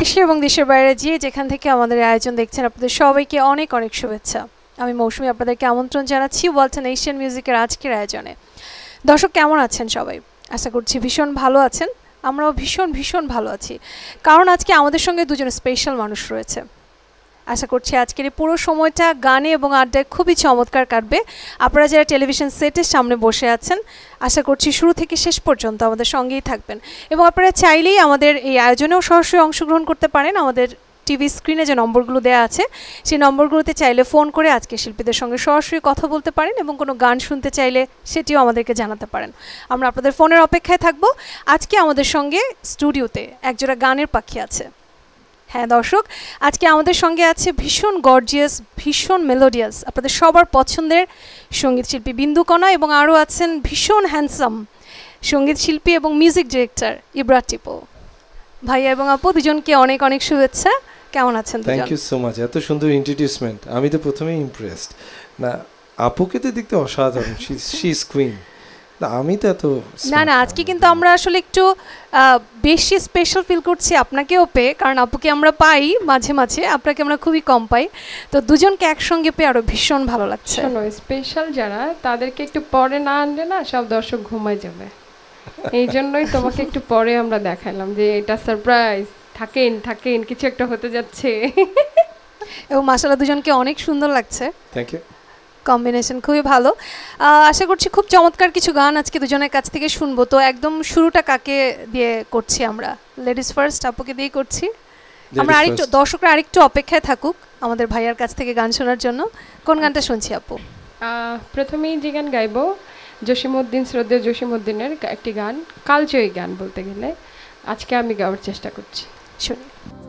দেশে এবং দেশের বাইরে যে যেখান থেকে আমাদের আয়োজন দেখছেন, আপনাদের সবাইকে অনেক অনেক শুভেচ্ছা। আমি মৌসুমি আপনাদেরকে আমন্ত্রণ জানাচ্ছি ওয়ালটন এশিয়ান মিউজিকের আজকের আয়োজনে। দর্শক, কেমন আছেন সবাই? আশা করছি ভীষণ ভালো আছেন। আমরাও ভীষণ ভীষণ ভালো আছি। কারণ আজকে আমাদের সঙ্গে দুজন স্পেশাল মানুষ রয়েছে। আশা করছি আজকের এই পুরো সময়টা, গানে এবং আড্ডায় খুবই চমৎকার কাটবে। আপনারা যারা টেলিভিশন সেটের সামনে বসে আছেন, আশা করছি শুরু থেকে শেষ পর্যন্ত আমাদের সঙ্গেই থাকবেন। এবং আপনারা চাইলেই আমাদের এই আয়োজনেও সরাসরি অংশগ্রহণ করতে পারেন। আমাদের টিভি স্ক্রিনে যে নম্বরগুলো দেওয়া আছে, সেই নম্বরগুলোতে চাইলে ফোন করে আজকে শিল্পীদের সঙ্গে সরাসরি কথা বলতে পারেন এবং কোনো গান শুনতে চাইলে সেটিও আমাদেরকে জানাতে পারেন। আমরা আপনাদের ফোনের অপেক্ষায় থাকব। আজকে আমাদের সঙ্গে স্টুডিওতে একজোড়া গানের পাখি আছে। হ্যাঁ দর্শক, আজকে আমাদের সঙ্গে আছে ভীষণ গর্জিয়াস ভীষণ মেলোডিয়াস আপনাদের সবার পছন্দের সংগীত শিল্পী বিন্দুকণা এবং আরও আছেন ভীষণ হ্যান্ডসাম সংগীত শিল্পী এবং মিউজিক ডিরেক্টর ইব্রা টিপো। ভাইয়া এবং আপু দুজনকে অনেক অনেক শুভেচ্ছা। কেমন আছেন থ্যাংক ইউ সো মাচ এত সুন্দর ইন্ট্রোডিউসমেন্ট আমি তো প্রথমেই ইমপ্রেসড না, আপুকে তো দেখতে অসাধারণ শি ইজ কুইন না আমি তো এত না না আজকে কিন্তু আমরা আসলে একটু আহ, বেশি স্পেশাল ফিল করছি আপনাকেও পেয়ে কারণ আপুকে আমরা পাই মাঝে মাঝে আপনাকে আমরা খুবই কম পাই। তো দুজনকে একসঙ্গে পেয়ে আরও ভীষণ ভালো লাগছে। শোনো স্পেশাল যারা তাদেরকে একটু পরে না আনলে না সব দর্শক ঘুমায় যাবে। এই জন্যই তোমাকে একটু পরে আমরা দেখালাম যে এটা সারপ্রাইজ থাকেন থাকেন কিছু একটা হতে যাচ্ছে। এবং মাসালা দুজনকে অনেক সুন্দর লাগছে। থ্যাংক ইউ কম্বিনেশন খুবই ভালো। আশা করছি খুব চমৎকার কিছু গান আজকে দুজনের কাছ থেকে শুনব। তো একদম শুরুটা কাকে দিয়ে করছি আমরা? লেডিস ফার্স্ট আপুকে দিয়ে করছি। আমরা আরেকটু দর্শকরা আরেকটু অপেক্ষায় থাকুক আমাদের ভাইয়ার কাছ থেকে গান শোনার জন্য। কোন গানটা শুনছি আপু? আহ, প্রথমেই যে গান গাইবো জসিমউদ্দিন শ্রদ্ধেয় জসিমউদ্দিনের একটি গান কালজয়ী গান বলতে গেলে। আজকে আমি গাওয়ার চেষ্টা করছি। শুনি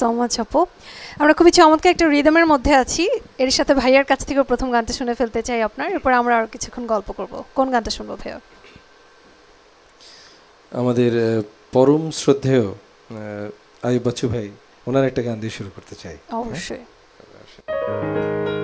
সো মাচ আমরা খুবই চমৎকার একটা রিদমের মধ্যে আছি। এর সাথে ভাইয়ার কাছ থেকেও প্রথম গানটা শুনে ফেলতে চাই আপনার। এরপর আমরা আরও কিছুক্ষণ গল্প করব। কোন গানটা শুনব ভাইয়া? আমাদের পরম শ্রদ্ধেয় আয়ুব বাচ্চু ভাই ওনার একটা গান দিয়ে শুরু করতে চাই। অবশ্যই। হ্যাঁ?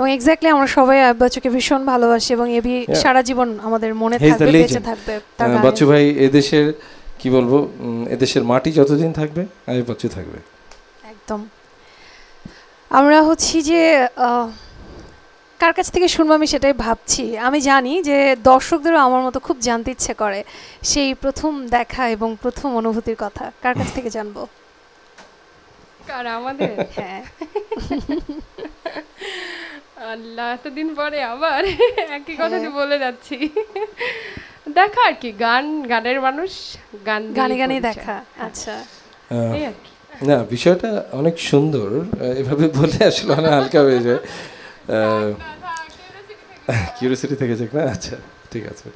এবং এক্স্যাক্টলি আমরা সবাই আয়ুব বাচ্চুকে ভীষণ ভালোবাসি এবং এবি সারা জীবন আমাদের মনে থাকবে বেঁচে থাকবে বাচ্চু ভাই এদেশের কি বলব এদেশের মাটি যতদিন থাকবে আমি বাচ্চু থাকবে। একদম। আমরা হচ্ছি যে আহ, কার কাছ থেকে শুনব আমি সেটাই ভাবছি। আমি জানি যে দর্শকদেরও আমার মতো খুব জানতে ইচ্ছে করে সেই প্রথম দেখা এবং প্রথম অনুভূতির কথা। কার কাছ থেকে জানব? কার? আমাদের? হ্যাঁ। আল্লাহ এতদিন পরে আবার একই কথা হ্যাঁ। বলে যাচ্ছি। দেখা আর কি গান গানের মানুষ গান গানে গানে দেখা আচ্ছা। এই আর কি। না বিষয়টা অনেক সুন্দর। এভাবে বললে আসলে অনেক হালকা হয়ে যায়। কিউরিয়াসিটি থেকে যাক না? আচ্ছা ঠিক আছে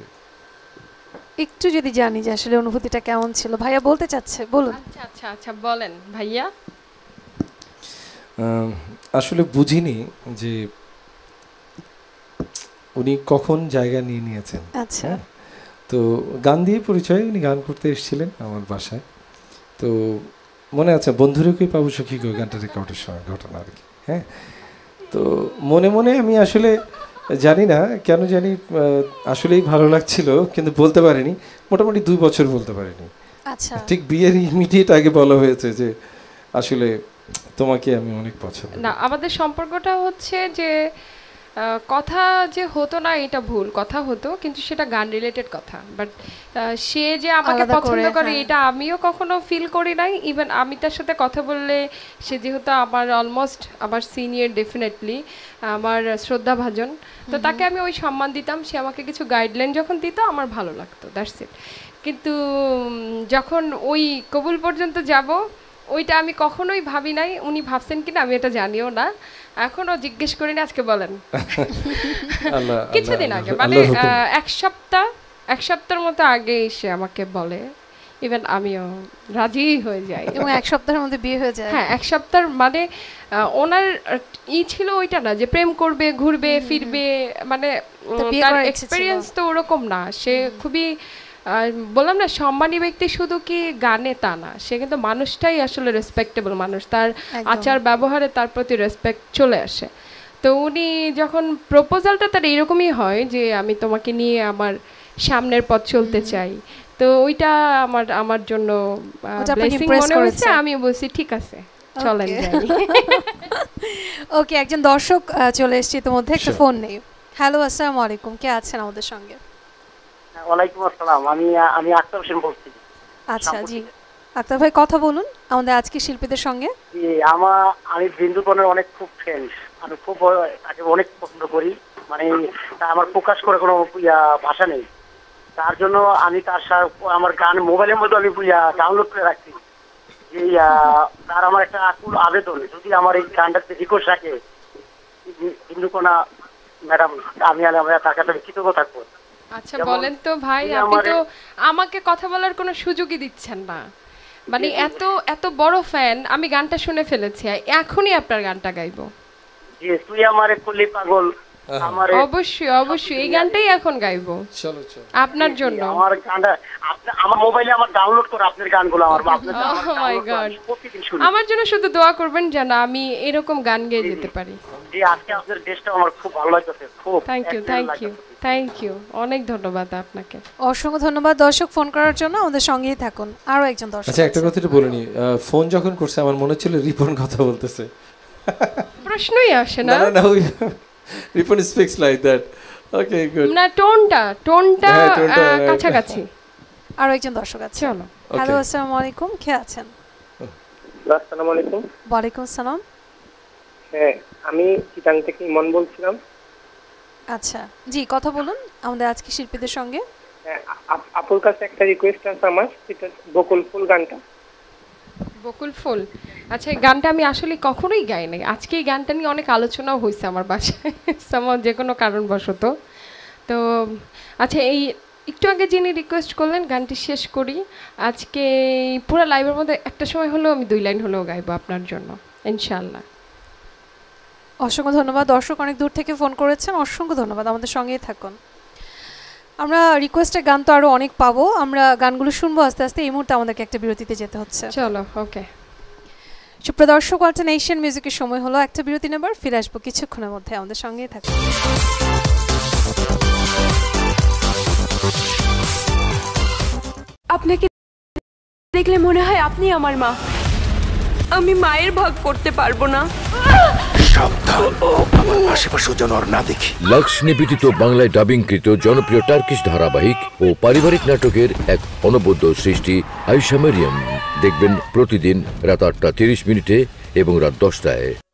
একটু যদি জানি যে আসলে অনুভূতিটা কেমন ছিল। ভাইয়া বলতে চাচ্ছে বলুন। আচ্ছা আচ্ছা আচ্ছা বলেন। ভাইয়া? আসলে বুঝিনি যে উনি কখন জায়গা নিয়ে নিয়েছেন। আচ্ছা। হ্যাঁ? তো গান দিয়ে পরিচয় উনি গান করতে এসেছিলেন আমার বাসায়। তো মনে আছে বন্ধুরেকেই পাবো সখী গো গানটা রেকর্ডের সময় ঘটনা আর কি হ্যাঁ? তো মনে মনে আমি আসলে জানি না কেন জানি আসলেই ভালো লাগছিল কিন্তু বলতে পারিনি। মোটামুটি দুই বছর বলতে পারিনি। আচ্ছা। ঠিক বিয়ের ইমিডিয়েট আগে বলা হয়েছে যে আসলে তোমাকে আমি অনেক পছন্দ না আমাদের সম্পর্কটা হচ্ছে যে কথা যে হতো না এটা ভুল। কথা হতো কিন্তু সেটা গান রিলেটেড কথা। বাট সে যে আমাকে পছন্দ করে হ্যাঁ। এটা আমিও কখনো ফিল করি নাই। ইভেন আমি তার সাথে কথা বললে সে যেহেতু আমার অলমোস্ট আমার সিনিয়র ডেফিনেটলি আমার শ্রদ্ধা ভাজন তো তাকে আমি ওই সম্মান দিতাম। সে আমাকে কিছু গাইডলাইন যখন দিত আমার ভালো লাগতো দ্যাটস ইট কিন্তু যখন ওই কবুল পর্যন্ত যাব ওইটা আমি কখনোই ভাবি নাই। উনি ভাবছেন কিনা আমি এটা জানিও না। এখনও জিজ্ঞেস করি না আজকে বলেন। কিছুদিন আগে মানে এক সপ্তাহ এক সপ্তাহের মতো আগে এসে আমাকে বলে ইভেন আমিও রাজি হয়ে যাই। এবং এক সপ্তাহের মধ্যে বিয়ে হয়ে যায়। হ্যাঁ এক সপ্তাহ মানে ওনার ই ছিল ওইটা না যে প্রেম করবে ঘুরবে ফিরবে মানে তার এক্সপিরিয়েন্স তো ওরকম না। সে খুবই বললাম না সম্মানী ব্যক্তি শুধু কি গানে তা না সে কিন্তু মানুষটাই আসলে রেসপেক্টেবল মানুষ। তার আচার ব্যবহারে তার প্রতি রেসপেক্ট চলে আসে। তো উনি যখন প্রপোজালটা তার এরকমই হয় যে আমি তোমাকে নিয়ে আমার সামনের পথ চলতে চাই। তো ওইটা আমার আমার জন্য মনে হয়েছে আমি বলছি ঠিক আছে চলেন ওকে একজন দর্শক আহ, চলে এসেছে ইতিমধ্যে একটা ফোন নেই। হ্যালো আসসালামু আলাইকুম কে আছেন আমাদের সঙ্গে? ওয়ালাইকুম আসসালাম। আমি আমি আক্তার হোসেন বলছি। আচ্ছা জি। আক্তার ভাই কথা বলুন আমাদের আজকে শিল্পীদের সঙ্গে। যে আমার আমি বিন্দুকনের অনেক খুব ফ্রেন্ড আমি খুব তাকে অনেক পছন্দ করি। মানে তা আমার প্রকাশ করে কোনো ভাষা নেই। তার জন্য আমি তার আমার গান মোবাইলের মধ্যে আমি ডাউনলোড করে রাখছি যে তার আমার একটা আকুল আবেদন। যদি আমার এই গানটাতে রিকোয়েস্ট রাখে বিন্দুকোনা ম্যাডাম আমি আর আমরা তার কাছে কৃতজ্ঞ থাকব। আচ্ছা বলেন তো ভাই আপনি তো আমাকে কথা বলার কোনো সুযোগই দিচ্ছেন না। মানে এত এত বড় ফ্যান আমি গানটা শুনে ফেলেছি এখনই আপনার গানটা গাইবো। জি তুই আমারে কুলি পাগল। অবশ্যই অবশ্যই। এই গানটাই এখন গাইবো। চলো চলো। আপনার জন্য। আমার গানটা আমার মোবাইলে আমার ডাউনলোড করে আপনার গানগুলো আমার আপনার Oh করা, God. আমি আমার জন্য শুধু দোয়া করবেন যেন আমি এরকম গান গেয়ে যেতে পারি। যে আজকে আপনার ড্রেসটা আমার খুব ভালো লাগতেছে খুব thank you thank you thank you অনেক ধন্যবাদ আপনাকে। অসংখ্য ধন্যবাদ দর্শক ফোন করার জন্য। আমাদের সঙ্গেই থাকুন। আরও একজন দর্শক আচ্ছা একটা। কথাটা বলে নি ফোন যখন করছে আমার মনে হচ্ছিল রিপন কথা বলতেছে। প্রশ্নই আসে না। না না Ripon speaks like that okay good না টোনটা টোনটা হ্যাঁ. কাছাকাছি। আরও একজন দর্শক আছে। চলো। হ্যালো আসসালামু আলাইকুম কে আছেন? আসসালামু আলাইকুম ওয়ালাইকুম আসসালাম। হ্যাঁ আমি চিটাং থেকে ইমন বলছিলাম। আচ্ছা জি কথা বলুন আমাদের আজকে শিল্পীদের সঙ্গে। হ্যাঁ, আপ- আপুর কাছে একটা রিকোয়েস্ট আছে আমার সেটা বকুল ফুল গানটা। বকুল ফুল। আচ্ছা এই গানটা আমি আসলে কখনোই গাই নাই আজকে এই গানটা নিয়ে অনেক আলোচনাও হয়েছে আমার বাসায় যে কোনো কারণবশত। তো আচ্ছা এই একটু আগে যিনি রিকোয়েস্ট করলেন, গানটি শেষ করি। আজকে পুরো লাইভের মধ্যে একটা সময় হলেও আমি দুই লাইন হলেও গাইবো আপনার জন্য ইনশাল্লাহ অসংখ্য ধন্যবাদ। দর্শক অনেক দূর থেকে ফোন করেছেন। অসংখ্য ধন্যবাদ। আমাদের সঙ্গেই থাকুন। আমরা রিকোয়েস্টের গান তো আরও অনেক পাবো। আমরা গানগুলো শুনব আস্তে আস্তে এই মুহূর্তে আমাদেরকে একটা বিরতিতে যেতে হচ্ছে। চলো ওকে সুপ্রদর্শক অল্টারনেশন মিউজিকের সময় হলো একটা বিরতি নেবার ফিরে আসব কিছুক্ষণের মধ্যে আমাদের সঙ্গেই থাকুন। আপনাকে দেখলে মনে হয় আপনি আমার মা। আমি মায়ের ভাগ করতে পারব না। লাক্স নিবেদিত বাংলায় ডাবিংকৃত জনপ্রিয় টার্কিশ ধারাবাহিক ও পারিবারিক নাটকের এক অনবদ্য সৃষ্টি আইসামেরিয়াম দেখবেন প্রতিদিন রাত আটটা তিরিশ মিনিটে এবং রাত দশটায়।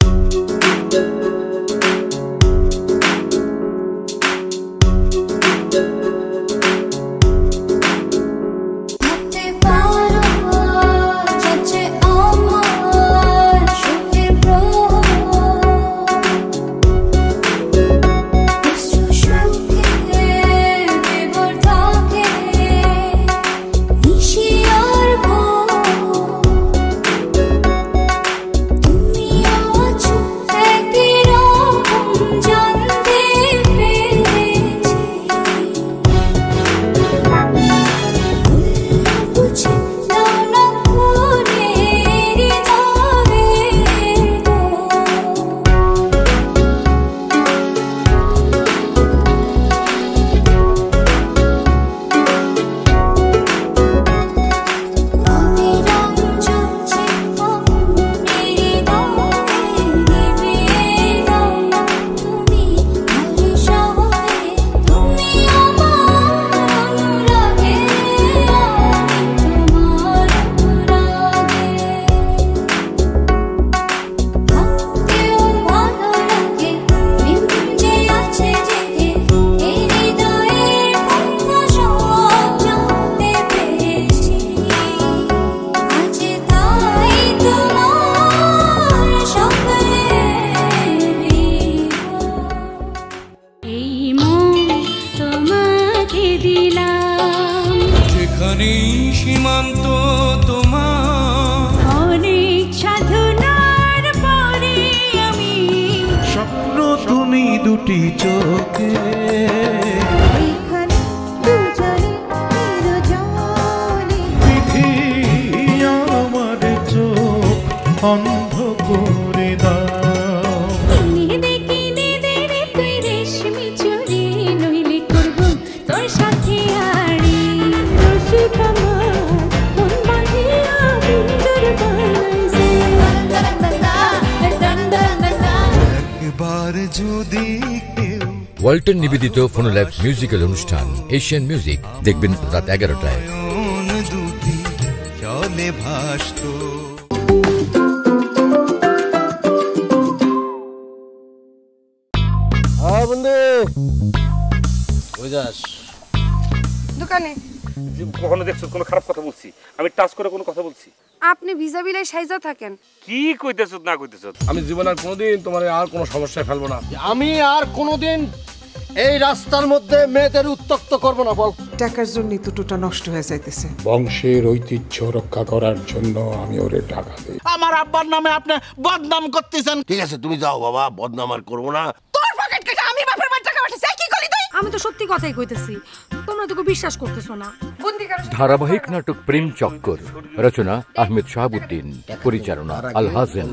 নিবেদিত ফোনোল্যাব মিউজিক্যাল অনুষ্ঠান এশিয়ান মিউজিক দেখবেন রাত এগারোটায়। হ্যাঁ বন্ধু। ওই যাস? দোকানে। কখনো দেখছ কোনো খারাপ কথা বলছি? আমি টাচ করে কোনো কথা বলছি? আপনি ভিজা বিলাই সাইজা থাকেন। কি কইতেছ না কইতেছ? আমি জীবনে আর কোনোদিন তোমার আর কোনো সমস্যায় ফেলব না। আমি আর কোনোদিন এই রাস্তার মধ্যে মেয়েদের উত্তক্ত করব না বল। টাকার জন্য দুটোটা নষ্ট হয়ে যাইতেছে। বংশের ঐতিহ্য রক্ষা করার জন্য আমি ওরে টাকা দিই। আমার আব্বার নামে আপনি বদনাম করতেছেন। ঠিক আছে তুমি যাও বাবা বদনাম আর করব না তোর পকেট কেটে আমি বাপের বাড়ি টাকা পাঠাইছি এই কি করলি তুই আমি তো সত্যি কথাই কইতেছি তোমরা তোকে বিশ্বাস করতেছো না। ধারাবাহিক নাটক প্রেম চক্কর রচনা আহমেদ শাহাবুদ্দিন পরিচালনা আল হাজেন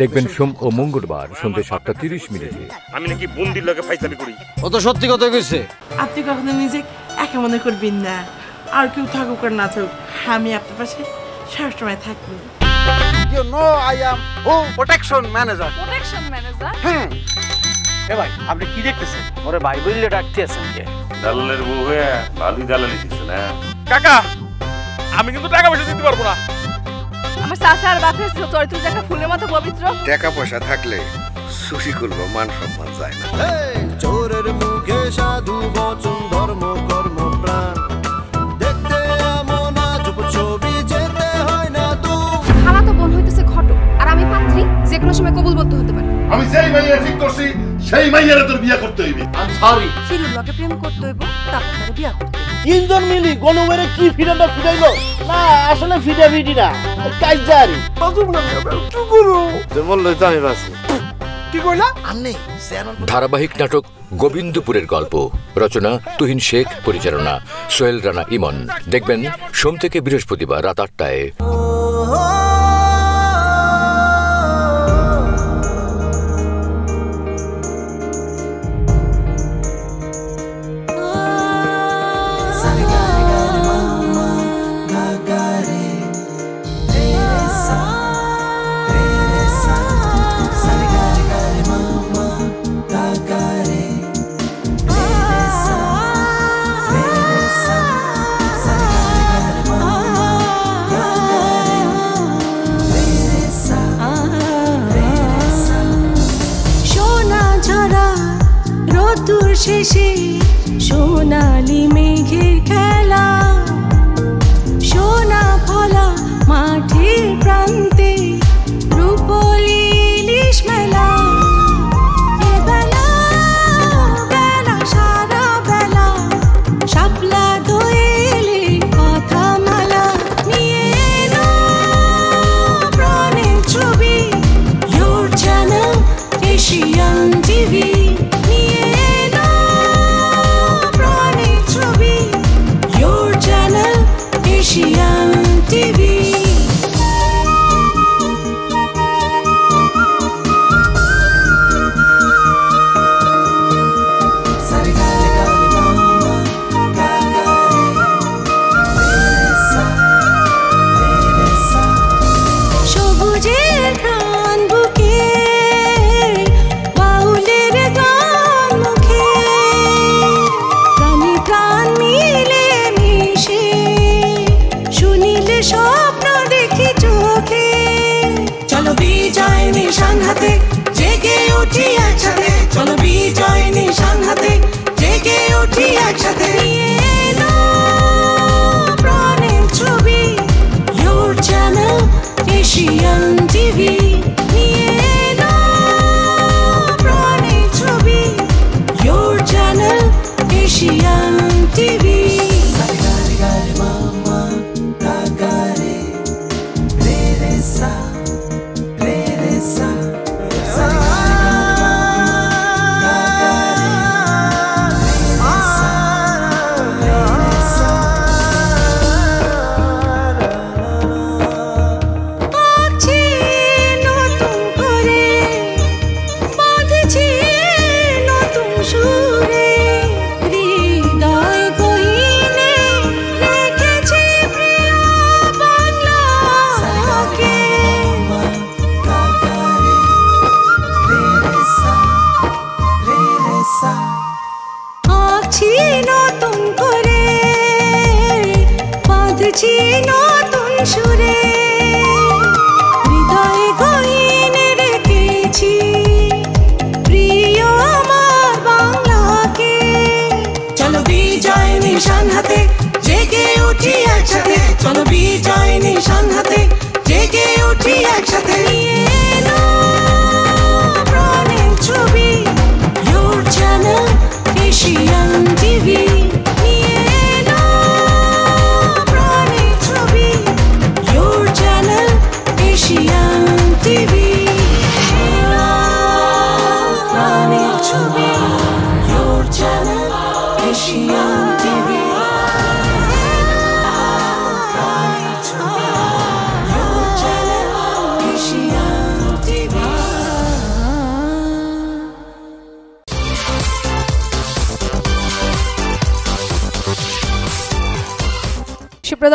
দেখবেন সোম ও মঙ্গলবার সন্ধ্যে সাতটা তিরিশ মিনিটে। আমি নাকি বন্দির লগে ফাইসামি করি। ও তো সত্যি কথা কইছে। আপনি কখনো নিজে একা মনে করবেন না। আর কেউ থাকুক আর না থাকুক আমি আপনার পাশে সবসময় থাকব। You know I am home protection manager protection manager hmm এ ভাই আপনি কি দেখতেছেন? ওরে ভাই বললে ডাকতেছেন যে দালালের বউ হয়ে ভালোই দালালি দিচ্ছে না? কাকা আমি কিন্তু টাকা পয়সা দিতে পারব না। আমার আর বাপের চরিত্র দেখা ফুলের মতো পবিত্র। টাকা পয়সা থাকলে সুখী করব মান সম্মান যায় না। চোরের মুখে সাধু বচন ধর্ম কোনো সময় কবুল বলতে হতে পারে। আমি যেই মাইয়া ঠিক করছি সেই মাইয়ারে তোর বিয়া করতে হইবে। সরি ফিরুল লগে প্রেম করতে হইব তারপর তারে বিয়া করতে হইব। তিনজন মিলি গণমেরে কি ফিডাটা ফিডাইলো? না আসলে ফিডা ফিডি না কাইজারি। যে বললোই তো আমি বাসি কি কইলা? আমনে ধারাবাহিক নাটক গোবিন্দপুরের গল্প। রচনা তুহিন শেখ পরিচালনা সোহেল রানা ইমন। দেখবেন সোম থেকে বৃহস্পতিবার রাত আটটায়।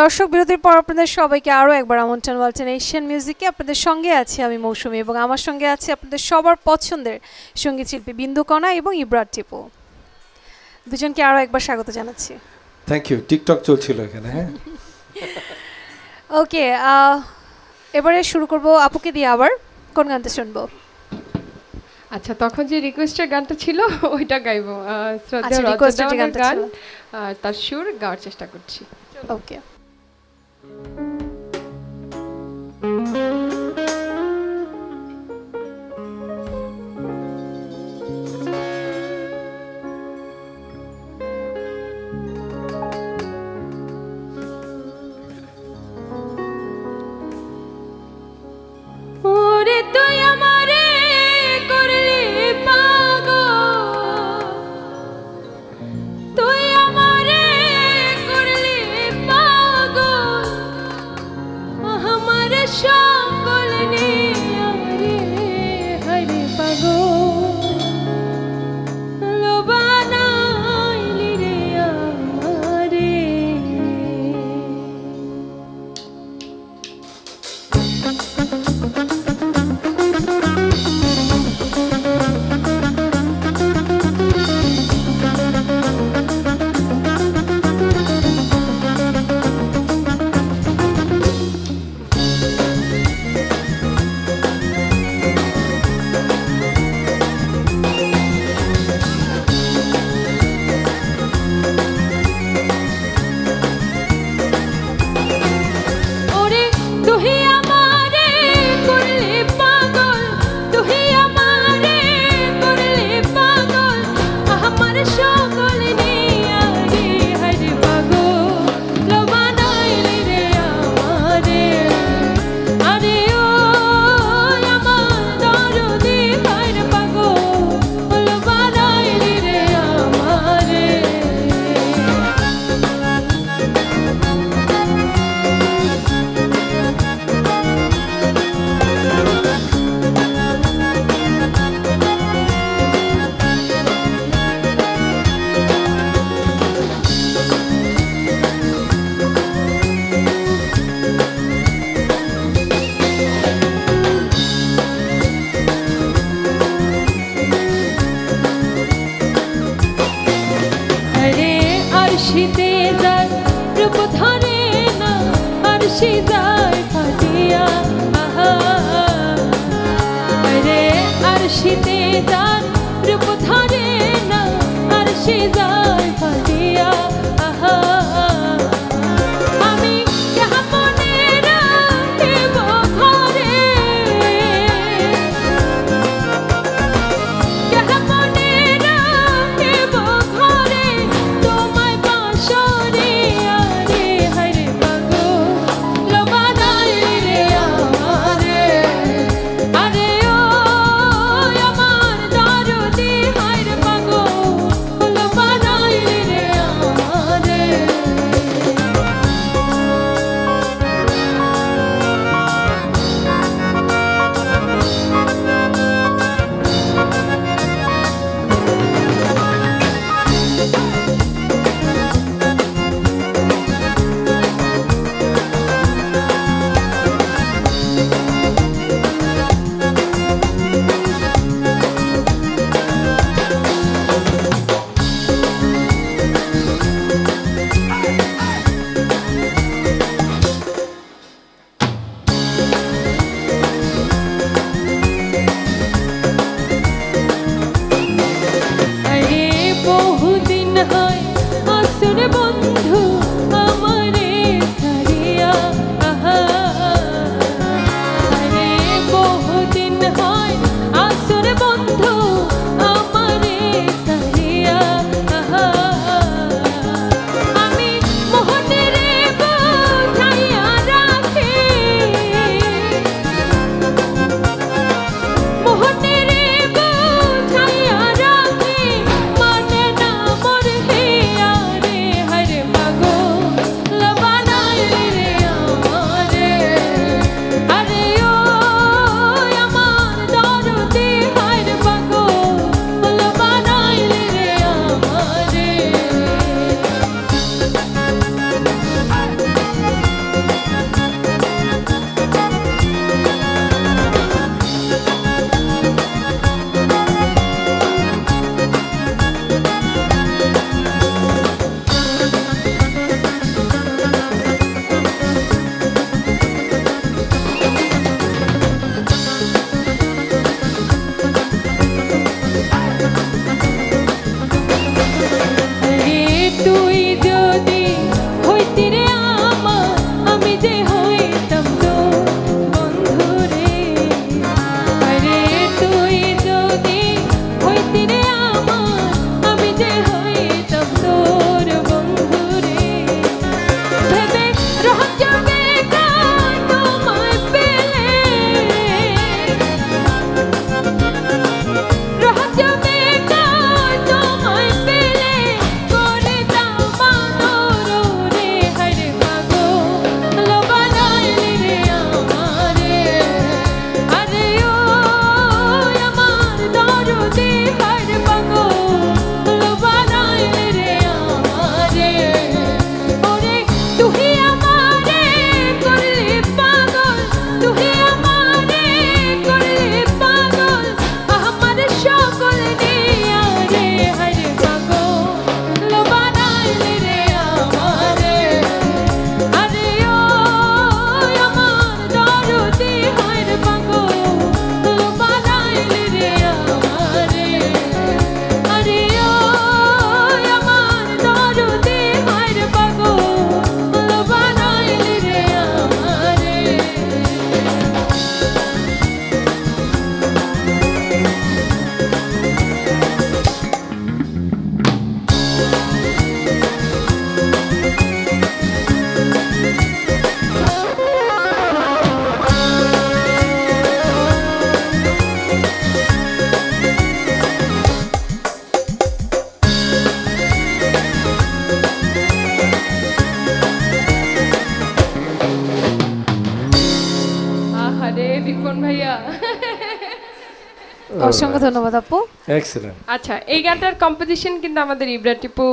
দর্শক বিরতির পর আপনাদের সবাইকে আরও একবার আমন্ত্রণ বলছেন এশিয়ান মিউজিকে আপনাদের সঙ্গে আছি আমি মৌসুমী এবং আমার সঙ্গে আছে আপনাদের সবার পছন্দের সংগীত শিল্পী বিন্দু কণা এবং ইব্রাট টিপু। দুজনকে আরও একবার স্বাগত জানাচ্ছি। থ্যাংক ইউ টিকটক চলছিল এখানে হ্যাঁ? ওকে এবারে শুরু করব আপুকে দিয়ে আবার। কোন গানটা শুনব? আচ্ছা তখন যে রিকোয়েস্টের গানটা ছিল ওইটা গাইবো। আহ, শ্রদ্ধেয় আচ্ছা, গান তার সুর গাওয়ার চেষ্টা করছি। ওকে ধন্যবাদ আপু। এক্সেলেন্ট আচ্ছা এই গানটার কম্পোজিশন কিন্তু আমাদের ইব্রা টিপু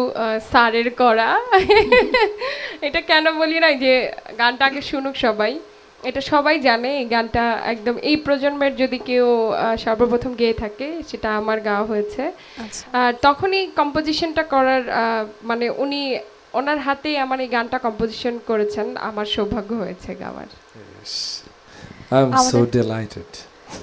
স্যারের করা। এটা কেন বলি না যে গানটা আগে শুনুক সবাই। এটা সবাই জানে এই গানটা একদম এই প্রজন্মের যদি কেউ সর্বপ্রথম গেয়ে থাকে সেটা আমার গাওয়া হয়েছে। আচ্ছা। আর তখনই কম্পোজিশনটা করার আহ, মানে উনি ওনার হাতেই আমার এই গানটা কম্পোজিশন করেছেন আমার সৌভাগ্য হয়েছে গাওয়ার। আই এম সো ডিলাইটেড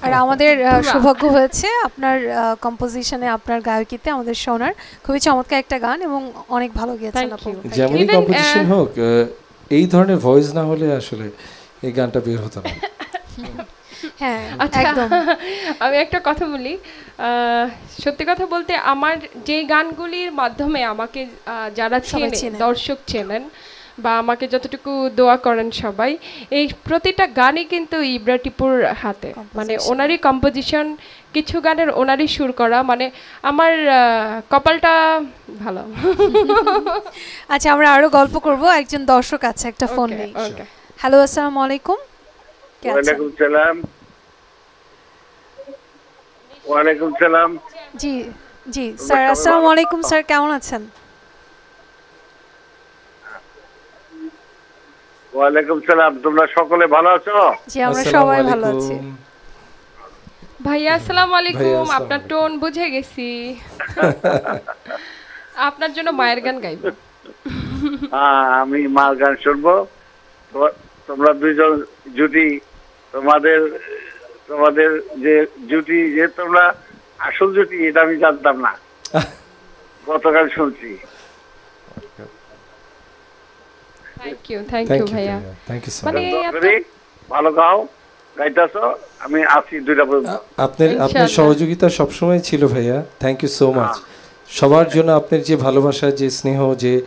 আর আমাদের সৌভাগ্য হয়েছে আপনার কম্পোজিশনে আপনার গায়কিতে আমাদের শোনার খুবই চমৎকার একটা গান এবং অনেক ভালো গেয়েছেন আপু। যেমনই uh, হোক এই ধরনের ভয়েস না হলে আসলে এই গানটা বের হতো না। হ্যাঁ আচ্ছা একদম। আমি একটা কথা বলি। আহ, সত্যি কথা বলতে আমার যে গানগুলির মাধ্যমে আমাকে আহ, যারা চেনে। দর্শক চেনেন বা আমাকে যতটুকু দোয়া করেন সবাই এই প্রতিটা গানই কিন্তু ইব্রা টিপুর হাতে মানে ওনারই কম্পোজিশন কিছু গানের ওনারই সুর করা। মানে আমার কপালটা ভালো। আচ্ছা আমরা আরও গল্প করব। একজন দর্শক আছে একটা ফোন নেই। হ্যালো আসসালামু আলাইকুম ওয়ালাইকুম সালাম। ওয়ালাইকুম সালাম। জি জি। স্যার আসসালামু আলাইকুম স্যার কেমন আছেন? ওয়ালাইকুম সালাম তোমরা সকলে ভালো আছো? জি আমরা সবাই ভালো আছি। ভাইয়া আসসালামু আলাইকুম। আপনার টোন বুঝে গেছি। আপনার জন্য মায়ের গান গাইব। আমি মার গান শুনব। তোমরা দুইজন জুটি তোমাদের তোমাদের যে জুটি যে তোমরা আসল জুটি এটা আমি জানতাম না। গতকাল শুনছি। Thank you thank thank you you ভাইয়া। থ্যাংক ইউ মানে মাচ এত- করি, ভালো গাও গাইতেছো আমি আছি দুইটা আপনার আপনার সহযোগিতা সবসময় ছিল ভাইয়া। থ্যাংক ইউ সো মাচ সবার জন্য আপনার যে ভালোবাসা যে স্নেহ যে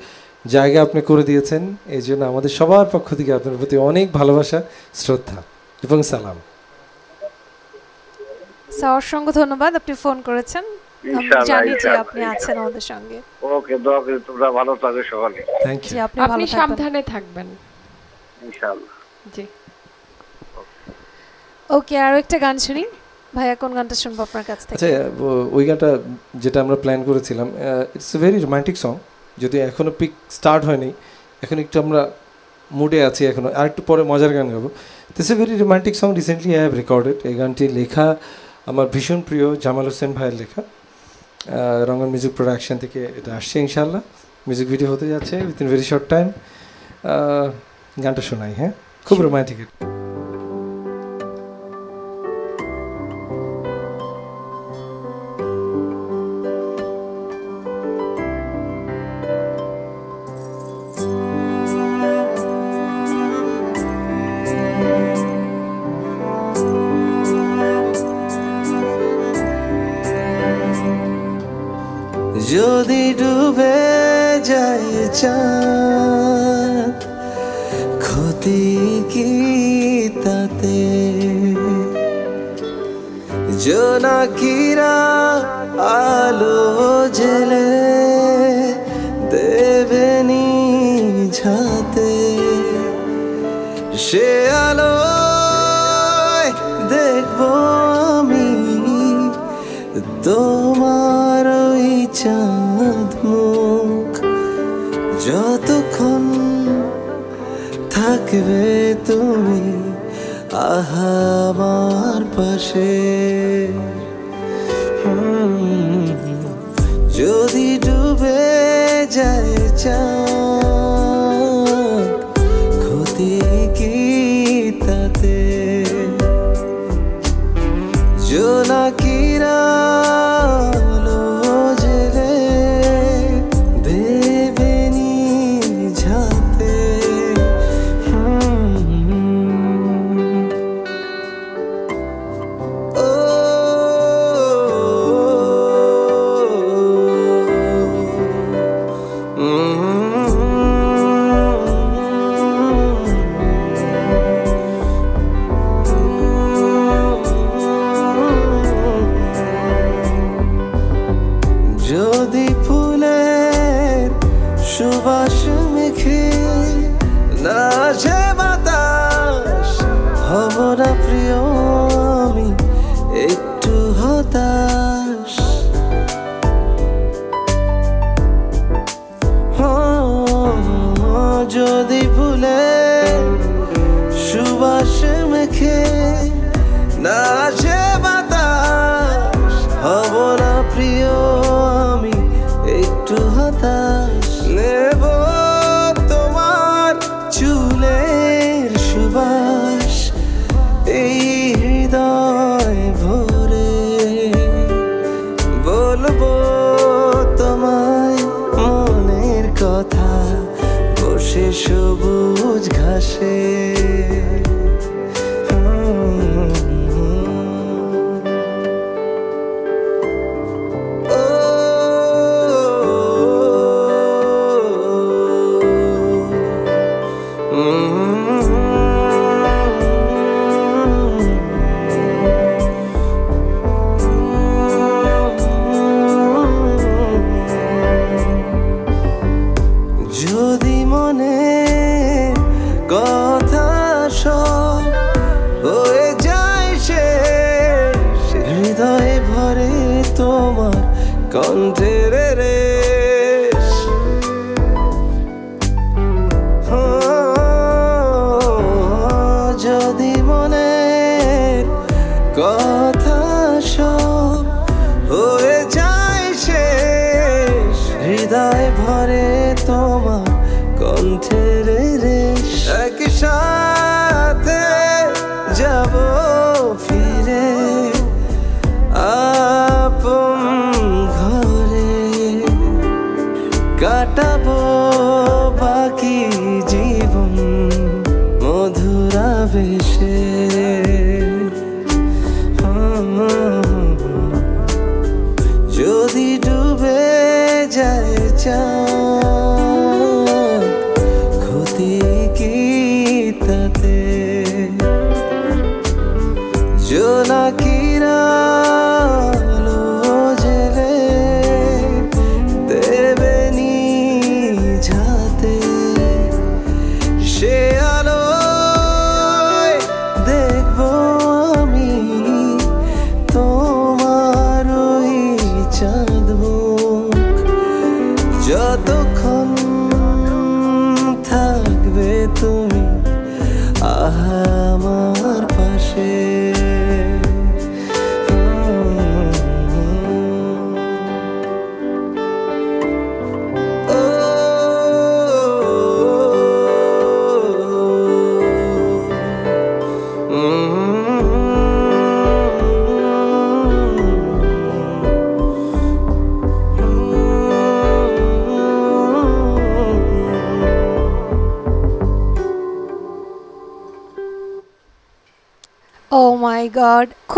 জায়গা আপনি করে দিয়েছেন এই জন্য আমাদের সবার পক্ষ থেকে আপনার প্রতি অনেক ভালোবাসা শ্রদ্ধা এবং সালাম। অসংখ্য ধন্যবাদ আপনি ফোন করেছেন। আমি ইনশাআল্লাহ, জানি যে ইনশাআল্লাহ, আপনি আছেন আমাদের সঙ্গে। ওকে দোয়া করি তোমরা ভালো থাকো সকলে। জি আপনি ভালো আপনি থাকবেন। সাবধানে থাকবেন। ইনশাআল্লাহ। জি। ওকে আরও একটা গান শুনি। ভাইয়া কোন গানটা শুনব আপনার কাছ থেকে? আচ্ছা ওই গানটা যেটা আমরা প্ল্যান করেছিলাম it's a very romantic song যদি এখনও পিক স্টার্ট হয়নি এখন একটু আমরা মুডে আছি এখনও। আর একটু পরে মজার গান গাবো। This a very romantic song recently I have recorded এই গানটি লেখা আমার ভীষণ প্রিয় জামাল হোসেন ভাইয়ের লেখা। রঙন মিউজিক প্রোডাকশান থেকে এটা আসছে ইনশাল্লাহ মিউজিক ভিডিও হতে যাচ্ছে উইথিন ভেরি শর্ট টাইম গানটা শোনাই হ্যাঁ? খুব রোমান্টিক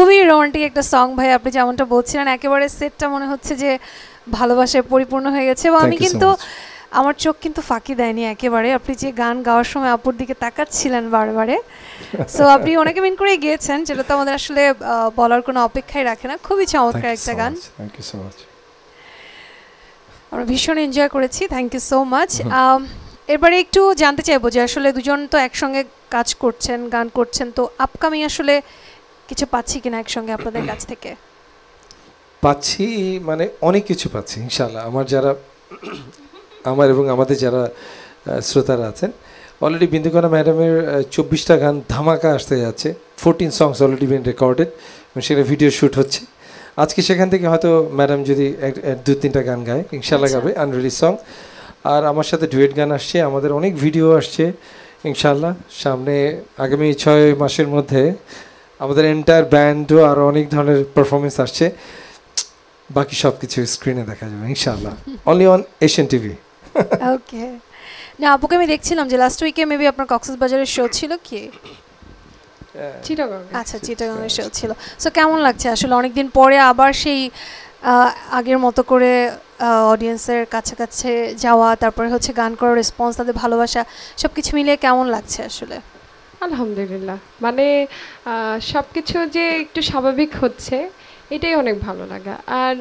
খুবই রোমান্টিক একটা সং ভাই আপনি যেমনটা বলছিলেন একেবারে সেটটা মনে হচ্ছে যে ভালোবাসায় পরিপূর্ণ হয়ে গেছে এবং আমি কিন্তু আমার চোখ কিন্তু ফাঁকি দেয়নি একেবারে। আপনি যে গান গাওয়ার সময় আপুর দিকে তাকাচ্ছিলেন বারবারে। সো আপনি ওনাকে মিন করে গিয়েছেন যেটা তো আমাদের আসলে বলার কোনো অপেক্ষাই রাখে না। খুবই চমৎকার একটা গান। থ্যাংক ইউ সো মাচ আমরা ভীষণ এনজয় করেছি থ্যাংক ইউ সো মাচ এবারে একটু জানতে চাইব যে আসলে দুজন তো একসঙ্গে কাজ করছেন গান করছেন তো আপকামিং আসলে কিছু পাচ্ছি কিনা একসঙ্গে আপনাদের কাছ থেকে? পাচ্ছি মানে অনেক কিছু পাচ্ছি ইনশাল্লাহ আমার যারা আমার এবং আমাদের যারা শ্রোতারা আছেন অলরেডি বিন্দুকণা ম্যাডামের চব্বিশটা গান ধামাকা আসতে যাচ্ছে। Fourteen songs already been recorded এবং সেটা ভিডিও শ্যুট হচ্ছে। আজকে সেখান থেকে হয়তো ম্যাডাম যদি দু তিনটা গান গায় ইনশাল্লাহ গাবে আনরিলিজ সং আর আমার সাথে ডুয়েট গান আসছে আমাদের অনেক ভিডিও আসছে ইনশাল্লাহ সামনে আগামী ছয় মাসের মধ্যে আমাদের এন্টায়ার ব্যান্ডও আর অনেক ধরনের পারফরমেন্স আসছে। বাকি সব কিছু স্ক্রিনে দেখা যাবে ইনশাআল্লাহ। Only on Asian TV okay না আপুকে আমি দেখছিলাম যে লাস্ট উইকে মেবি আপনার কক্সবাজারের শো ছিল কি? চিটাগং আচ্ছা চিটাগাংয়ের শো ছিল। সো কেমন লাগছে? আসলে অনেকদিন পরে আবার সেই আগের মতো করে অডিয়েন্সের কাছাকাছি যাওয়া তারপরে হচ্ছে গান করার রেসপন্স তাদের ভালোবাসা সব কিছু মিলিয়ে কেমন লাগছে আসলে? আলহামদুলিল্লাহ। মানে সব কিছু যে একটু স্বাভাবিক হচ্ছে এটাই অনেক ভালো লাগা। আর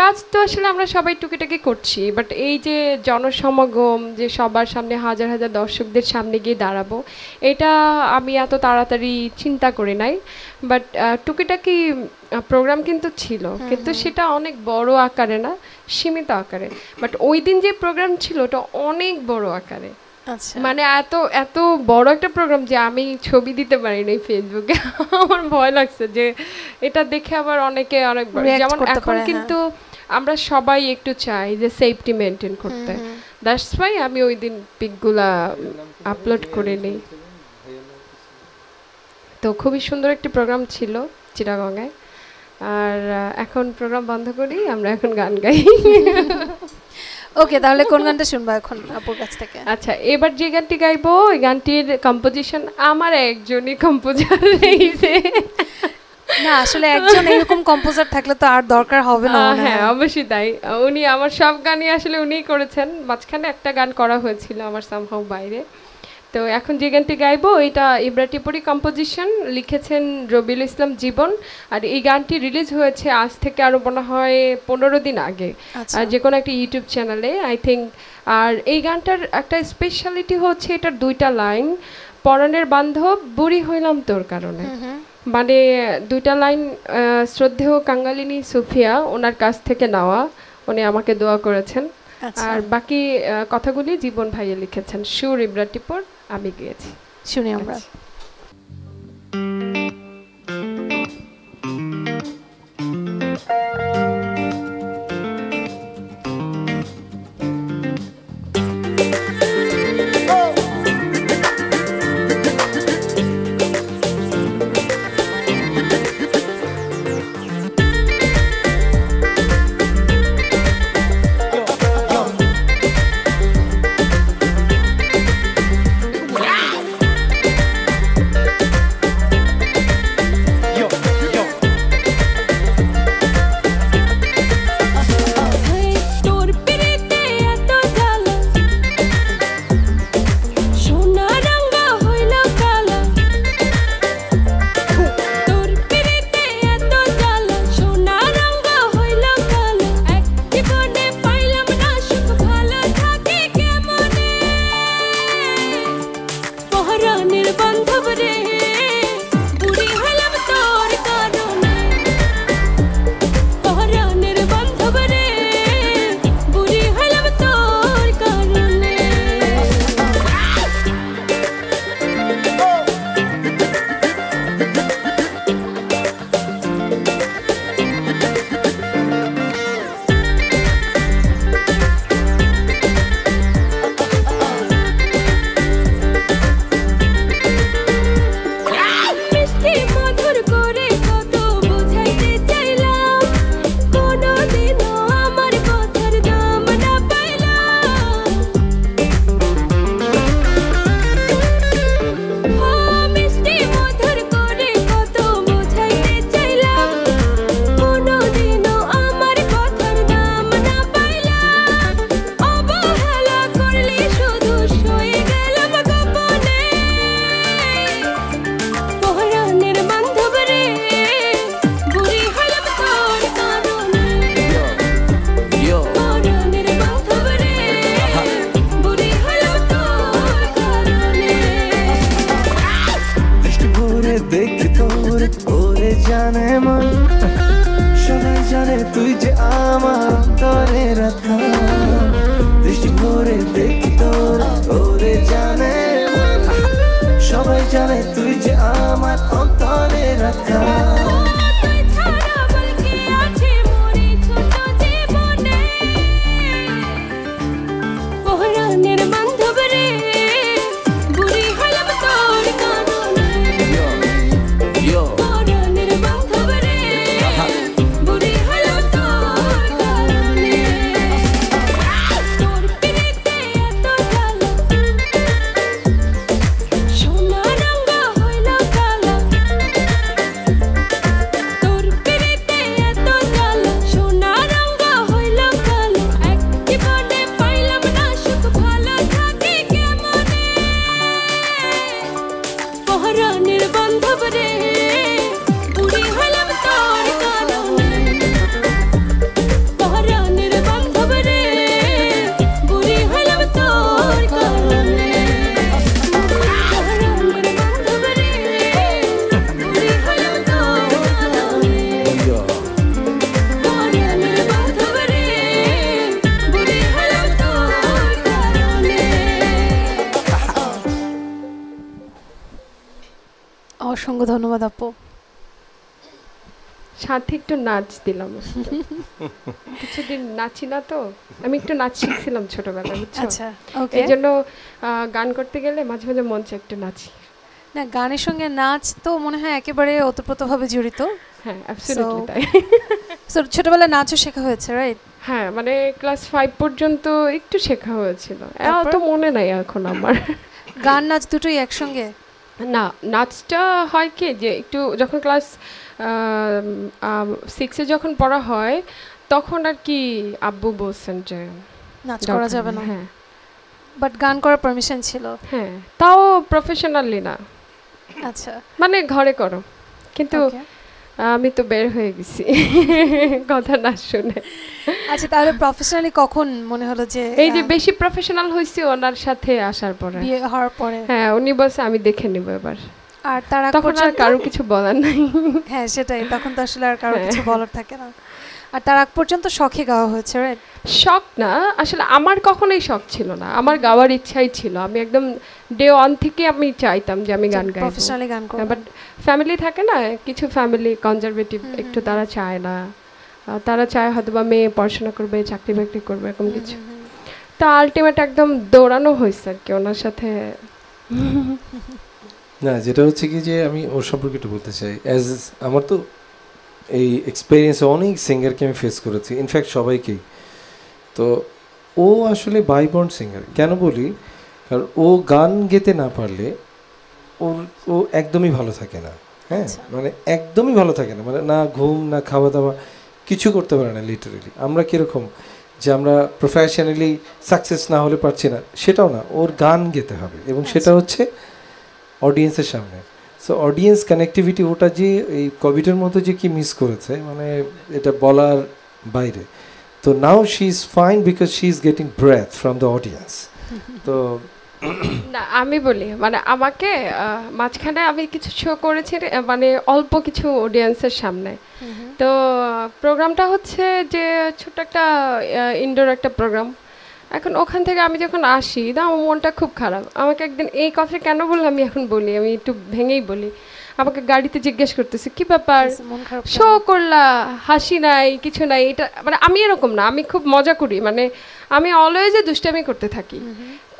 কাজ তো আসলে আমরা সবাই টুকিটাকি করছি বাট এই যে জনসমাগম যে সবার সামনে হাজার হাজার দর্শকদের সামনে গিয়ে দাঁড়াবো এটা আমি এত তাড়াতাড়ি চিন্তা করি নাই। বাট টুকিটাকি প্রোগ্রাম কিন্তু ছিল কিন্তু সেটা অনেক বড় আকারে না সীমিত আকারে। বাট ওই দিন যে প্রোগ্রাম ছিল ওটা অনেক বড় আকারে। মানে এত এত বড় একটা প্রোগ্রাম যে আমি ছবি দিতে পারিনি ফেসবুকে আমার ভয় লাগছে যে এটা দেখে আবার অনেকে অনেক যেমন এখন হ্যাঁ। কিন্তু আমরা সবাই একটু চাই যে সেফটি মেনটেন করতে। দ্যাটস ওয়াই আমি ওই দিন পিকগুলা আপলোড করে নিই। তো খুবই সুন্দর একটি প্রোগ্রাম ছিল চিটাগংয়ে। আর এখন প্রোগ্রাম বন্ধ করি আমরা এখন গান গাই। ওকে তাহলে কোন গানটা শুনব এখন আপুর কাছ থেকে? আচ্ছা এবার যে গানটি গাইবো ওই গানটির কম্পোজিশন আমার একজনই কম্পোজার রয়েছে। না আসলে একজন এরকম কম্পোজার থাকলে তো আর দরকার হবে না হ্যাঁ। অবশ্যই তাই। উনি আমার সব গানই আসলে উনিই করেছেন। মাঝখানে একটা গান করা হয়েছিল আমার সামহাও বাইরে। তো এখন যে গানটি গাইবো এটা ইব্রাটিপুরি কম্পোজিশন লিখেছেন রবিউল ইসলাম জীবন আর এই গানটি রিলিজ হয়েছে আজ থেকে আরও মনে হয় পনেরো দিন আগে। আচ্ছা। আর যে কোনো একটা ইউটিউব চ্যানেলে আই থিঙ্ক আর এই গানটার একটা স্পেশালিটি হচ্ছে এটার দুইটা লাইন পরাণের বান্ধব বুড়ি হইলাম তোর কারণে। মানে দুইটা লাইন শ্রদ্ধেয় কাঙ্গালিনী সুফিয়া ওনার কাছ থেকে নেওয়া উনি আমাকে দোয়া করেছেন। আচ্ছা। আর বাকি কথাগুলি জীবন ভাইয়ে লিখেছেন। সুর ইব্রাটিপুর আমি গিয়েছি শুনি আমরা। তোর সাথে একটু নাচ দিলাম কিছুদিন নাচি না তো আমি একটু নাচ শিখছিলাম ছোটবেলায় বুঝছ? আচ্ছা, এই জন্য গান করতে গেলে মাঝে মাঝে চায় একটু নাচি। না গানের সঙ্গে নাচ তো মনে হয় একেবারে ওতপ্রোতভাবে জড়িত। হ্যাঁ তাই। ছোটবেলায় নাচও শেখা হয়েছে রাইট হ্যাঁ মানে ক্লাস ফাইভ পর্যন্ত একটু শেখা হয়েছিল? তো মনে নাই এখন আমার। গান নাচ দুটোই একসঙ্গে? না নাচটা হয় কি যে একটু যখন ক্লাস সিক্সে যখন পড়া হয় তখন আর কি আব্বু বলছেন যে নাচ করা যাবে না। হ্যাঁ। বাট গান করার পারমিশন ছিল। হ্যাঁ তাও প্রফেশনালি না। আচ্ছা। মানে ঘরে করো। কিন্তু আমি তো বের হয়ে গেছি। কথা না শুনে। আচ্ছা তাহলে প্রফেশনালি কখন মনে হলো যে এই যে বেশি প্রফেশনাল হয়েছি ওনার সাথে আসার পরে। বিয়ে হওয়ার পরে। হ্যাঁ উনি বলছে আমি দেখে নিব এবার। আর তার তখন আর কারও কিছু বলার নাই। হ্যাঁ সেটাই। তখন তো আসলে আর কারও হ্যাঁ। কিছু বলার থাকে না। আর তার আগ পর্যন্ত শখে গাওয়া হয়েছে রাইট শখ না আসলে আমার কখনোই শখ ছিল না। আমার গাওয়ার ইচ্ছাই ছিল। আমি একদম ডে ওয়ান থেকে আমি চাইতাম যে আমি গান গাই professionally গান করব। বাট ফ্যামিলি থাকে না কিছু ফ্যামিলি কনজারভেটিভ একটু তারা চায় না। তারা চায় হয়তো বা মেয়ে পড়াশোনা করবে চাকরি বাকরি করবে এরকম কিছু। তা আলটিমেট একদম দৌড়ানো হয়েছে আর কি ওনার সাথে। না যেটা হচ্ছে কি যে আমি ওর সম্পর্কে একটু বলতে চাই। অ্যাজ আমার তো এই এক্সপিরিয়েন্স অনেক সিঙ্গারকে আমি ফেস করেছি ইনফ্যাক্ট সবাইকেই। তো ও আসলে বাইবর্ন সিঙ্গার কেন বলি? কারণ ও গান গেতে না পারলে ওর ও একদমই ভালো থাকে না। হ্যাঁ মানে একদমই ভালো থাকে না। মানে না ঘুম না খাওয়া দাওয়া কিছু করতে পারে না লিটারেলি আমরা কীরকম যে আমরা প্রফেশনালি সাকসেস না হলে পারছি না সেটাও না। ওর গান গেতে হবে এবং সেটা হচ্ছে অডিয়েন্সের সামনে। সো অডিয়েন্স কানেক্টিভিটি ওটা যে এই কোভিডের মতো যে কি মিস করেছে মানে এটা বলার বাইরে। তো now she is fine because she is getting breath from the audience তো না আমি বলি মানে আমাকে মাঝখানে আমি কিছু শো করেছি রে, মানে অল্প কিছু অডিয়েন্সের সামনে। তো প্রোগ্রামটা হচ্ছে যে ছোট্ট একটা ইনডোর একটা প্রোগ্রাম এখন ওখান থেকে আমি যখন আসি না আমার মনটা খুব খারাপ। আমাকে একদিন এই কথা কেন বললাম আমি এখন বলি আমি একটু ভেঙেই বলি। আমাকে গাড়িতে জিজ্ঞেস করতেছে কি ব্যাপার? শো করলা হাসি নাই কিছু নাই। এটা মানে আমি এরকম না আমি খুব মজা করি মানে আমি অলওয়েজ দুষ্টামি করতে থাকি।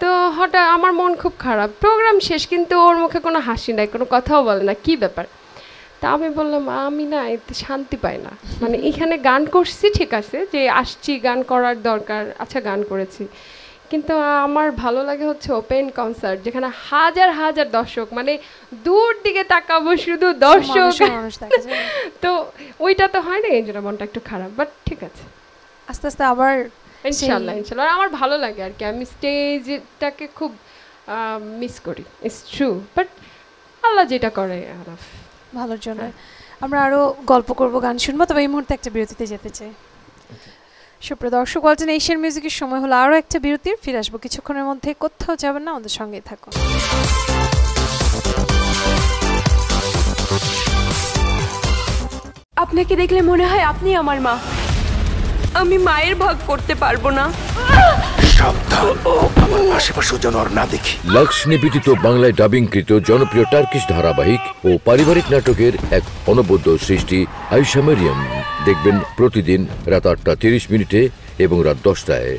তো হঠাৎ আমার মন খুব খারাপ। প্রোগ্রাম শেষ কিন্তু ওর মুখে কোনো হাসি নাই কোনো কথাও বলে না। কি ব্যাপার? তা আমি বললাম আমি না এতে শান্তি পাই না। মানে এখানে গান করছি ঠিক আছে যে আসছি গান করার দরকার আচ্ছা গান করেছি। কিন্তু আমার ভালো লাগে হচ্ছে ওপেন কনসার্ট যেখানে হাজার হাজার দর্শক মানে দূর দিকে তাকাবো শুধু দর্শক। তো ওইটা তো হয় না এই জন্য মনটা একটু খারাপ বাট ঠিক আছে। আস্তে আস্তে আবার ইনশাল্লাহ ইনশাল্লাহ আর আমার ভালো লাগে আর কি আমি স্টেজটাকে খুব মিস করি ইটস ট্রু বাট আল্লাহ যেটা করে আলাফ ভালোর জন্য। আমরা আরও গল্প করব গান শুনব তবে এই মুহূর্তে একটা বিরতিতে যেতে চাই। সুপ্রিয় দর্শক ওয়ালটন এশিয়ান মিউজিকের সময় হলো আরও একটা বিরতির ফিরে আসব কিছুক্ষণের মধ্যে কোথাও যাবেন না আমাদের সঙ্গেই থাকো। আপনাকে দেখলে মনে হয় আপনি আমার মা। আমি মায়ের ভাগ করতে পারব না। সাবধান। আমার আশেপাশেও যেন আর না দেখি। লাক্স নিবেদিত বাংলায় ডাবিংকৃত জনপ্রিয় টার্কিশ ধারাবাহিক ও পারিবারিক নাটকের এক অনবদ্য সৃষ্টি আইসামেরিয়াম দেখবেন প্রতিদিন রাত আটটা তিরিশ মিনিটে এবং রাত দশটায়।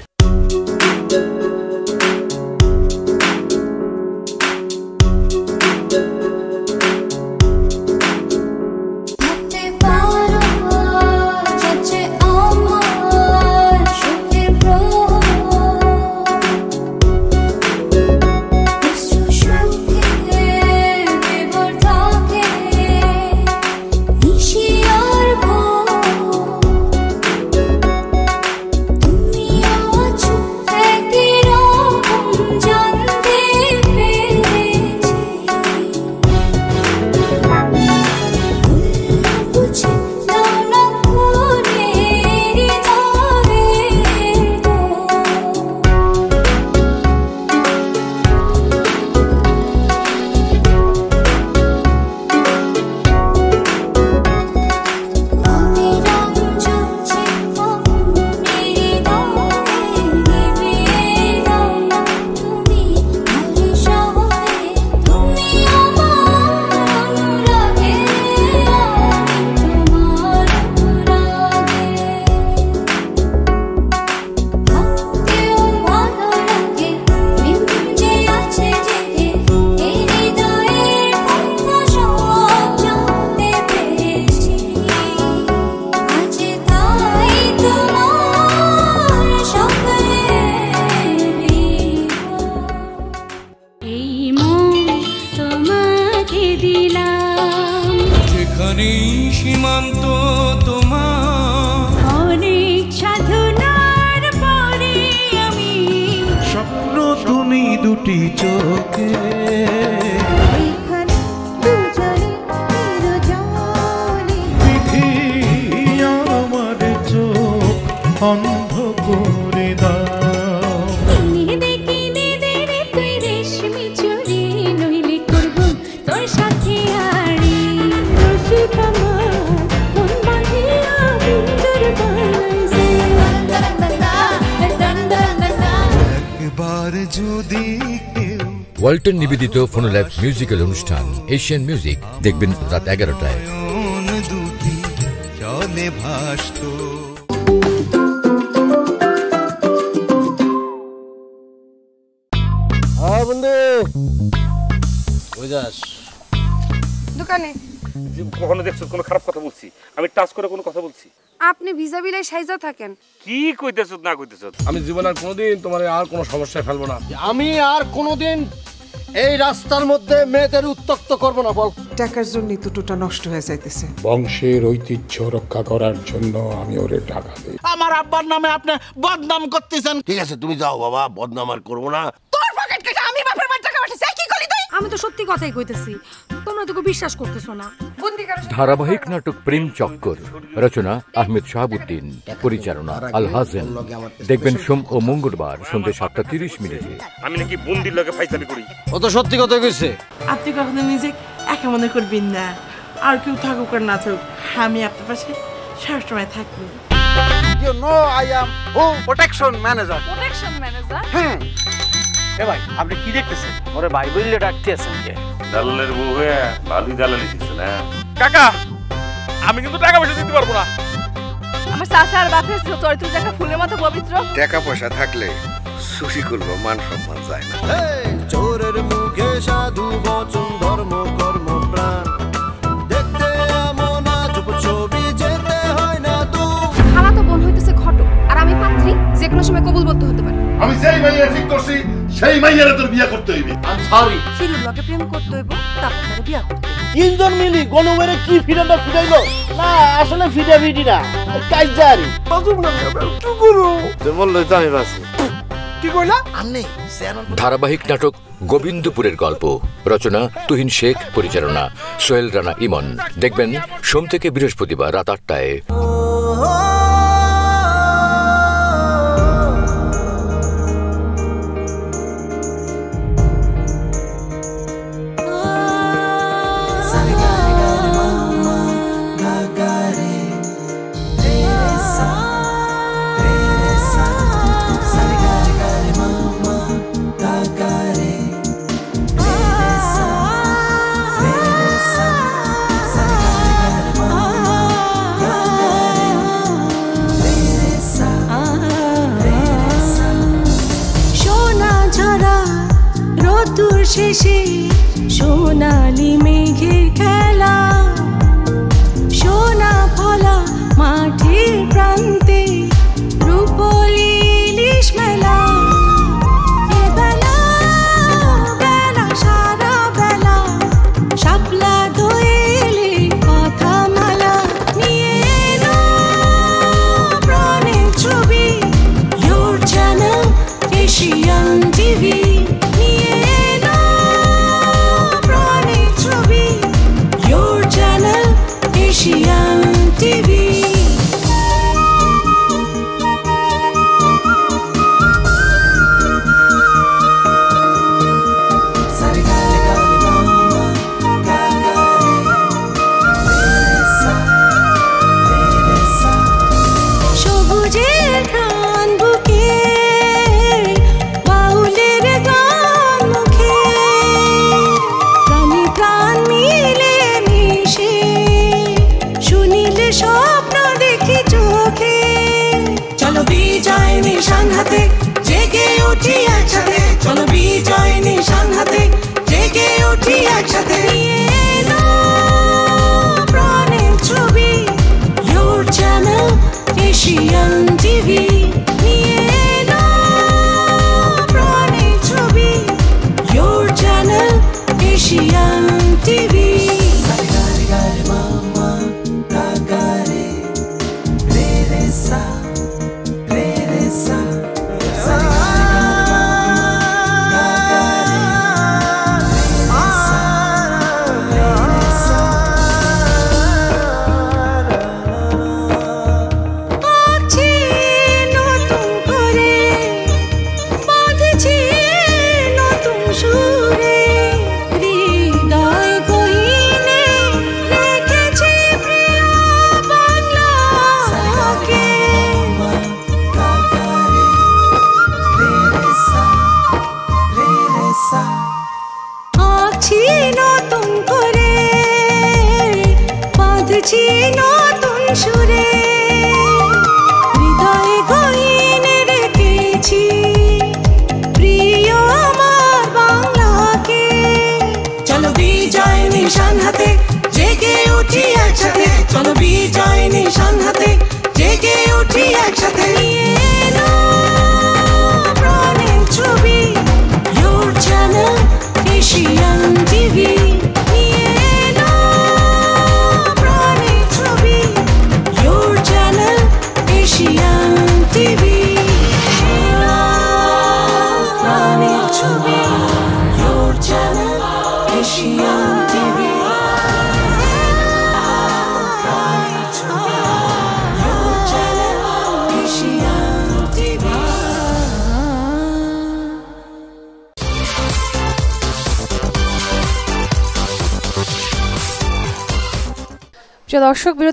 নিবেদিত ফোনোল্যাব মিউজিক্যাল অনুষ্ঠান এশিয়ান মিউজিক দেখবেন রাত এগারোটায়। হ্যাঁ দোকানে। কখনো দেখছ কোনো খারাপ কথা বলছি? আমি টাচ করে কোনো কথা বলছি? আপনি বিলাই সাইজা থাকেন। কি কইতেছ না কইতেছ? আমি জীবনে আর কোনোদিন তোমার আর কোনো সমস্যায় ফেলব না। আমি আর কোনোদিন এই রাস্তার মধ্যে মেয়েদের উত্তক্ত করব না বল। টাকার জন্য দুটোটা নষ্ট হয়ে যাইতেছে। বংশের ঐতিহ্য রক্ষা করার জন্য আমি ওরে টাকা দিই। আমার আব্বার নামে আপনি বদনাম করতেছেন। ঠিক আছে তুমি যাও বাবা বদনাম আর করব না। তোর পকেট কেটে আমি বাপের বাড়ি টাকা পাঠাইছি কি করলি তুই? আমি তো সত্যি কথাই কইতেছি তোমরা তোকে বিশ্বাস করতেছো না। ধারাবাহিক নাটক প্রেম চক্কর রচনা আহমেদ শাহাবুদ্দিন পরিচালনা আল হাজেন দেখবেন সোম ও মঙ্গলবার সন্ধ্যে সাতটা তিরিশ মিনিটে। আমি নাকি বন্দির লগে ফাইসালি করি। ও তো সত্যি কথা কইছে। আপনি কখনো নিজে একা মনে করবেন না। আর কেউ থাকুক আর না থাকুক আমি আপনার পাশে সবসময় থাকব। You know I am who protection manager protection manager hmm এ ভাই আপনি কি দেখতেছেন? ওরে ভাই বললে ডাকতে আছেন কে? দালালের বউ হয়ে ভালোই দালালি শিখছে না কাকা আমি কিন্তু টাকা পয়সা দিতে পারব না। আমার চাচা আর বাপের চরিত্র দেখা ফুলের মতো পবিত্র। টাকা পয়সা থাকলে সুশি করব মান সম্মান যায় না। চোরের মুখে সাধু বচন ধর্ম কর্ম প্রাণ। দেখতে এমন আজব ছবি যেতে হয় না দূর খালা তো বোন হইতেছে ঘটক আর আমি পাত্রী যে কোনো সময় কবুল বলতে হতে পারে। আমি যেই মাইয়া ঠিক করছি সেই মাইয়ারে তোর বিয়া করতে হইবে। আই সরি ফিরুল লগে প্রেম করতে হইব তারপর তারে বিয়া করতে তিনজন মিলি গণমেরে কি ফিডাটা ফিডাইলো না আসলে ফিডা ফিডি না কাইজারি। বাজুম না টুকুরু তে বললে তো আমি বাসি কি কইলা? আমনে ধারাবাহিক নাটক গোবিন্দপুরের গল্প। রচনা তুহিন শেখ পরিচালনা সোহেল রানা ইমন। দেখবেন সোম থেকে বৃহস্পতিবার রাত আটটায়।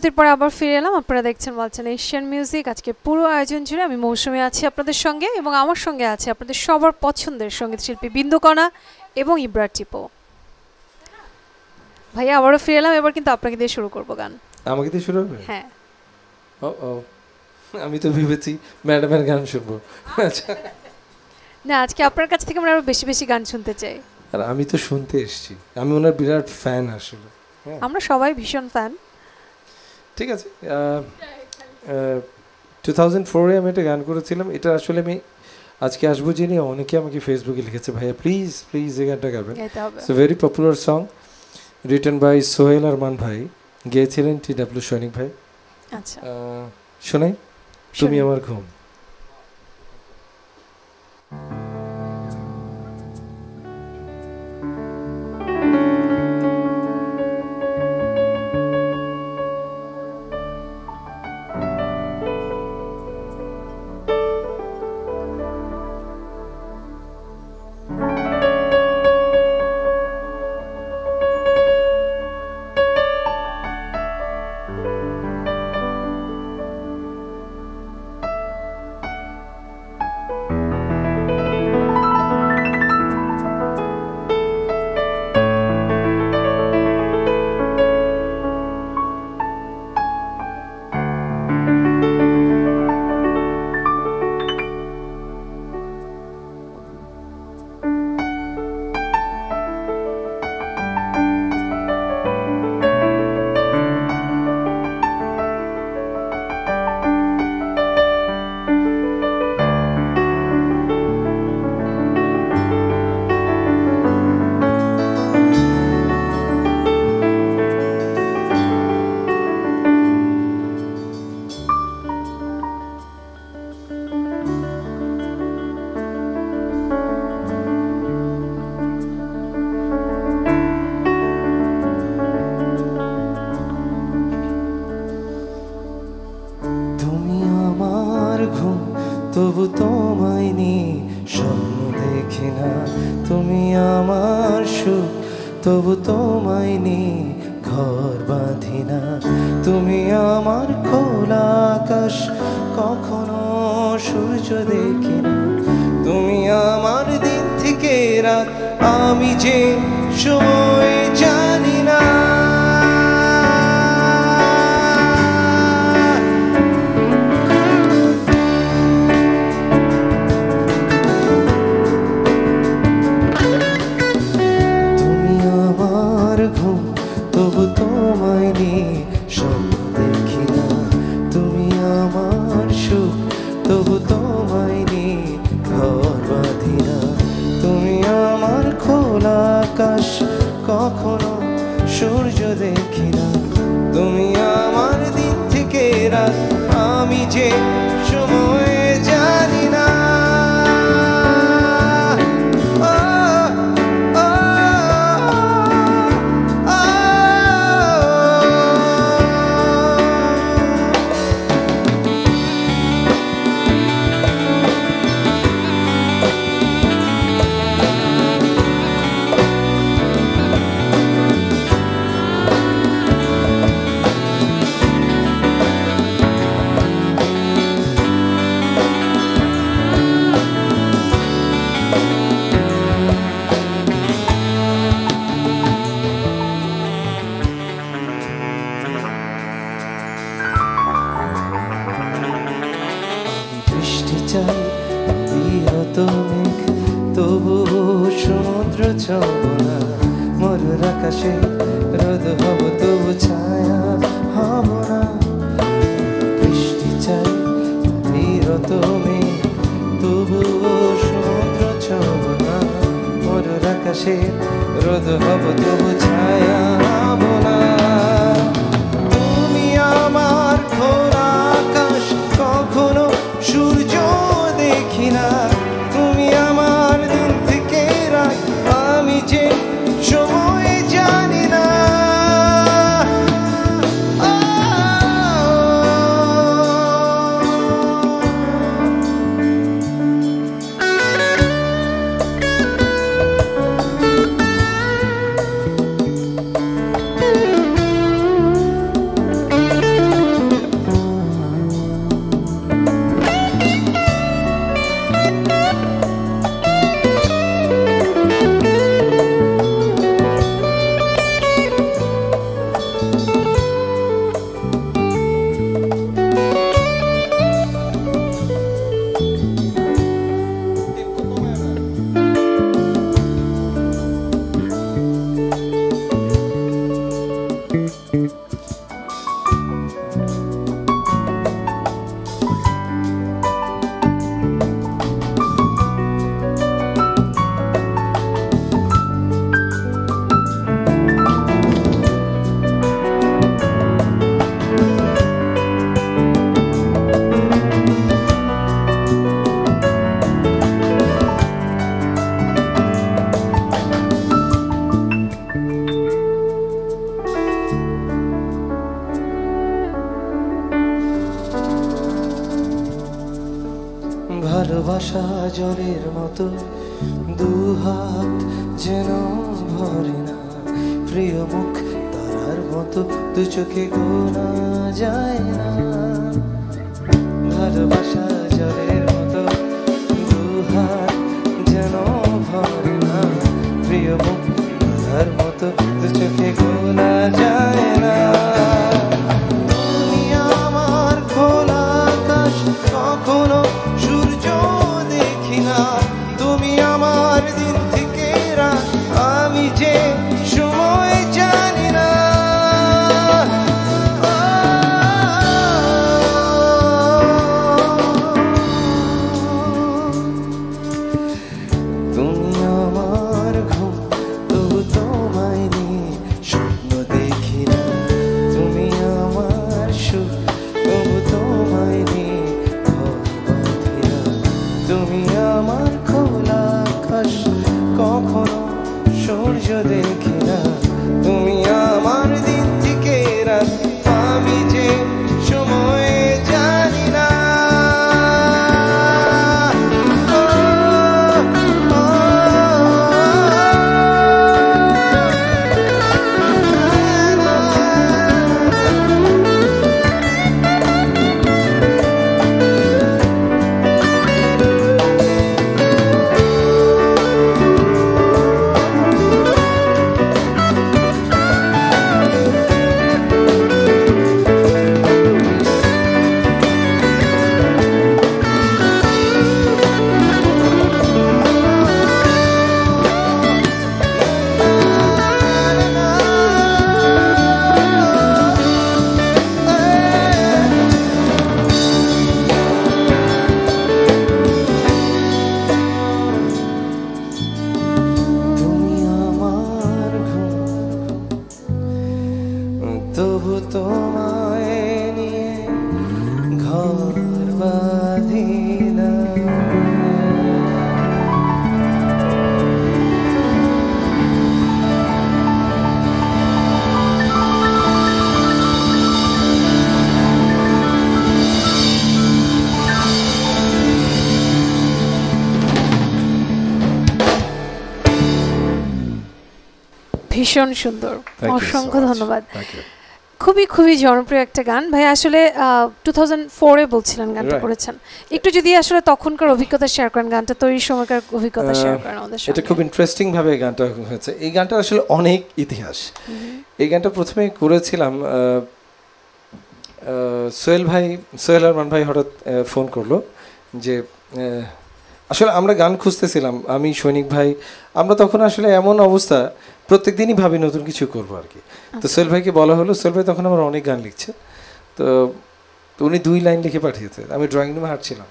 বিরতির পরে আবার ফিরে এলাম। আপনারা দেখছেন বলছেন এশিয়ান মিউজিক। আজকে পুরো আয়োজন জুড়ে আমি মৌসুমী আছি আপনাদের সঙ্গে এবং আমার সঙ্গে আছে আপনাদের সবার পছন্দের সংগীত শিল্পী বিন্দুকণা এবং ইব্রা টিপো। ভাইয়া আবারও ফিরে এলাম। এবার কিন্তু আপনাকে দিয়ে শুরু করব গান। আমাকে দিয়ে শুরু হবে? হ্যাঁ। ও ও আমি তো ভেবেছি ম্যাডামের গান শুনব। আচ্ছা। না আজকে আপনার কাছ থেকে আমরা আরও বেশি বেশি গান শুনতে চাই। আর আমি তো শুনতে এসেছি। আমি ওনার বিরাট ফ্যান আসলে। হ্যাঁ। আমরা সবাই ভীষণ ফ্যান। ঠিক আছে টু থাউজেন্ড ফোরে আমি একটা গান করেছিলাম এটা আসলে আমি আজকে আসব জেনে অনেকে আমাকে ফেসবুকে লিখেছে ভাইয়া প্লিজ প্লিজ এই গানটা গাবেন। It's very popular song written by Sohel Arman ভাই গেয়েছিলেন টি ডাব্লিউ সৈনিক ভাই। আচ্ছা। শোনাই তুমি আমার ঘুম। 곁에 있게나 ভীষণ সুন্দর। অসংখ্য ধন্যবাদ। খুবই খুবই জনপ্রিয় একটা গান। ভাই আসলে টু থাউজেন্ড ফোরে বলছিলেন গানটা করেছেন। একটু যদি আসলে তখনকার অভিজ্ঞতা শেয়ার করেন গানটা তৈরির সময়কার অভিজ্ঞতা শেয়ার করেন আমাদের এটা খুব ইন্টারেস্টিং ভাবে গানটা হয়েছে। এই গানটা আসলে অনেক ইতিহাস। এই গানটা প্রথমে করেছিলাম সোহেল ভাই সোহেল আরমান ভাই হঠাৎ ফোন করল যে আসলে আমরা গান খুঁজতেছিলাম। আমি সৈনিক ভাই আমরা তখন আসলে এমন অবস্থা প্রত্যেক দিনই ভাবি নতুন কিছু করব আর কি তো সোহেল ভাইকে বলা হলো সোহেল ভাই তখন আমার অনেক গান লিখছে তো উনি দুই লাইন লিখে পাঠিয়েছে আমি ড্রয়িং রুমে হাঁটছিলাম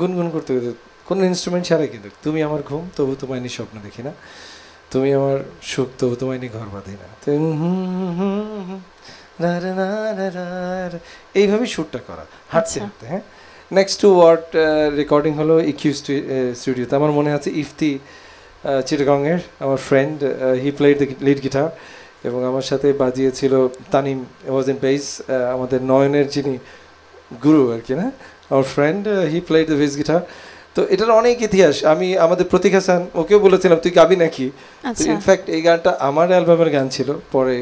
গুনগুন করতে করতে কোনো ইনস্ট্রুমেন্ট ছাড়াই কিন্তু তুমি আমার ঘুম তবু তোমায় নিয়ে স্বপ্ন দেখি না তুমি আমার সুখ তবু তোমায় নিয়ে ঘর বাঁধি না এইভাবে শ্যুটটা করা হাঁটছে হাঁটতে হ্যাঁ নেক্সট টু ওয়ার্ড রেকর্ডিং হলো ইকিউ স্টুডিওতে আমার মনে আছে ইফতি চিটাগংয়ের আমার friend he played the lead guitar এবং আমার সাথে বাজিয়েছিল তানিম ওয়াজ ইন বেস আমাদের নয়নের যিনি গুরু আর কি না? আমার friend he played the bass guitar তো এটার অনেক ইতিহাস। আমি আমাদের প্রতীক হাসান ওকেও বলেছিলাম তুই গাবি নাকি? আচ্ছা। ইনফ্যাক্ট এই গানটা আমার অ্যালবামের গান ছিল। পরে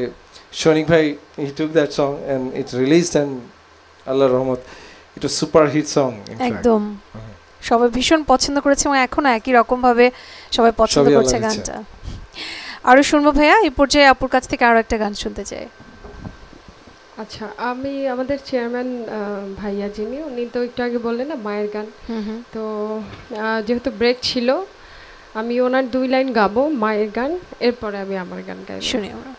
সৈনিক ভাই he took that song and it released and Allah রহমত ইট সুপার হিট সং একদম। সবাই ভীষণ পছন্দ করেছে এবং এখনও একই রকম ভাবে সবাই পছন্দ করছে গানটা। আরও শুনব ভাইয়া এই পর্যায়ে আপুর কাছ থেকে আরও একটা গান শুনতে চাই। আচ্ছা আমি আমাদের চেয়ারম্যান ভাইয়া যিনি উনি তো একটু আগে বললেন না মায়ের গান। হুম হুম। তো যেহেতু ব্রেক ছিল আমি ওনার দুই লাইন গাবো মায়ের গান এরপরে আমি আমার গান গাই শুনি আমরা।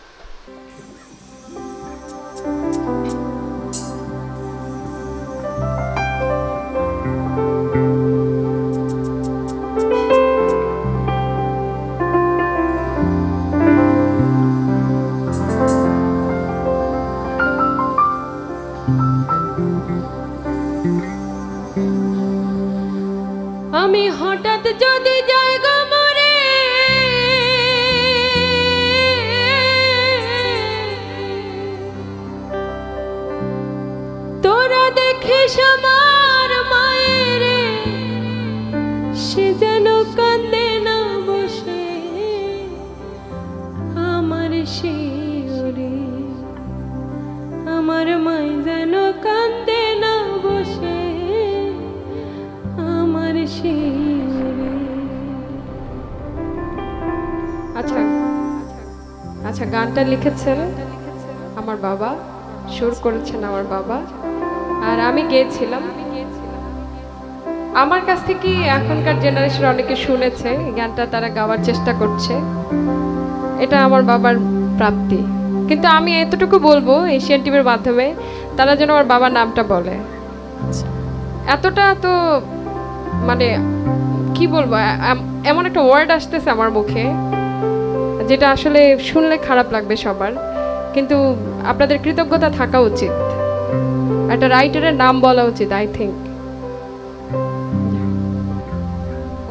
আমি হঠাৎ যদি যাই গো মরে তোরা দেখে আমার মায়ের সে যেন কান্দে আচ্ছা গানটা লিখেছেন আমার বাবা, সুর করেছেন আমার বাবা। আর আমি গেয়েছিলাম। আমার কাছ থেকে এখনকার জেনারেশন অনেকে শুনেছে গানটা তারা গাওয়ার চেষ্টা করছে। এটা আমার বাবার প্রাপ্তি। কিন্তু আমি এতটুকু বলব এশিয়ান টিভির মাধ্যমে, তারা যেন আমার বাবার নামটা বলে। এতটা তো মানে কি বলব এমন একটা ওয়ার্ড আসতেছে আমার মুখে। যেটা আসলে শুনলে খারাপ লাগবে সবার কিন্তু আপনাদের কৃতজ্ঞতা থাকা উচিত। একটা রাইটারের নাম বলা উচিত আই থিঙ্ক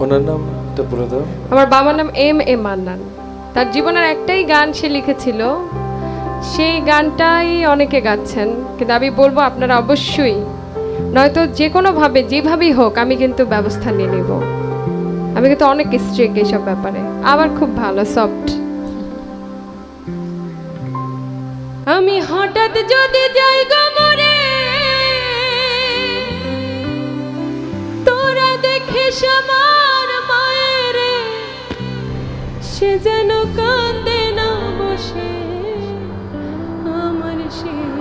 ওনার বলে দাও। আমার বাবার নাম এম এ মান্নান। তার জীবনের একটাই গান সে লিখেছিল। সেই গানটাই অনেকে গাচ্ছেন কিন্তু আমি বলব আপনারা অবশ্যই নয়তো যে কোনোভাবে যেভাবেই হোক আমি কিন্তু ব্যবস্থা নিয়ে নিব। আমি কিন্তু অনেক স্ট্রিক এইসব ব্যাপারে। আবার খুব ভালো সফট আমি হঠাৎ যদি যাই গো মরে, তোরা দেখিস আমার মায়ের, সে যেন কান্দে না বসে আমার শিরে।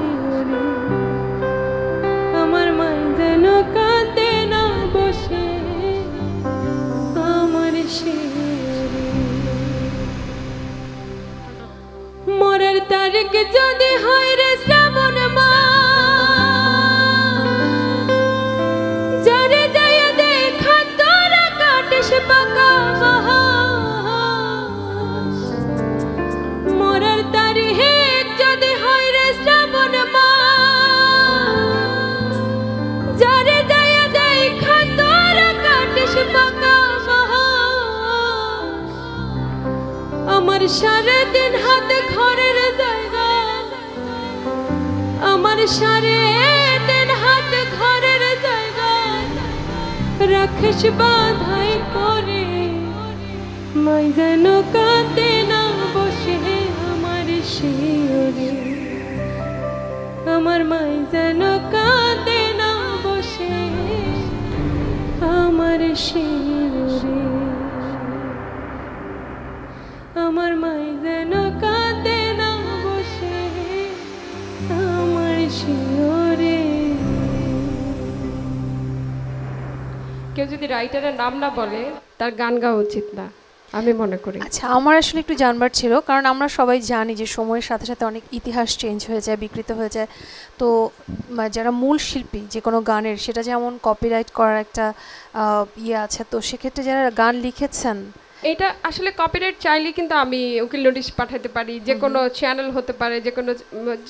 তারিখ যদি হয় রে আমার সারে হাত ঘরের জায়গা রাখিস বাধাই করে মাই যেন কাঁদে না বসে আমার শিওরে। আমার মাই যেন যদি রাইটারের নাম না বলে তার গান গাওয়া উচিত না আমি মনে করি। আচ্ছা আমার আসলে একটু জানবার ছিল কারণ আমরা সবাই জানি যে সময়ের সাথে সাথে অনেক ইতিহাস চেঞ্জ হয়ে যায় বিকৃত হয়ে যায়। তো যারা মূল শিল্পী যে কোনো গানের সেটা যেমন কপিরাইট করার একটা ইয়ে আছে তো সেক্ষেত্রে যারা গান লিখেছেন এটা আসলে কপিরাইট চাইলে কিন্তু আমি উকিল নোটিশ পাঠাতে পারি যে কোনো চ্যানেল হতে পারে যে কোনো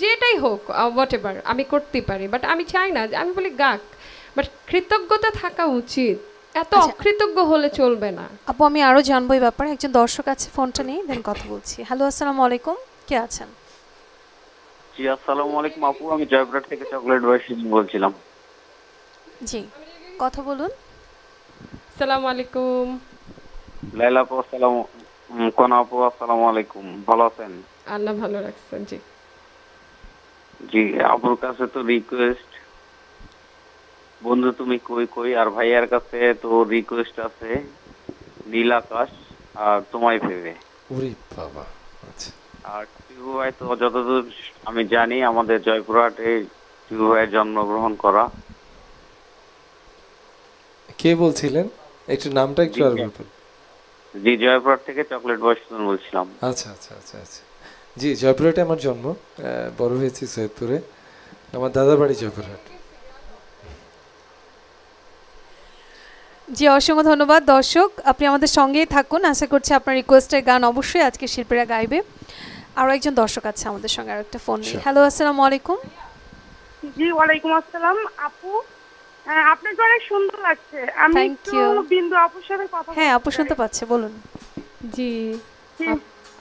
যেটাই হোক হোয়াট এভার আমি করতে পারি। বাট আমি চাই না আমি বলি গাক বাট কৃতজ্ঞতা থাকা উচিত। এত অকৃতজ্ঞ হলে চলবে না। আপু আমি আরও জানব এই ব্যাপারে। একজন দর্শক আছে ফোনটা নিয়ে দেন কথা বলছি। হ্যালো আসসালামু আলাইকুম। কে আছেন? জি আসসালামু আলাইকুম আপু। আমি জয়পুরহাট থেকে চকলেট বয়সী বলছিলাম। জি কথা বলুন। আসসালামু আলাইকুম। লাইলা আপু আসসালাম কোন আপু আসসালামু আলাইকুম। ভালো আছেন? আল্লাহ ভালো রাখছেন জি। জি আপুর কাছে তো রিকোয়েস্ট বন্ধু তুমি কই কই? আর ভাইয়ার কাছে তো রিকোয়েস্ট আছে নীল আকাশ আর তোমায় ভেবে। ওরে বাবা আচ্ছা। আর টিহু ভাই তো যতদূর আমি জানি আমাদের জয়পুরহাটে টিহু ভাইয়ের জন্মগ্রহণ করা। কে বলছিলেন? একটু নামটা একটু আর বলবেন। জি জয়পুরহাট থেকে চকলেট বয়স বলছিলাম। আচ্ছা আচ্ছা আচ্ছা আচ্ছা। জি জয়পুরহাটে আমার জন্ম বড় হয়েছি সৈয়দপুরে। আমার দাদার বাড়ি জয়পুরহাট। জি অসংখ্য ধন্যবাদ। দর্শক আপনি আমাদের সঙ্গেই থাকুন। আশা করছি আপনার রিকোয়েস্টের গান অবশ্যই আজকে শিল্পীরা গাইবে। আরও একজন দর্শক আছে আমাদের সঙ্গে আর একটা ফোন হ্যালো আসসালামু আলাইকুম। জি ওয়ালাইকুম আসসালাম। আপু আপনাকে অনেক সুন্দর লাগছে। আমি একটু বিন্দু আপুর সাথে কথা হ্যাঁ আপু শুনতে পাচ্ছে বলুন। জি।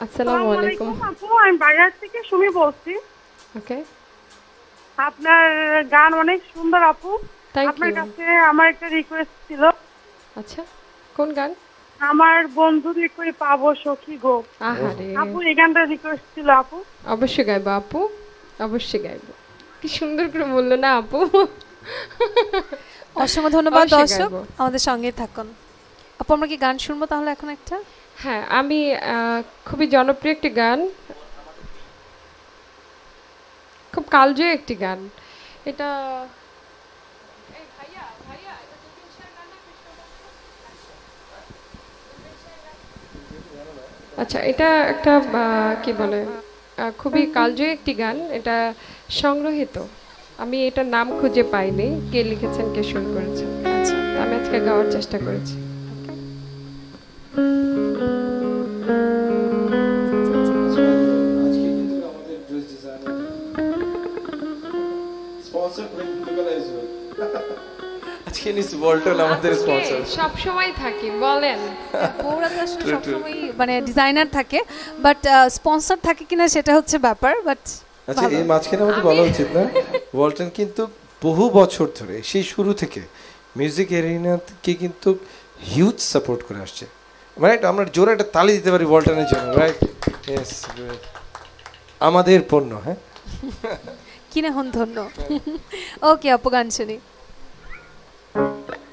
আসসালামু আলাইকুম। আপু আমি বাজার থেকে সুমি বলছি। ওকে। আপনার গান অনেক সুন্দর আপু। আপনার কাছে আমার একটা রিকোয়েস্ট ছিল। আচ্ছা কোন গান? আমার বন্ধু কই পাবো সখী গো। আহারে। আপু এই গানটা রিকোয়েস্ট ছিল আপু? অবশ্যই গাইবো আপু। অবশ্যই গাইবো। কি সুন্দর করে বলল না আপু? অসংখ্য ধন্যবাদ দর্শক। আমাদের সঙ্গেই থাকুন। আপু আমরা কি গান শুনব তাহলে এখন একটা? হ্যাঁ আমি আহ, খুবই জনপ্রিয় একটি গান। খুব কালজয়ী একটি গান। এটা আচ্ছা এটা একটা কি বলে খুবই কালজয়ী একটি গান, এটা সংগ্রহীত আমি এটার নাম খুঁজে পাইনি, কে লিখেছেন, কে সুর করেছেন। আচ্ছা আমি আজকে গাওয়ার চেষ্টা করেছি। আজকে নিস ওয়ালটন আমাদের স্পন্সর সব সময় থাকি বলেন। বউরা তো আসলে True, true. মানে ডিজাইনার থাকে বাট স্পন্সর থাকে কিনা সেটা হচ্ছে ব্যাপার বাট আচ্ছা এই মাঝখানে আমাকে বলা উচিত না ওয়ালটন কিন্তু বহু বছর ধরে সেই শুরু থেকে মিউজিক এরিনাকে কিন্তু হিউজ সাপোর্ট করে আসছে। রাইট আমরা জোরে একটা তালি দিতে পারি ওয়ালটনের জন্য রাইট ইয়েস আমাদের পণ্য হ্যাঁ? কিনে হন ধন্য। ওকে আপু গান শুনি। সম্ভব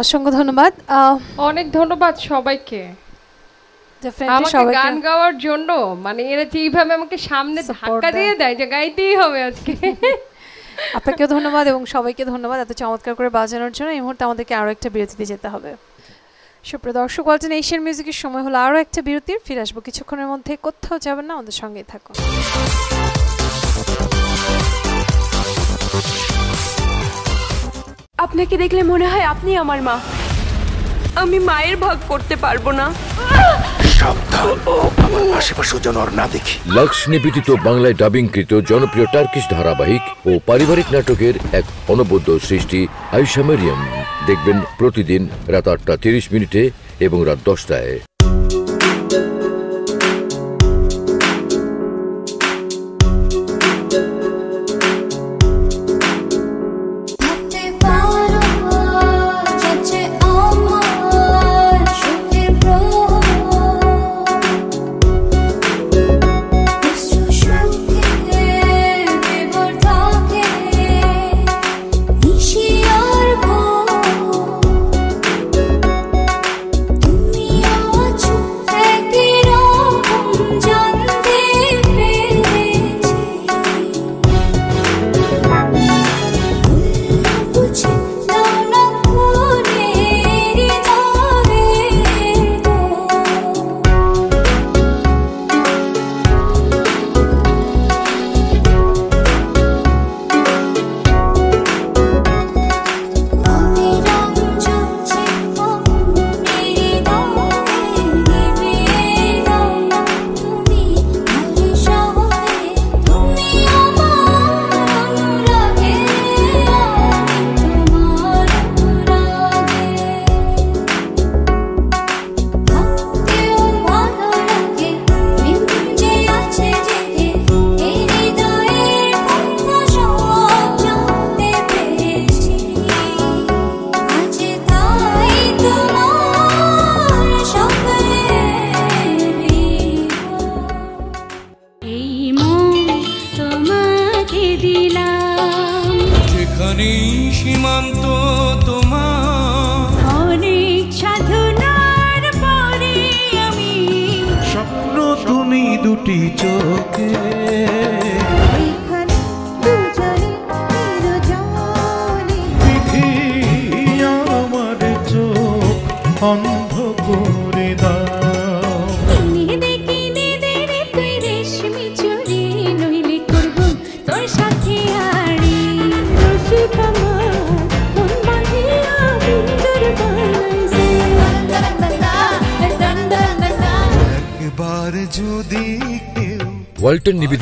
অসংখ্য ধন্যবাদ। অনেক ধন্যবাদ সবাইকে। আমাকে গান গাওয়ার জন্য মানে এরা যে এইভাবে আমাকে সামনে ধাক্কা দিয়ে। দেয় যে গাইতেই হবে আজকে। আপনাকেও ধন্যবাদ এবং সবাইকে ধন্যবাদ এত চমৎকার করে বাজানোর জন্য। এই মুহূর্তে আমাদেরকে আরও একটা বিরতিতে যেতে হবে। সুপ্রিয় দর্শক এশিয়ান মিউজিকের সময় হলো আরও একটা বিরতির ফিরে আসব কিছুক্ষণের মধ্যে। কোথাও যাবেন না আমাদের সঙ্গেই থাকুন। আপনাকে দেখলে মনে হয় আপনি আমার মা। আমি মায়ের ভাগ করতে পারব না। সাবধান। আমার আশেপাশে যেন আর না দেখি। লক্ষ্মী বাংলায় ডাবিংকৃত জনপ্রিয় টার্কিশ ধারাবাহিক ও পারিবারিক নাটকের এক অনবদ্য সৃষ্টি আইসামেরিয়াম দেখবেন প্রতিদিন রাত আটটা তিরিশ মিনিটে এবং রাত দশটায়।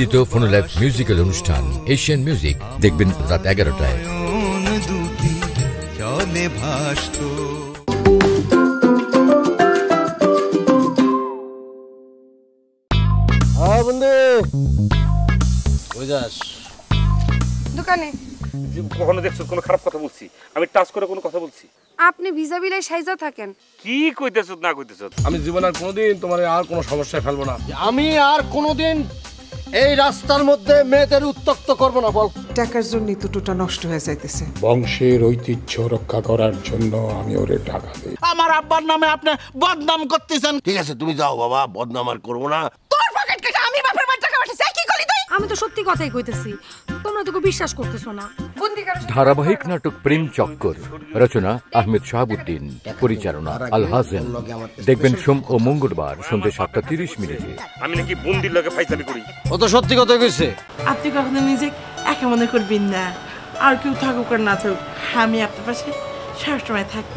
নিবেদিত ফোনোলাইভ মিউজিক্যাল অনুষ্ঠান এশিয়ান মিউজিক দেখবেন রাত এগারোটায়। হ্যাঁ বন্ধু। ওই যাস? দোকানে। কখনো দেখছ কোনো খারাপ কথা বলছি? আমি টাচ করে কোনো কথা বলছি? আপনি ভিজা বিলাই সাইজা থাকেন। কি কইতেছ না কইতেছ আমি জীবন আর কোনোদিন তোমার আর কোনো সমস্যায় ফেলব না। আমি আর কোনোদিন এই রাস্তার মধ্যে মেয়েদের উত্তক্ত করব না বল। টাকার জন্য দুটোটা নষ্ট হয়ে যাইতেছে। বংশের ঐতিহ্য রক্ষা করার জন্য আমি ওরে টাকা দিই। আমার আব্বার নামে আপনি বদনাম করতেছেন। ঠিক আছে তুমি যাও বাবা বদনাম আর করব না। তোর পকেট কেটে আমি বাপের বাড়ি টাকা পাঠাইছি কি করলি তুই? আমি তো সত্যি কথাই কইতেছি তোমরা তোকে বিশ্বাস করতেছো না। করো ধারাবাহিক নাটক প্রেম চক্কর রচনা আহমেদ শাহাবুদ্দিন পরিচালনা আল হাসেন দেখবেন সোম ও মঙ্গলবার সন্ধ্যে সাতটা তিরিশ মিনিটে। আমি নাকি বন্দির লগে ফাইসামি করি। ও তো সত্যি কথা কইছে। আপনি কখনো নিজে একা মনে করবেন না। আর কেউ থাকুক আর না থাকুক আমি আপনার পাশে সবসময় থাকব।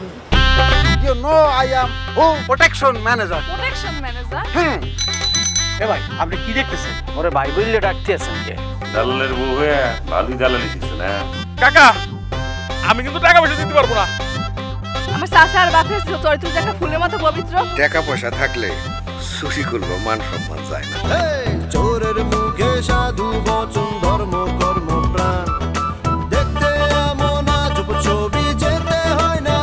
You know I am who? Protection manager. Protection manager hmm এ ভাই আপনি কি দেখতেছেন? ওরে ভাই বললে ডাকতে আছেন কে? দালালের বউ হয়ে ভালোই দালালি দিচ্ছে না? কাকা আমি কিন্তু টাকা পয়সা দিতে পারব না। আমার আর বাপের চরিত্র একটা ফুলের মতো পবিত্র। টাকা পয়সা থাকলে সুশি করব মান সম্মান যায় না। চোরের মুখে সাধু বচন ধর্ম কর্ম প্রাণ। দেখতে এমন আজব ছবি যেতে হয় না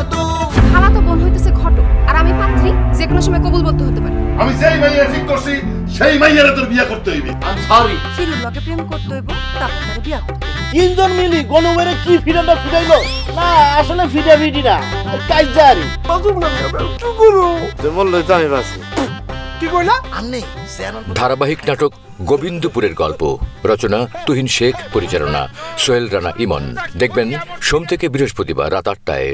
খালা তো বোন হইতেছে ঘটক আর আমি পাত্রী যে কোনো সময় কবুল বলতে হতে পারে। আমি যেই মাইয়া ঠিক করছি সেই মাইয়ারে তোর বিয়া করতে হইবে। সরি ফিরুল্লাহকে প্রেম করতে হইব তারপর তারে বিয়া করতে তিনজন মিলি গণবেরে কি ফিডাটা খুঁজাইলো না আসলে ফিডা ফিডি না কাইজারি। বললোই তো আমি বাসি কি কইলা? আমনে ধারাবাহিক নাটক গোবিন্দপুরের গল্প। রচনা তুহিন শেখ পরিচালনা সোহেল রানা ইমন। দেখবেন সোম থেকে বৃহস্পতিবার রাত আটটায়।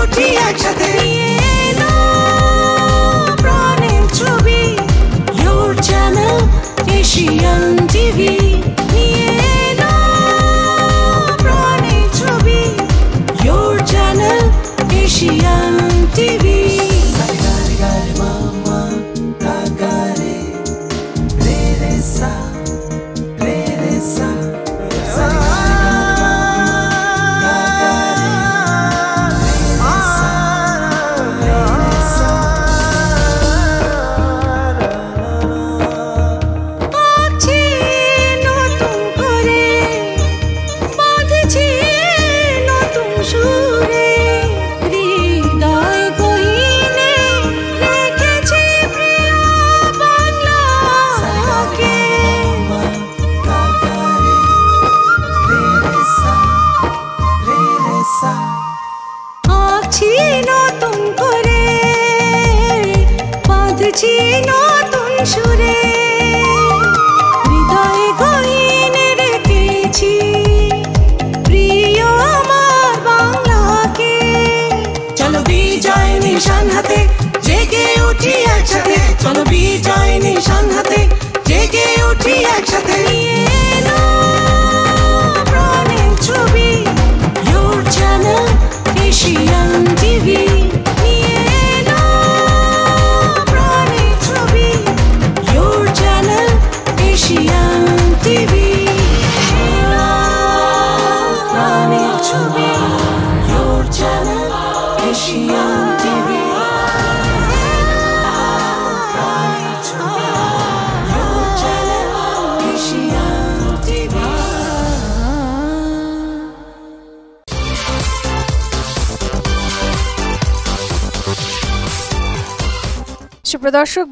জেগে উঠি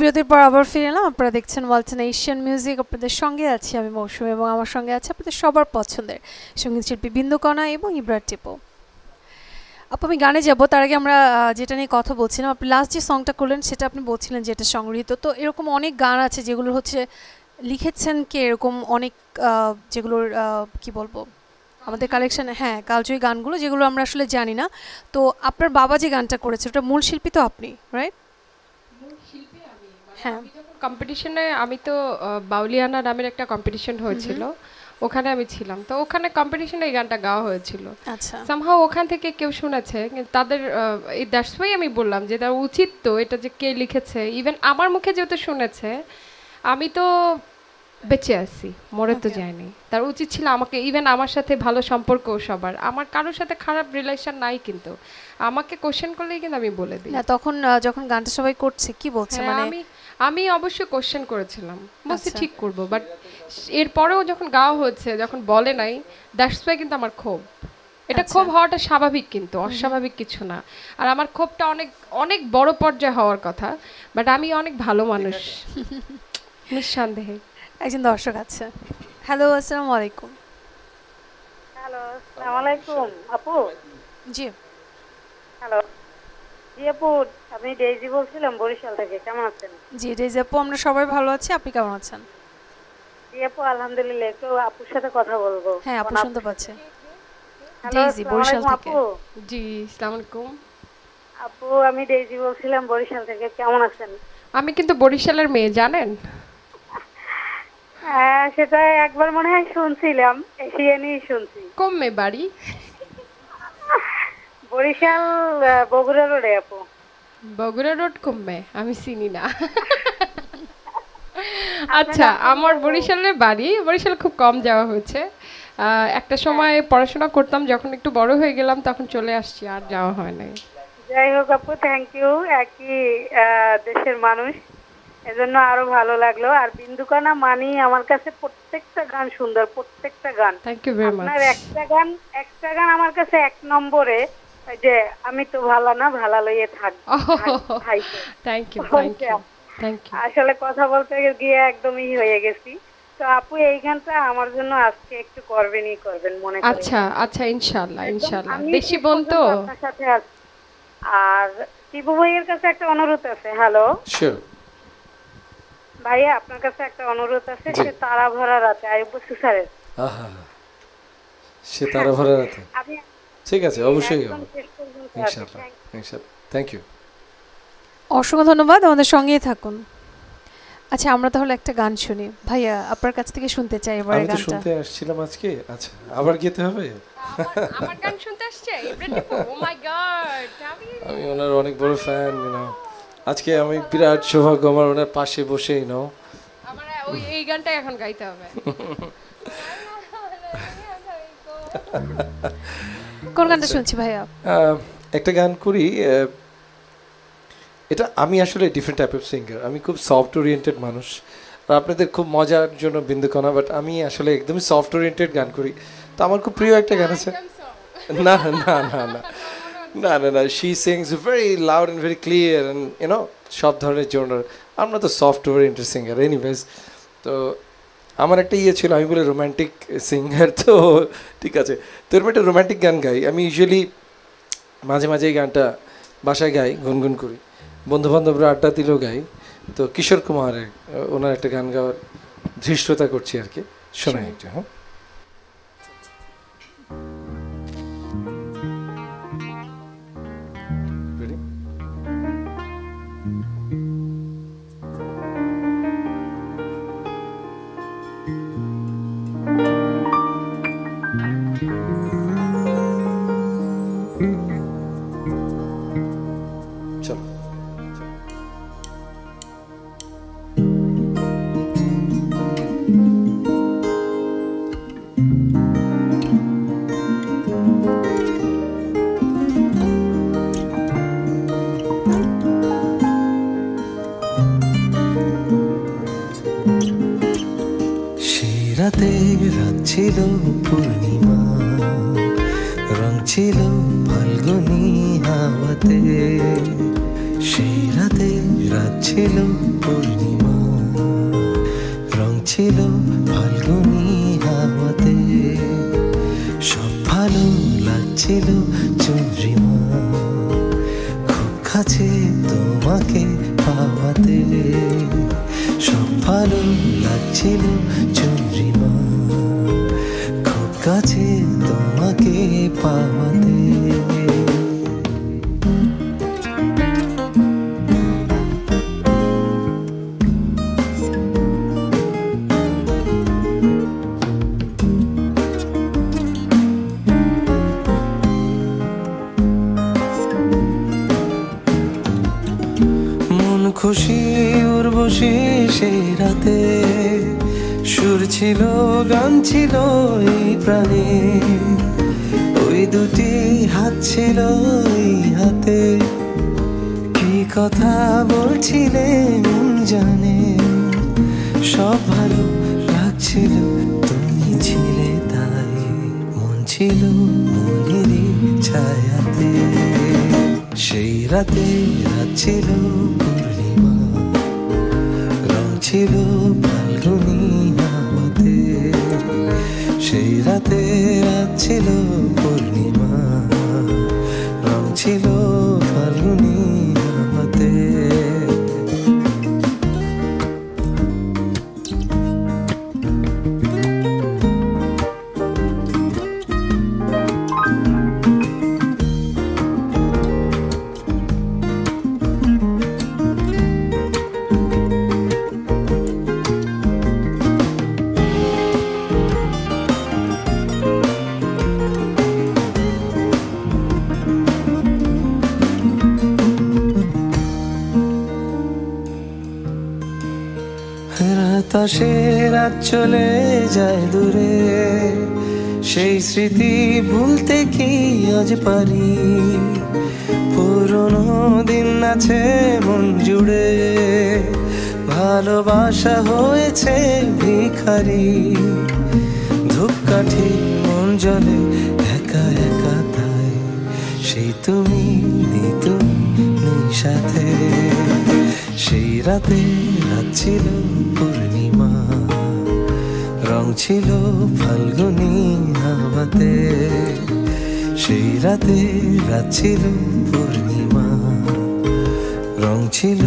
বিরতির পর আবার ফিরে এলাম। আপনারা দেখছেন ওয়ালটন এশিয়ান মিউজিক আপনাদের সঙ্গে আছি আমি মৌসুমী এবং আমার সঙ্গে আছে আপনাদের সবার পছন্দের সংগীত শিল্পী বিন্দুকণা এবং ইব্রার টিপো। আপু আমি গানে যাব। তার আগে আমরা যেটা নিয়ে কথা বলছিলাম আপনি লাস্ট যে সংটা করলেন সেটা আপনি বলছিলেন যে এটা সংগৃহীত। তো এরকম অনেক গান আছে যেগুলো হচ্ছে লিখেছেন কে? এরকম অনেক যেগুলোর কি বলব? আমাদের কালেকশনে হ্যাঁ কালজয়ী গানগুলো যেগুলো আমরা আসলে জানি না। তো আপনার বাবা যে গানটা করেছে ওটা মূল শিল্পী তো আপনি রাইট হ্যাঁ। কম্পিটিশনে আমি তো বাউলিয়ানা নামের একটা কম্পিটিশন হয়েছিল। ওখানে আমি ছিলাম। তো ওখানে কম্পিটিশনে এই গানটা গাওয়া হয়েছিল। আচ্ছা। সামহাও ওখান থেকে কেউ শুনেছে তাদের এই দ্যাটস ওয়াই আমি বললাম যে তার উচিত তো এটা যে কে লিখেছে। ইভেন আমার মুখে যেহেতু শুনেছে আমি তো বেঁচে আছি মরে তো যায়নি। তার উচিত ছিল আমাকে ইভেন আমার সাথে ভালো সম্পর্ক সবার। আমার কারোর সাথে খারাপ রিলেশন নাই কিন্তু। আমাকে কোশ্চেন করলেই কিন্তু আমি বলে দিই। না তখন যখন গানটা সবাই করছে কি বলছে? হ্যাঁ, মানে আমি আমি অবশ্যই কোশ্চেন করেছিলাম। বলছি আচ্ছা। ঠিক করব বাট এরপরেও যখন গাওয়া হচ্ছে যখন বলে নাই দ্যাটস ওয়াই কিন্তু আমার ক্ষোভ। এটা আচ্ছা। ক্ষোভ হওয়াটা স্বাভাবিক কিন্তু অস্বাভাবিক কিছু না। আর আমার ক্ষোভটা অনেক অনেক বড় পর্যায়ে হওয়ার কথা বাট আমি অনেক ভালো মানুষ। নিঃসন্দেহে। একজন দর্শক আছে। হ্যালো আসসালামু আলাইকুম। হ্যালো আসসালামু আলাইকুম। আপু? জি। হ্যালো জি আপু আমি ডেইজি বলছিলাম বরিশাল থেকে। কেমন আছেন? জি রেজি আপু আমরা সবাই ভালো আছি। আপনি কেমন আছেন? জি আপু আলহামদুলিল্লাহ একটু আপুর সাথে কথা বলব। হ্যাঁ আপু শুনতে পাচ্ছে। ডেইজি বরিশাল থেকে। জি আসসালামু আলাইকুম। আপু আমি ডেইজি বলছিলাম বরিশাল থেকে। কেমন আছেন? আমি কিন্তু বরিশালের মেয়ে জানেন? হ্যাঁ সেটা একবার মনে হয় শুনছিলাম শুনছি। কমে বাড়ি? বরিশাল বগুড়া রোডে আপু? বগুড়া রোড কমবে আমি চিনি না। আচ্ছা আমার বরিশালের বাড়ি বরিশাল খুব কম যাওয়া হয়েছে। একটা সময় পড়াশোনা করতাম যখন একটু বড় হয়ে গেলাম তখন চলে আসছি আর যাওয়া হয় নাই। যাই হোক আপু থ্যাংক ইউ একই দেশের মানুষ। এজন্য আরও ভালো লাগল। আর বিন্দুকানা মানি আমার কাছে প্রত্যেকটা গান সুন্দর প্রত্যেকটা গান। থ্যাংক ইউ ভেরি মাচ আপনার একটা গান একটা গান আমার কাছে এক নম্বরে। যে আমি তো ভালো না ভালো লইয়ে থাক। Thank you thank you thank you আসলে কথা বলতে গিয়ে একদমই হয়ে গেছি। তো আপু এই গানটা আমার জন্য আজকে একটু করবেনই করবেন মনে আচ্ছা আচ্ছা ইনশাআল্লাহ ইনশাআল্লাহ। দেশি বোন তো আপনার সাথে আর টিপু ভাইয়ের কাছে একটা অনুরোধ আছে হ্যালো? শিওর ভাইয়া আপনার কাছে একটা অনুরোধ আছে সে তারা ভরা রাতে আয়ুব স্যারের আহা সে তারা ভরা রাতে। আমি ঠিক আছে অবশ্যই। ইনশাআল্লাহ ইনশাআল্লাহ। থ্যাংক ইউ অসংখ্য ধন্যবাদ আমাদের সঙ্গেই থাকুন। আচ্ছা আমরা তাহলে একটা গান শুনি। ভাইয়া আপনার কাছ থেকে শুনতে চাই এবারে আমি শুনতে আসছিলাম আজকে। আচ্ছা আবার গেতে হবে? আমার গান শুনতে আসছে? ও মাই গড আমি ওনার অনেক বড় ফ্যান ইউনো আজকে আমি বিরাট সৌভাগ্য আমার ওনার পাশে বসে ইউনো আমার ওই এই গানটাই এখন গাইতে হবে। কোন গানটা আচ্ছা। শুনছি ভাইয়া? একটা গান করি এটা আমি আসলে ডিফারেন্ট টাইপ অফ সিঙ্গার আমি খুব সফট ওরিয়েন্টেড মানুষ। আর আপনাদের খুব মজার জন্য বিন্দু বিন্দুকণা বাট আমি আসলে একদমই সফট ওরিয়েন্টেড গান করি। তো আমার খুব প্রিয় একটা গান আছে। না না না না। না না না she sings very loud and very clear and you know সব ধরনের জন্য আমরা তো সফট ওরিয়েন্টেড সিঙ্গার এনিওয়েজ তো আমার একটা ইয়ে ছিল আমি বলে রোম্যান্টিক সিঙ্গার তো ঠিক আছে। তো এরকম একটা রোম্যান্টিক গান গাই। আমি ইউজুয়ালি মাঝে মাঝে এই গানটা বাসায় গাই গুনগুন করি। বন্ধুবান্ধবরা আড্ডা দিলেও গাই। তো কিশোর কুমারের ওনার একটা গান গাওয়ার ধৃষ্টতা করছি আর কি। শোনাই একটু হ্যাঁ। চলে যায় দূরে, সেই স্মৃতি ভুলতে কি আজ পারি? পুরনো দিন আছে মন জুড়ে, ভালোবাসা হয়েছে ভিখারি। ধূপকাঠি মন জলে একা একা তাই, সেই তুমি নেই তুমি সাথে। সেই রাতে ছিল ফাল্গুনি হাওয়াতে। সেই রাতে রাত ছিল পূর্ণিমা। রং ছিল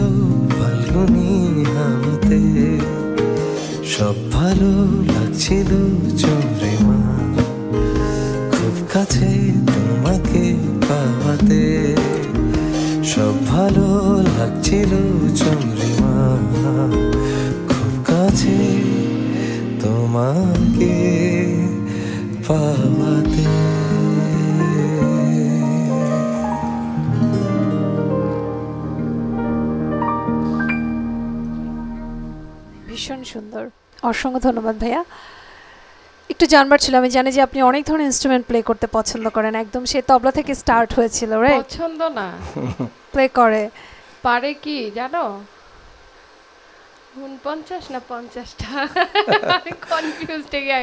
অসংখ্য ধন্যবাদ ভাইয়া। একটু জানবার ছিল আমি জানি যে আপনি অনেক ধরনের ইনস্ট্রুমেন্ট প্লে করতে পছন্দ করেন। একদম সে তবলা থেকে স্টার্ট হয়েছিল রাইট পছন্দ না। প্লে করে। পারে কি জানো? উনপঞ্চাশ না পঞ্চাশটা? কনফিউজ থেকে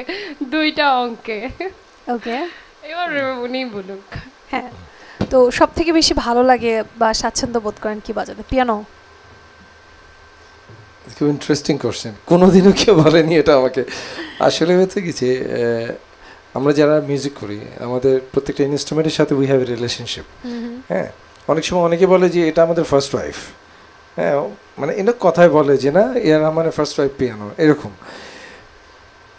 দুইটা অঙ্কে। ওকে এবার উনি বলুক। হ্যাঁ। তো সব থেকে বেশি ভালো লাগে বা স্বাচ্ছন্দ্য বোধ করেন কি বাজাতে? পিয়ানো খুব ইন্টারেস্টিং কোশ্চেন কোনোদিনও কেউ বলেনি এটা আমাকে। আসলে হয়েছে কি যে আমরা যারা মিউজিক করি আমাদের প্রত্যেকটা ইনস্ট্রুমেন্টের সাথে উই হ্যাভ এ রিলেশনশিপ হ্যাঁ অনেক সময় অনেকে বলে যে এটা আমাদের ফার্স্ট ওয়াইফ হ্যাঁ মানে এনে কথায় বলে যে না এর আমার ফার্স্ট ওয়াইফ পিয়ানো এরকম।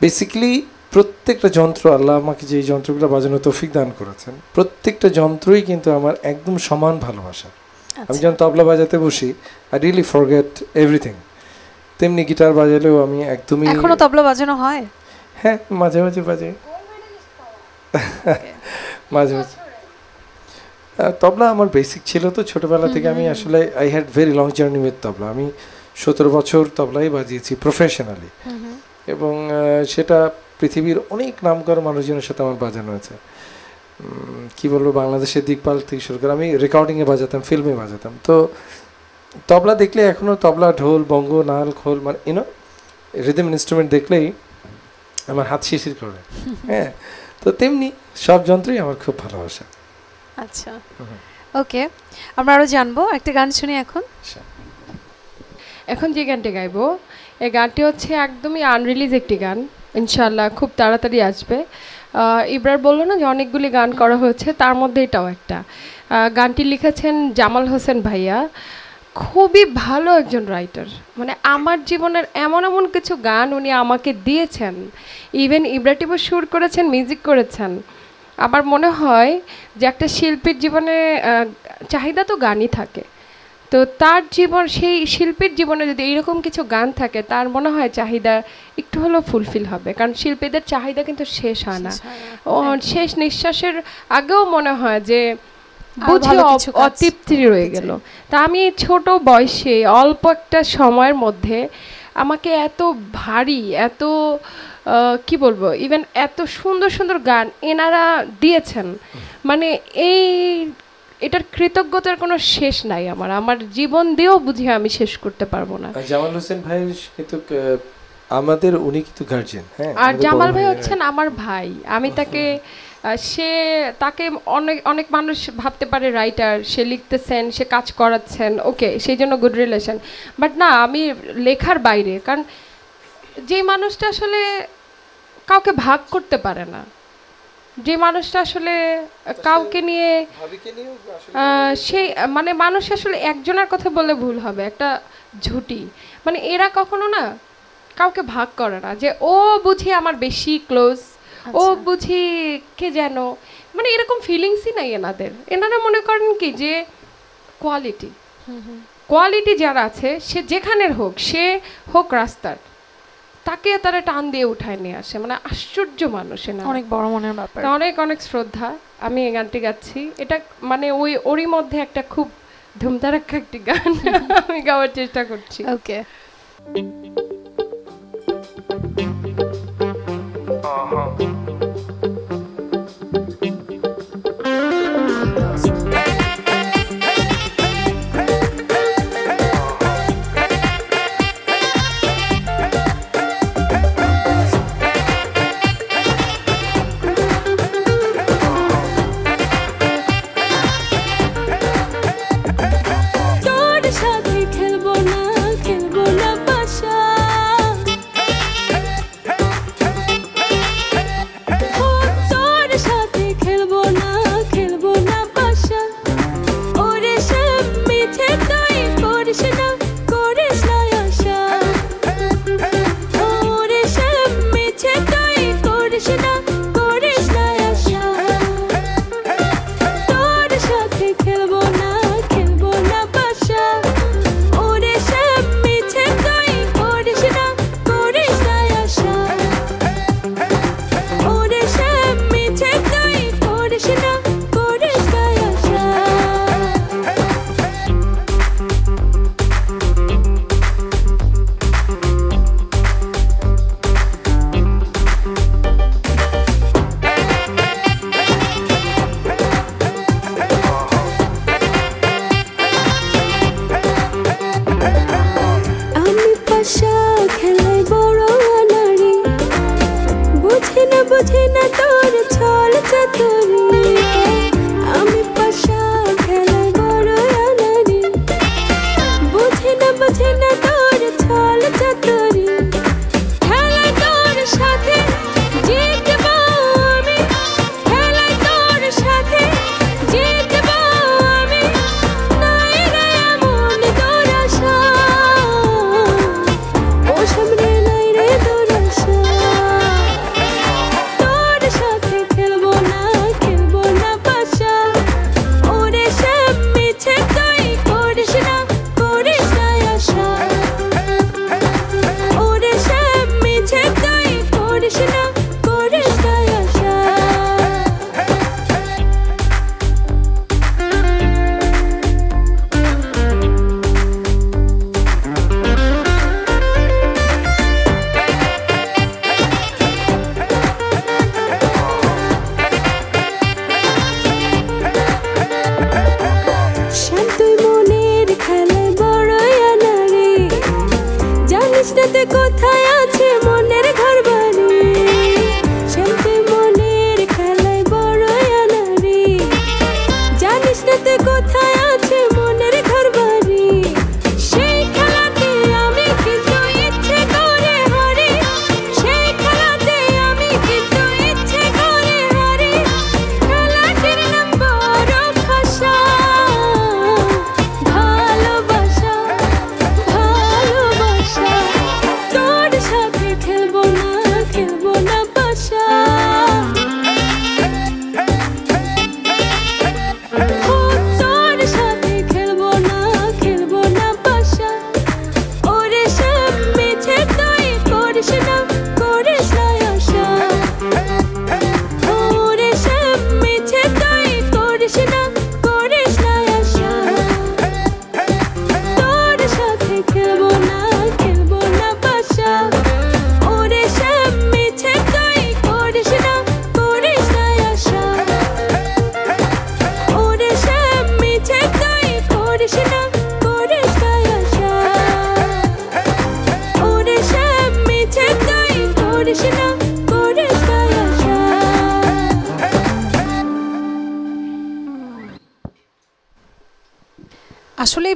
বেসিক্যালি প্রত্যেকটা যন্ত্র আল্লাহ আমাকে যে যন্ত্রগুলো বাজানোর তৌফিক দান করেছেন প্রত্যেকটা যন্ত্রই কিন্তু আমার একদম সমান ভালোবাসা আমি যখন তবলা বাজাতে বসি আই রিয়েলি ফরগেট এভরিথিং তেমনি গিটার বাজালেও আমি একদমই এখনও তবলা বাজানো হয়? হ্যাঁ মাঝে মাঝে বাজে। মাঝে মাঝে। তবলা আমার বেসিক ছিল তো ছোটবেলা থেকে আমি আসলে I had very long journey with tabla. আমি সতেরো বছর তবলাই বাজিয়েছি প্রফেশনালি এবং সেটা পৃথিবীর অনেক নামকরা মানুষজনের সাথে আমার বাজানো উম, কি বলব বাংলাদেশের দিকপাল থেকে শুরু করে আমি রেকর্ডিংয়ে বাজাতাম ফিল্মে বাজাতাম। তো তবলা দেখলে এখনও তবলা ঢোল বঙ্গ নাল খোল মানে ইউনো রিদম ইনস্ট্রুমেন্ট দেখলেই আমার হাত শিশির করে। হ্যাঁ তো তেমনি সব যন্ত্রই আমার খুব ভালোবাসা। আচ্ছা। ওকে আমরা আরও জানব একটা গান শুনি এখন। এখন যে গানটি গাইবো এই গানটি হচ্ছে একদমই আনরিলিজ একটি গান। ইনশাল্লাহ খুব তাড়াতাড়ি আসবে। আহ, ইবরার বলল না যে অনেকগুলি গান করা হয়েছে তার মধ্যে এটাও একটা। আহ, গানটি লিখেছেন জামাল হোসেন ভাইয়া। খুবই ভালো একজন রাইটার মানে আমার জীবনের এমন এমন কিছু গান উনি আমাকে দিয়েছেন। ইভেন ইব্রাটিবও সুর করেছেন মিউজিক করেছেন। আমার মনে হয় যে একটা শিল্পীর জীবনে চাহিদা তো গানই থাকে। তো তার জীবন সেই শিল্পীর জীবনে যদি এইরকম কিছু গান থাকে তার মনে হয় চাহিদা একটু হলেও ফুলফিল হবে। কারণ শিল্পীদের চাহিদা কিন্তু শেষ হয় না। ও শেষ নিঃশ্বাসের আগেও মনে হয় যে বুঝে অতৃপ্তি রয়ে গেল। তা আমি ছোট বয়সে অল্প একটা সময়ের মধ্যে আমাকে এত ভারী এত কি বলব ইভেন এত সুন্দর সুন্দর গান এনারা দিয়েছেন। মানে এই এটার কৃতজ্ঞতার কোনো শেষ নাই আমার। আমার জীবন দিয়েও বুঝি আমি শেষ করতে পারব না। জামাল হোসেন ভাই কিন্তু আমাদের উনি কিন্তু গার্জিয়ান হ্যাঁ? আর জামাল ভাই হচ্ছেন আমার ভাই। আমি তাকে আহ, সে তাকে অনেক অনেক মানুষ ভাবতে পারে রাইটার সে লিখতেছেন সে কাজ করাচ্ছেন ওকে সেই জন্য গুড রিলেশন বাট না আমি লেখার বাইরে কারণ যে মানুষটা আসলে কাউকে ভাগ করতে পারে না যে মানুষটা আসলে কাউকে নিয়ে সেই মানে মানুষ আসলে একজনের কথা বলে ভুল হবে একটা ঝুটি। মানে এরা কখনো না কাউকে ভাগ করে না যে ও বুঝি আমার বেশি ক্লোজ ও বুঝি কে যেন মানে এরকম ফিলিংসই নাই এনাদের। এনারা মনে করেন কি যে কোয়ালিটি কোয়ালিটি যারা আছে সে যেখানের হোক সে হোক রাস্তার তাকে তারা টান দিয়ে উঠায় নিয়ে আসে। মানে আশ্চর্য মানুষ এনারা। অনেক বড় মনের ব্যাপার। অনেক অনেক শ্রদ্ধা। আমি এই গানটি গাচ্ছি। এটা মানে ওই ওরই মধ্যে একটা খুব ধুমধারাক্কা একটি গান। আমি গাওয়ার চেষ্টা করছি। ওকে। তোর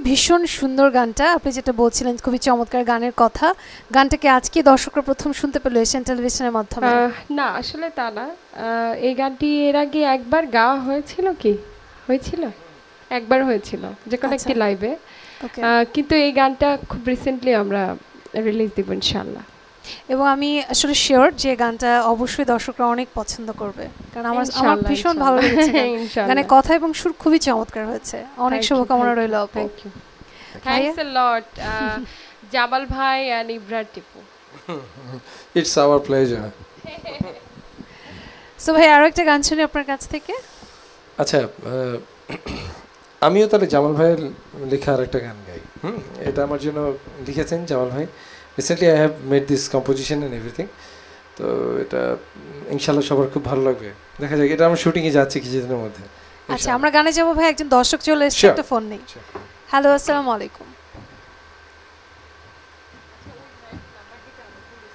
ভীষণ সুন্দর গানটা। আপনি যেটা বলছিলেন খুবই চমৎকার গানের কথা। গানটাকে আজকে দর্শকরা প্রথম শুনতে পেল এশিয়ান টেলিভিশনের মাধ্যমে। না আসলে তা না। এই গানটি এর আগে একবার গাওয়া হয়েছিল কি? হয়েছিল? একবার হয়েছিল যে কোনো একটি আচ্ছা। লাইভে কিন্তু এই গানটা খুব রিসেন্টলি আমরা রিলিজ দিব ইনশাল্লাহ এবং আমি আসলে শিওর যে গানটা অবশ্যই দর্শকরা অনেক পছন্দ করবে। কারণ আমার আমার ভীষণ ভালো লেগেছে। গানের কথা এবং সুর খুবই চমৎকার হয়েছে। অনেক শুভকামনা রইল আপু thank you. Thanks a lot Jamal ভাই and Ibrar Tipu. It's our pleasure so ভাই আরও একটা গান শুনি আপনার কাছ থেকে। আচ্ছা আহ, আমিও তাহলে জামাল ভাইয়ের লেখা আর একটা গান গাই। হুম এটা আমার জন্য লিখেছেন জামাল ভাই। Recently I have made this composition and everything তো এটা ইনশাল্লাহ সবার খুব ভালো লাগবে। দেখা যাক এটা আমার শুটিংয়ে যাচ্ছে কিছুদিনের মধ্যে। আচ্ছা আমরা গানে যাব ভাই একজন দর্শক চলে এসেছে একটা ফোন নেই। হ্যালো আসসালামু আলাইকুম।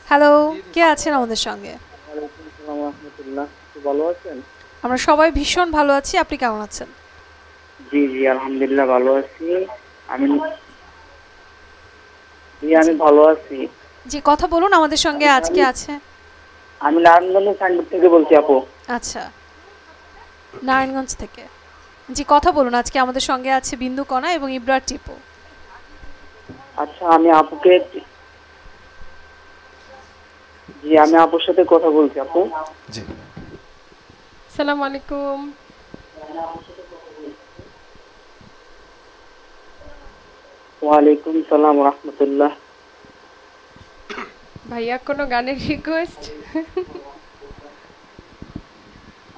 হ্যালো কে আছেন আমাদের সঙ্গে? ভালো আছেন? আমরা সবাই ভীষণ ভালো আছি আপনি কেমন আছেন? জি জি আলহামদুলিল্লাহ ভালো আছি। আমি জি আমি ভালো আছি। জি কথা বলুন আমাদের সঙ্গে আজকে আছে। আমি নারায়ণগঞ্জ সাইনবোর্ড থেকে বলছি আপু। আচ্ছা। নারায়ণগঞ্জ থেকে। জি কথা বলুন আজকে আমাদের সঙ্গে আছে বিন্দু কণা এবং ইব্রার টিপু। আচ্ছা আমি আপুকে জি আমি আপুর সাথে কথা বলছি আপু। জি। সালাম আলাইকুম। ওয়ালাইকুম সালাম রহমতুল্লাহ। ভাইয়া কোনো গানের রিকোয়েস্ট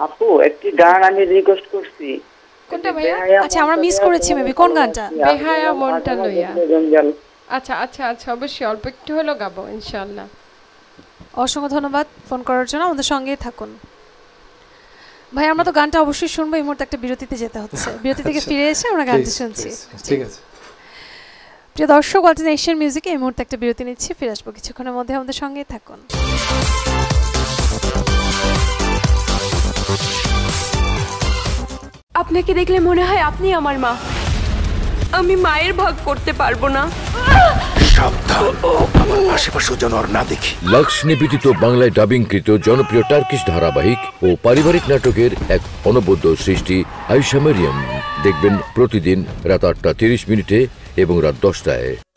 আপু একটি গান আমি রিকোয়েস্ট করছি। কোনটা ভাইয়া? আচ্ছা আমরা মিস করেছি মেবি কোন গানটা? বেহায়া মনটা লইয়া আচ্ছা আচ্ছা আচ্ছা অবশ্যই অল্প একটু হলেও গাবো ইনশাআল্লাহ। অসংখ্য ধন্যবাদ ফোন করার জন্য। আমাদের সঙ্গেই থাকুন। ভাই আমরা তো গানটা অবশ্যই শুনব। এই মুহূর্তে একটা বিরতিতে যেতে হচ্ছে। বিরতি থেকে আচ্ছা, ফিরে এসে আমরা গানটা শুনছি। ঠিক আছে। প্রিয় দর্শক অল্টেন এশিয়ান মিউজিকে এই মুহূর্তে একটা বিরতি নিচ্ছি। ফিরে আসব কিছুক্ষণের মধ্যে আমাদের সঙ্গেই থাকুন। আপনাকে দেখলে মনে হয় আপনি আমার মা। আমি মায়ের ভাগ করতে পারব না। সাবধান। আমার আশেপাশেও যেন আর না দেখি। লাক্স নিবেদিত বাংলায় ডাবিংকৃত জনপ্রিয় টার্কিশ ধারাবাহিক ও পারিবারিক নাটকের এক অনবদ্য সৃষ্টি আয়ুষা মেরিয়াম দেখবেন প্রতিদিন রাত আটটা তিরিশ মিনিটে এবং রাত দশটায়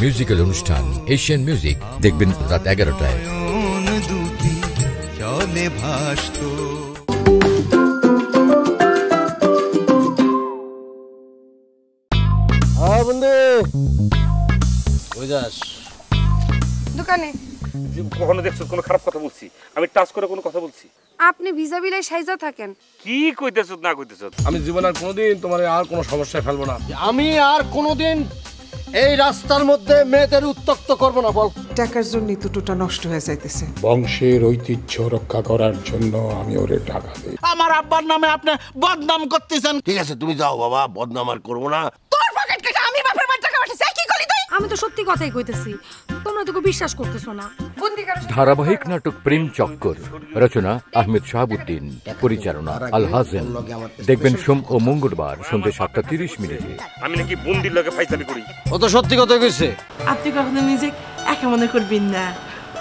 মিউজিক্যাল অনুষ্ঠান এশিয়ান মিউজিক দেখবেন রাত এগারোটায়। জলে ভাসতো হ্যাঁ বন্ধু। ওই যাস দোকানে কখনো দেখছ কোনো খারাপ কথা বলছি? আমি টাচ করে কোনো কথা বলছি? আপনি বিলাই সাইজা থাকেন। কি কইতেছ না কইতেছ? আমি জীবনে আর কোনোদিন তোমার আর কোনো সমস্যায় ফেলব না। আমি আর কোনোদিন এই রাস্তার মধ্যে মেয়েদের উত্তক্ত করব না বল। টাকার জন্য টুটুটা নষ্ট হয়ে যাইতেছে। বংশের ঐতিহ্য রক্ষা করার জন্য আমি ওরে টাকা দিই। আমার আব্বার নামে আপনি বদনাম করতেছেন। ঠিক আছে তুমি যাও বাবা বদনাম আর করব না। তোর পকেট কেটে আমি বাপের বাড়ি টাকা পাঠাইছি কি করলি তুই? আমি তো সত্যি কথাই কইতেছি তোমরা তোকে বিশ্বাস করতেছো না। ধারাবাহিক নাটক প্রেম চক্কর রচনা আহমেদ শাহাবুদ্দিন পরিচালনা আল হাজেন দেখবেন সোম ও মঙ্গলবার সন্ধ্যে সাতটা তিরিশ মিনিটে। আমি নাকি বন্দির লগে ফাইসালি করি। ও তো সত্যি কথা কইছে। আপনি কখনো নিজে একা মনে করবেন না।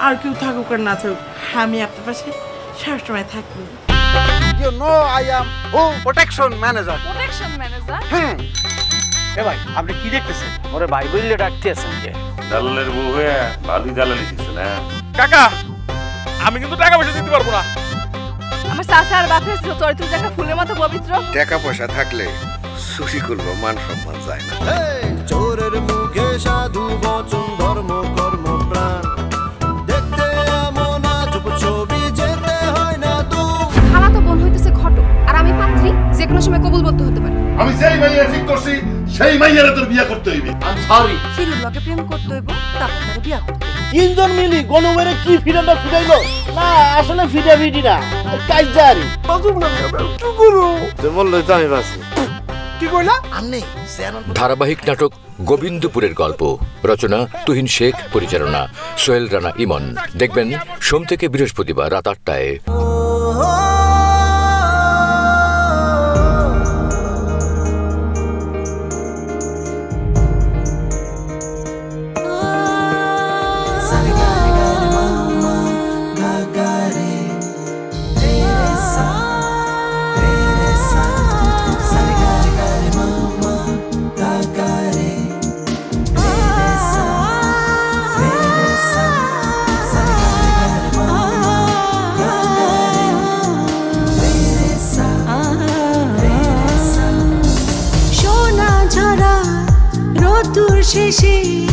আর কেউ থাকুক আর না থাকুক আমি আপনার পাশে সবসময় থাকব। You know I am? Protection manager. এ ভাই আপনি কি দেখতেছেন? ওরে ভাই বললে ডাকতে আছেন কে? দালালের বউ হয়ে ভালোই দালালি শিখছে না কাকা আমি কিন্তু টাকা পয়সা দিতে পারব না। আমার বাপের তোর তুই দেখা ফুলের মতো পবিত্র। টাকা পয়সা থাকলে সুশি করব মান সম্মান যায় না। চোরের মুখে সাধু বচন ধর্ম কর্ম প্রাণ। দেখতে এমন আজব ছবি যেতে হয় না দূর। খালা তো বোন হইতেছে ঘটক আর আমি পাত্রী যে কোনো সময় কবুল বলতে হতে পারে। আমি যেই মাইয়া ঠিক করছি সেই মাইয়ারে তোর বিয়া করতে হইবে। সরি ফিরুর লগে প্রেম করতে হইব তারপর তারে বিয়া করতে তিনজন মিলি গণমেরে কি ফিরেন্ডা ফুটাইলো? না আসলে ফিডা ফিডি না কাইজারি বললোই তো আমি বাসি কি কইলা? আমনে ধারাবাহিক নাটক গোবিন্দপুরের গল্প। রচনা তুহিন শেখ পরিচালনা সোহেল রানা ইমন। দেখবেন সোম থেকে বৃহস্পতিবার রাত আটটায়। 心。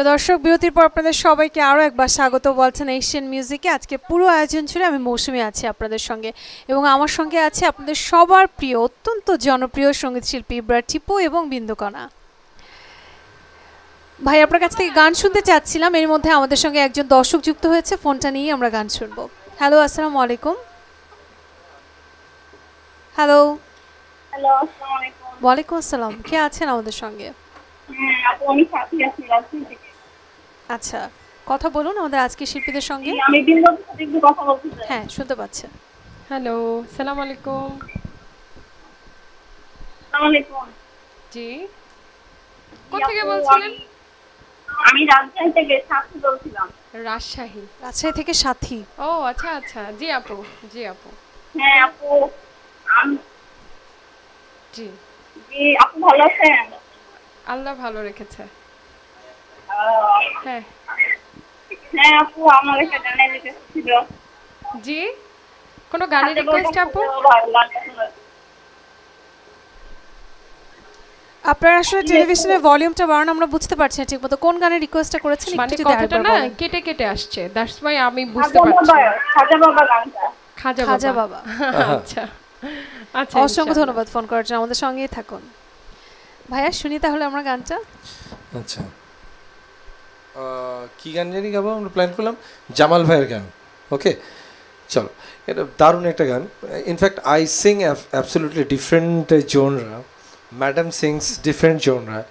প্রিয় দর্শক বিরতির পর আপনাদের সবাইকে আরও একবার স্বাগত। বলছেন এশিয়ান মিউজিকে আজকে পুরো আয়োজন জুড়ে আমি মৌসুমি আছি আপনাদের সঙ্গে। এবং আমার সঙ্গে আছে আপনাদের সবার প্রিয় অত্যন্ত জনপ্রিয় সংগীত শিল্পী ইব্রা টিপু এবং বিন্দুকণা ভাই আপনার কাছ থেকে গান শুনতে চাচ্ছিলাম এর মধ্যে আমাদের সঙ্গে একজন দর্শক যুক্ত হয়েছে ফোনটা নিয়েই আমরা গান শুনব। হ্যালো আসসালামু আলাইকুম। হ্যালো হ্যালো আসসালামু আলাইকুম। ওয়ালাইকুম আসসালাম। কে আছেন আমাদের সঙ্গে? হ্যাঁ আপু আমি সাথী আছি রাজশাহী থেকে আচ্ছা কথা বলুন আমাদের আজকে শিল্পীদের সঙ্গে। আমি বিন্দুর সাথে একটু কথা বলতে চাই। হ্যাঁ শুনতে পাচ্ছে। হ্যালো সালাম আলাইকুম। আসসালামু আলাইকুম। জি। কোথেকে আপু, বলছিলেন? আমি- রাজশাহী থেকে সাথী বলছিলাম। রাজশাহী। রাজশাহী থেকে সাথী। ও আচ্ছা আচ্ছা। জি আপু জি আপু। হ্যাঁ আপু আমি জি। জি আপু ভালো আছেন? আল্লাহ ভালো রেখেছে। হ্যাঁ। হ্যাঁ আপু আমার একটা গানের রিকোয়েস্ট ছিল। জি? কোনো গানের রিকোয়েস্ট আপু লাগে শোনার। আপনার আসলে টেলিভিশনের ভলিউমটা বাড়ান আমরা বুঝতে পারছি না ঠিকমতো। কোন গানের রিকোয়েস্টটা করেছেন মানে একটু যদি কথাটা আরেকবার না বলেন। কেটে কেটে আসছে। দ্যাটস ওয়াই আমি বুঝতে পারছি খাজা বাবা গানটা। খাজা খাজা বাবা। বাবা। আচ্ছা। আচ্ছা অসংখ্য ধন্যবাদ ফোন করার জন্য। আমাদের সঙ্গেই থাকুন। ভাইয়া শুনি তাহলে আমরা গানটা। আচ্ছা। কি গান জানি গাবো? আমরা প্ল্যান করলাম জামাল ভাইয়ের গান। ওকে চলো এটা দারুণ একটা গান। In fact I sing absolutely different genre madam sings different genre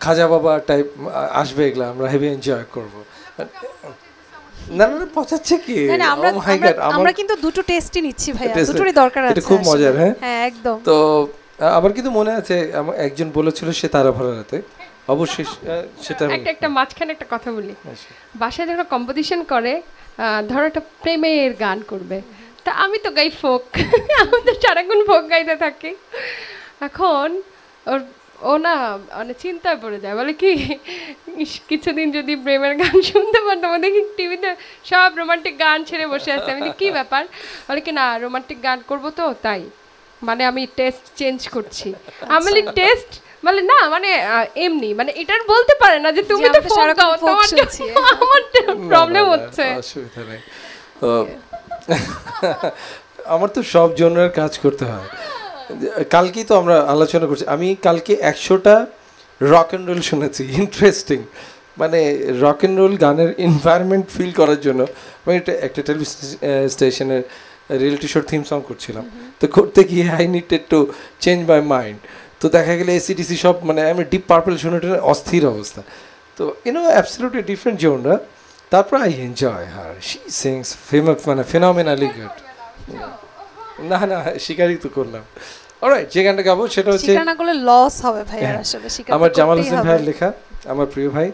Khaja Baba type আসবে এগুলো আমরা হেভি এনজয় করব। না না না, পচাচ্ছে কি? আমরা Oh আমরা- কিন্তু দুটো টেস্টই নিচ্ছি দুটোরই দরকার আছে এটা খুব মজার হ্যাঁ? হ্যাঁ একদম। তো আমার কিন্তু মনে আছে একজন বলেছিল সে তারা ভরা রাতে। অবশ্যই সেটা একটা একটা মাঝখানে একটা কথা বলি। আচ্ছা। বাসায় যখন কম্পিটিশন করে ধরো একটা প্রেমের গান করবে। তা আমি তো গাই ফোক আমি তো সারাক্ষণ ফোক গাইতে থাকি। এখন ওর ও না মানে চিন্তায় পড়ে যায়। বলে কি কিছুদিন যদি প্রেমের গান শুনতে পারতাম দেখি টিভিতে সব রোমান্টিক গান ছেড়ে বসে আছে। আমি কি ব্যাপার? বলে কি না রোমান্টিক গান করব তো তাই। মানে আমি টেস্ট চেঞ্জ করছি। আমি টেস্ট মানে না মানে এমনি মানে এটার বলতে পারে না যে তুমি তো আমরা ফোক সারাক্ষণ তোমার আমার প্রবলেম হচ্ছে। অসুবিধা নেই। তো, আমার তো সব জনের কাজ করতে হয়। কালকেই তো আমরা আলোচনা করছি। আমি কালকে একশোটা রক অ্যান্ড রোল শুনেছি ইন্টারেস্টিং মানে রক অ্যান্ড রোল গানের এনভায়রনমেন্ট ফিল করার জন্য। আমি একটা একটা টেলিভিশন স্টেশনের রিয়েলিটি শোর থিম সং করছিলাম। তো করতে গিয়ে I needed to change my mind তো দেখা গেলে এসিডিসি সব মানে আমি ডিপ পার্পল শুনে অস্থির অবস্থা। তো ইউনো অ্যাবসলিউটলি ডিফারেন্ট জোনরা তারপর I enjoy her she sings famous মানে ফেনোমেনালি গুড না না স্বীকারই তো করলাম। অলরাইট যে গানটা গাবো সেটা হচ্ছে স্বীকার না করলে লস হবে ভাইয়া হ্যাঁ, আসলে তো আমার জামাল হোসেন। ভাইয়ের লেখা আমার প্রিয় ভাই।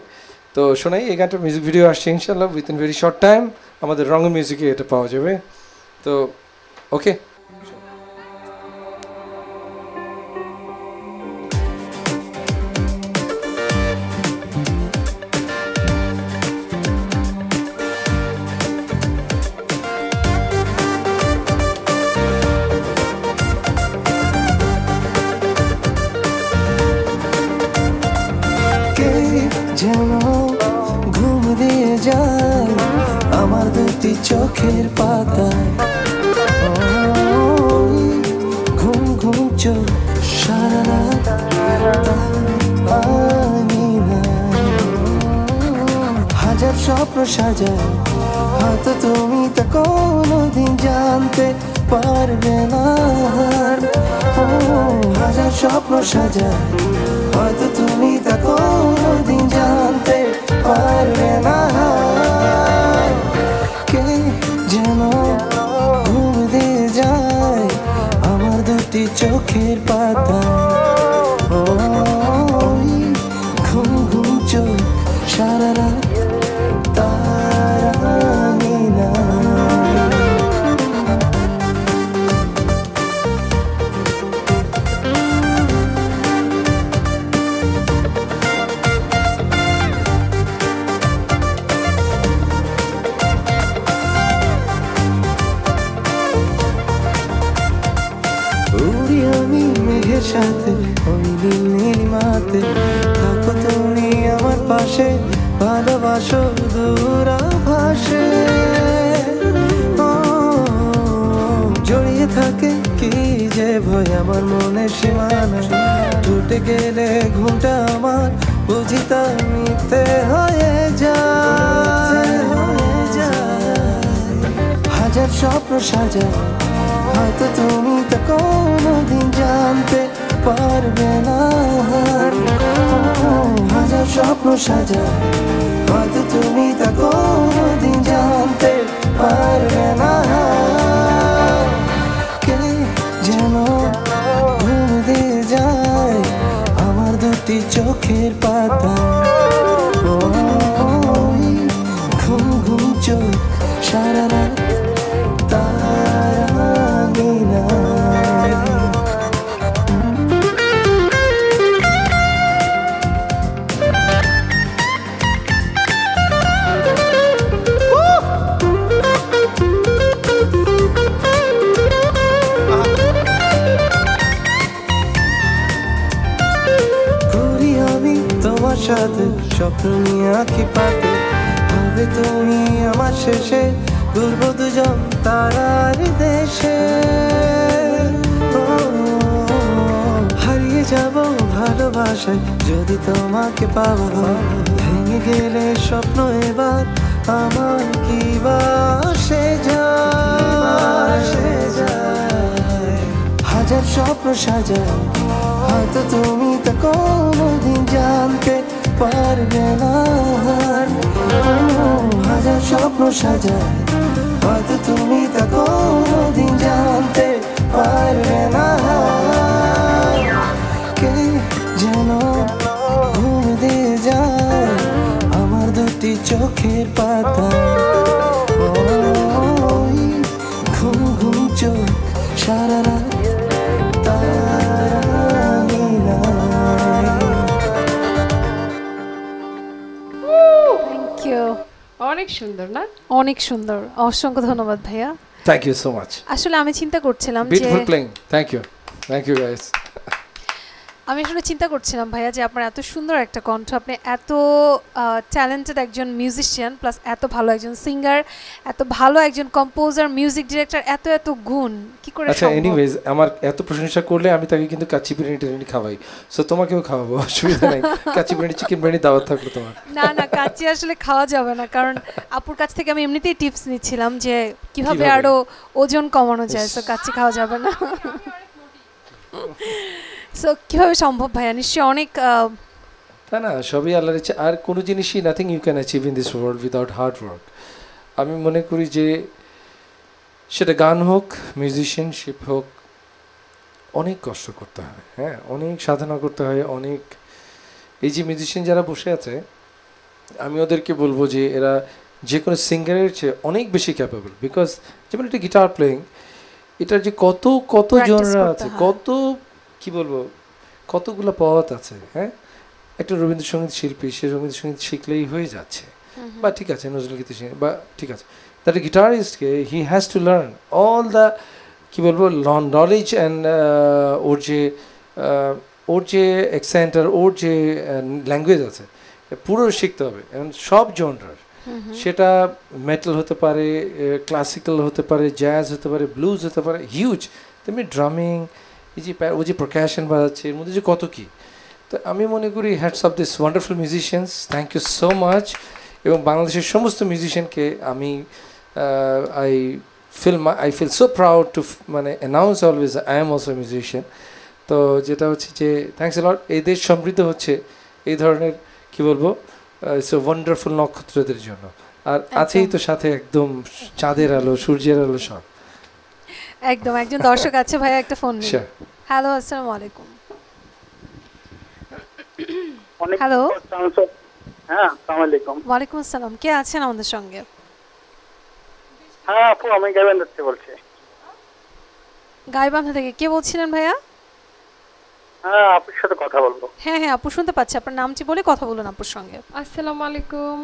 তো শোনাই এই গানটার মিউজিক ভিডিও আসছে ইনশাল্লাহ with in very short time আমাদের রঙ মিউজিকে এটা পাওয়া যাবে। তো ওকে সাজায় হয়তো তুমি তা কোনোদিন জানতে পারবে না। হাজার স্বপ্ন সাজায় হয়তো তুমি তা কোনোদিন জানতে পারবে না। কে যেন যায় আমার দুটি চোখের পাতা পাশে ভালোবাসো দূরাভাসে জড়িয়ে থাকে কি যে ভয়, আমার মনে সীমানা টুটে গেলে ঘুমটা আমার বুঝি তা মিথ্যে হয়ে যায়। হাজার স্বপ্ন সাজায় হয়তো তুমি তা কোনোদিন জানতে পারবে না। হাজার স্বপ্ন সাজা হয়তো তুমি তা কোনদিন জানতে পারবে না। কে যেন দিয়ে যায়, আমার দুটি চোখের পাতা। স্বপ্ন নিয়ে আঁকি পাতে হবে তুমি আমার শেষে ঘুরবো দুজন তারার দেশে। হারিয়ে যাব ভালোবাসায়, যদি তোমাকে পাবো ভেঙে গেলে স্বপ্ন এবার আমার কি বাসে যায়? হাজার স্বপ্ন সাজায় হয়তো তুমি তা কোনোদিন জানতে পারবে না। হাজার স্বপ্ন সাজায়, হয়তো তুমি তা কোনোদিন জানতে পারবে না। কে যেন ঘুম দিয়ে যায়, আমার দুটি চোখের পাতা। ঘুম ঘুম চোখ, সারা রাত অনেক সুন্দর না? অনেক সুন্দর। অসংখ্য ধন্যবাদ ভাইয়া। থ্যাংক ইউ সো মাচ আসলে আমি চিন্তা করছিলাম যে beautiful playing thank you thank you guys আমি আসলে চিন্তা করছিলাম ভাইয়া যে আপনার এত সুন্দর একটা কণ্ঠ আপনি এত ট্যালেন্টেড একজন মিউজিশিয়ান প্লাস এত ভালো একজন সিঙ্গার এত ভালো একজন কম্পোজার মিউজিক ডিরেক্টর এত এত গুণ। কি করে আচ্ছা এনিওয়েজ আমার এত প্রশংসা করলে আমি তাকে কিন্তু কাচ্চি বিরিয়ানি টিরিয়ানি খাওয়াই। সো তোমাকেও খাওয়াবো অসুবিধা নেই। কাচ্চি বিরিয়ানি চিকেন বিরিয়ানি দাওয়াত থাকল তোমার। না না কাচ্চি আসলে খাওয়া যাবে না কারণ আপুর কাছ থেকে আমি এমনিতেই টিপস নিচ্ছিলাম যে কীভাবে কীভাবে? আরও ওজন কমানো যায় সো কাচ্চি খাওয়া যাবে না। সো কীভাবে সম্ভব ভাইয়া? নিশ্চয়ই অনেক তা না সবই আল্লাহর ইচ্ছা। আর কোনো জিনিসই nothing you can achieve in this world without hard work আমি মনে করি যে সেটা গান হোক মিউজিশিয়ানশিপ হোক অনেক কষ্ট করতে হয়। হ্যাঁ অনেক সাধনা করতে হয় অনেক। এই যে মিউজিশিয়ান যারা বসে আছে আমি ওদেরকে বলব যে এরা যে কোনো সিঙ্গারের চেয়ে অনেক বেশি ক্যাপেবল বিকজ যেমন একটা গিটার প্লেয়িং এটার যে কত কত জনরা আছে কত কি বলব? কতগুলো পথ আছে হ্যাঁ? একটা রবীন্দ্রসঙ্গীত শিল্পী সে রবীন্দ্রসঙ্গীত শিখলেই হয়ে যাচ্ছে। বা ঠিক আছে নজরুল গীতি বা ঠিক আছে। That গিটারিস্টকে he has to learn all the কী বলব নলেজ অ্যান্ড ওর যে আহ, ওর যে অ্যাকসেন্ট আর ওর যে ল্যাঙ্গুয়েজ আছে পুরো শিখতে হবে। এবং সব জনরার সেটা মেটাল হতে পারে ক্লাসিক্যাল হতে পারে জ্যাজ হতে পারে ব্লুজ হতে পারে হিউজ তেমনি ড্রামিং এই যে ও যে প্রকাশন বাজাচ্ছে এর মধ্যে যে কত কী? তো আমি মনে করি hats off this wonderful musicians thank you so much এবং বাংলাদেশের সমস্ত মিউজিশিয়ানকে আমি I feel I feel so proud to মানে announce always I am also musician তো যেটা হচ্ছে যে থ্যাংকস লট এই দেশ সমৃদ্ধ হচ্ছে এই ধরনের কি বলব ইটস ওয়ান্ডারফুল নক্ষত্রদের জন্য। আর আছেই তো সাথে একদম চাঁদের আলো সূর্যের আলো সব। একদম একজন দর্শক আছে ভাইয়া একটা ফোন নিন। হ্যালো আসসালামু আলাইকুম। হ্যালো হ্যাঁ আসসালামু আলাইকুম। ওয়ালাইকুম আসসালাম কে আছেন আমাদের সঙ্গে? হ্যাঁ আপু আমি গাইবান যাচ্ছি বলছি। গাইবান্ধা থেকে কে বলছিলেন ভাইয়া? হ্যাঁ আপুর সাথে কথা বলব। হ্যাঁ হ্যাঁ আপু শুনতে পাচ্ছি আপনার নামটি বলে কথা বলুন আপুর সঙ্গে। আসসালামু আলাইকুম।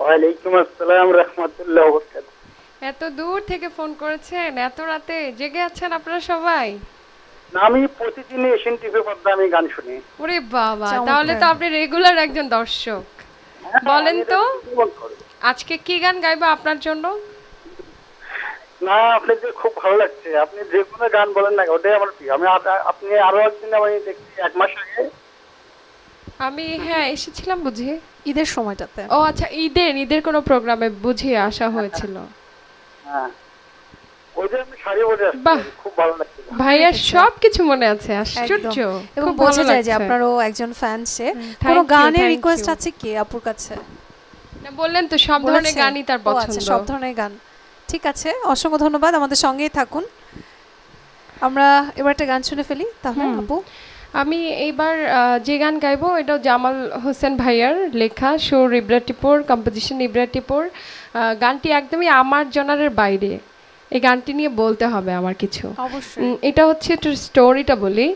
ওয়ালাইকুম আসসালাম রহমতুল্লাহ এত দূর থেকে ফোন করেছেন? এত রাতে জেগে আছেন আপনারা সবাই? আমি প্রতিদিন এশিয়ান টিভি পর্দা আমি গান শুনি। ওরে বাবা তাহলে তো আপনি রেগুলার একজন দর্শক। বলেন তো আজকে কি গান গাইবো আপনার জন্য? না আপনাদের খুব ভালো লাগছে। আপনি যে কোনো গান বলেন না ওটাই আমার প্রিয়। আমি আপনি আরও একদিন আমি দেখছি এক মাস আগে। আমি হ্যাঁ এসেছিলাম বুঝি? ঈদের সময়টাতে। ও আচ্ছা ঈদের ঈদের কোনো প্রোগ্রামে বুঝিয়ে আসা হয়েছিল? ভাইয়ার সব কিছু মনে আছে আশ্চর্য এবং বোঝা যায় যে আপনারও একজন ফ্যান সে। কোনো গানের রিকোয়েস্ট আছে কি আপুর কাছে? না, বললেন তো সব ধরনের গানই তার আচ্ছা, পছন্দ। সব ধরনের গান। ঠিক আছে অসংখ্য ধন্যবাদ আমাদের সঙ্গেই থাকুন। আমরা এবার একটা গান শুনে ফেলি তাহলে আপু? আমি এইবার যে গান গাইবো এটা জামাল হোসেন ভাইয়ার লেখা সুর ইব্রাটিপুর কম্পোজিশন ইব্রাটিপুর গানটি একদমই আমার জনারের বাইরে। এই গানটি নিয়ে বলতে হবে আমার কিছু। এটা হচ্ছে একটু স্টোরিটা বলি।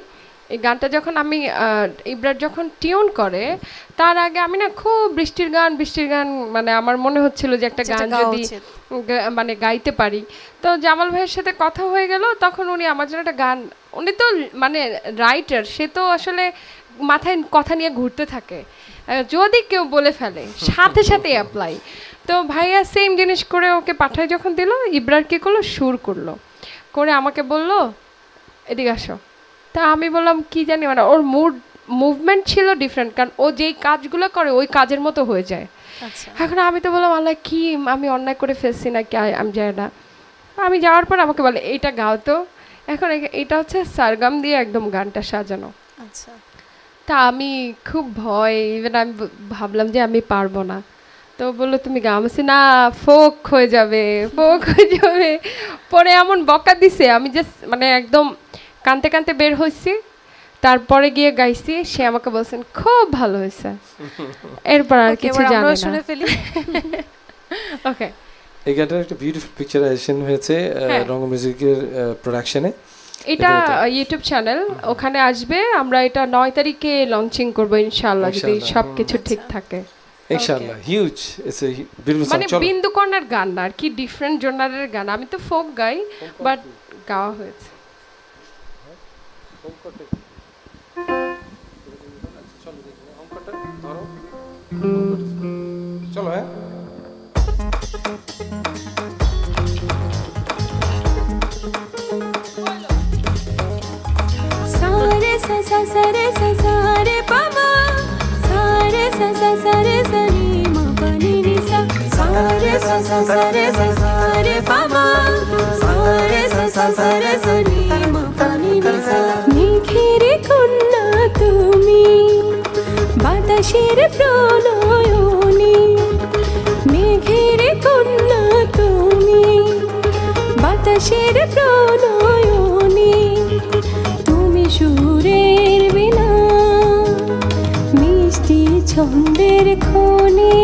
এই গানটা যখন আমি ইব্রার যখন টিউন করে তার আগে আমি না খুব বৃষ্টির গান বৃষ্টির গান মানে আমার মনে হচ্ছিল যে একটা গান যদি মানে গাইতে পারি। তো জামাল ভাইয়ের সাথে কথা হয়ে গেল তখন উনি আমার জন্য একটা গান উনি তো মানে রাইটার সে তো আসলে মাথায় কথা নিয়ে ঘুরতে থাকে। যদি কেউ বলে ফেলে সাথে সাথে অ্যাপ্লাই তো ভাইয়া সেম জিনিস করে ওকে পাঠায় যখন দিল ইব্রার কি করল? সুর করল। করে আমাকে বলল এদিকে আসো। তা আমি বললাম কি জানি মানে ওর মুড মুভমেন্ট ছিল ডিফারেন্ট কারণ ও যেই কাজগুলো করে ওই কাজের মতো হয়ে যায়। আচ্ছা। এখন আমি তো বললাম আল্লাহ কি আমি অন্যায় করে ফেলছি নাকি? আমি যাই না। আমি যাওয়ার পর আমাকে বলে এইটা গাও তো। এখন এটা হচ্ছে সারগাম দিয়ে একদম গানটা সাজানো। আচ্ছা। তা আমি খুব ভয় ইভেন আমি ভাবলাম যে আমি পারব না। তো বলল তুমি গাও আমি না ফোক হয়ে যাবে ফোক হয়ে যাবে। পরে এমন বকা দিছে আমি জাস্ট মানে একদম কানতে কানতে বের হয়েছি তারপরে গিয়ে গাইছি সে আমাকে বলছেন খুব ভালো হয়েছে। এরপর আর কিছু জানি না। শুনে ফেলি। ওকে এই গানটার একটা বিউটিফুল পিকচারাইজেশন হয়েছে হ্যাঁ। মিউজিকের প্রোডাকশনে এটা ইউটিউব চ্যানেল ওখানে আসবে আমরা এটা নয় তারিখে লঞ্চিং করব ইনশাল্লাহ যদি ইনশাআল্লাহ। সব কিছু ঠিক থাকে। ইনশাআল্লাহ হিউজ ইটস এ বিউটিফুল মানে বিন্দু কর্নার গান না আর কি ডিফারেন্ট জোনারের গান। আমি তো ফোক গাই বাট গাওয়া হয়েছে। চলো হ্যাঁ? sa sa sa re sa ni ma pa ni ni sa sa re sa sa sa re sa sa re pa ma sa re sa sa sa re sa ni ma pa ni ni sa নিখির কন্যা তুমি বাতাসের প্রণয়নী মেঘের কন্যা তুমি বাতাসের প্রণয়নী তুমি শুধু ছন্দের খনি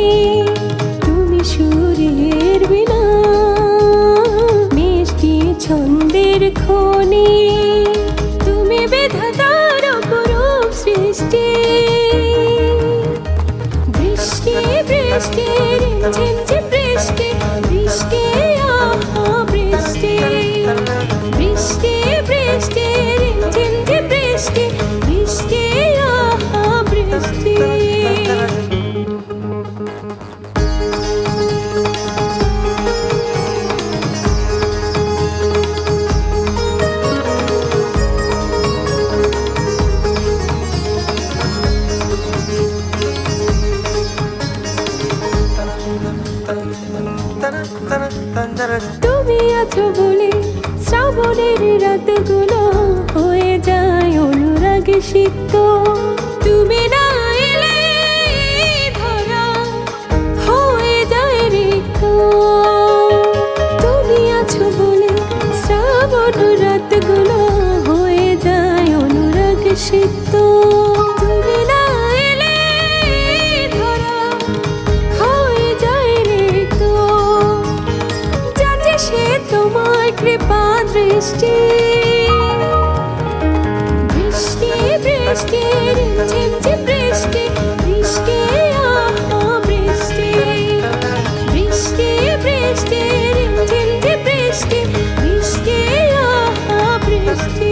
তুমি সুরের বিনা। মিষ্টি ছন্দের খনি তুমি বেধাতার অপরূপ সৃষ্টি। বৃষ্টি বৃষ্টি আছো বলে শ্রাবণের রাতগুলো হয়ে যায় অনুরাগে শীত দৃষ্টি বৃষ্টি বৃষ্টি, ঝিমঝিম বৃষ্টি বৃষ্টি, আহা বৃষ্টি বৃষ্টি বৃষ্টি, ঝিমঝিম বৃষ্টি বৃষ্টি, আহা বৃষ্টি।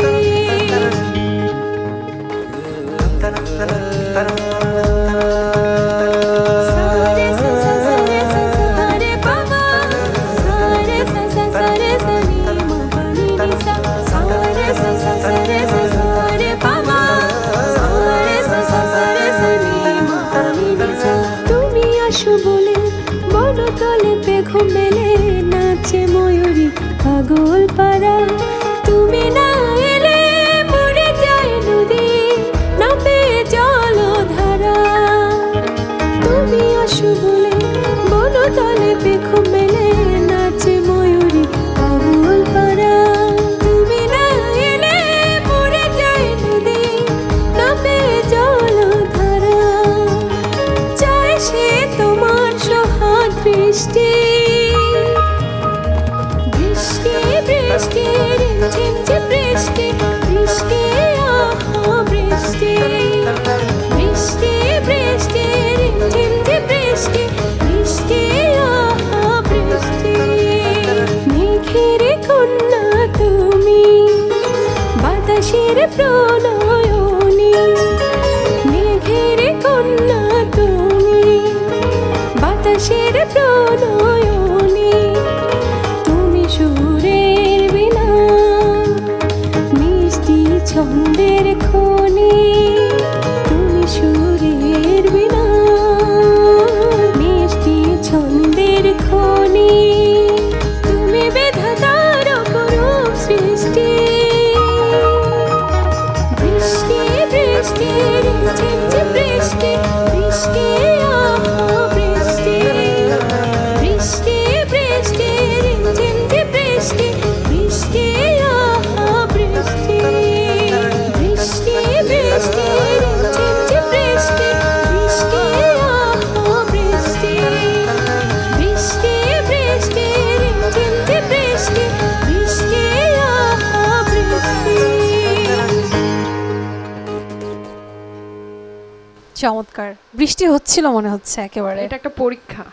চমৎকার। বৃষ্টি হচ্ছিল মনে হচ্ছে একেবারে। এটা একটা পরীক্ষা।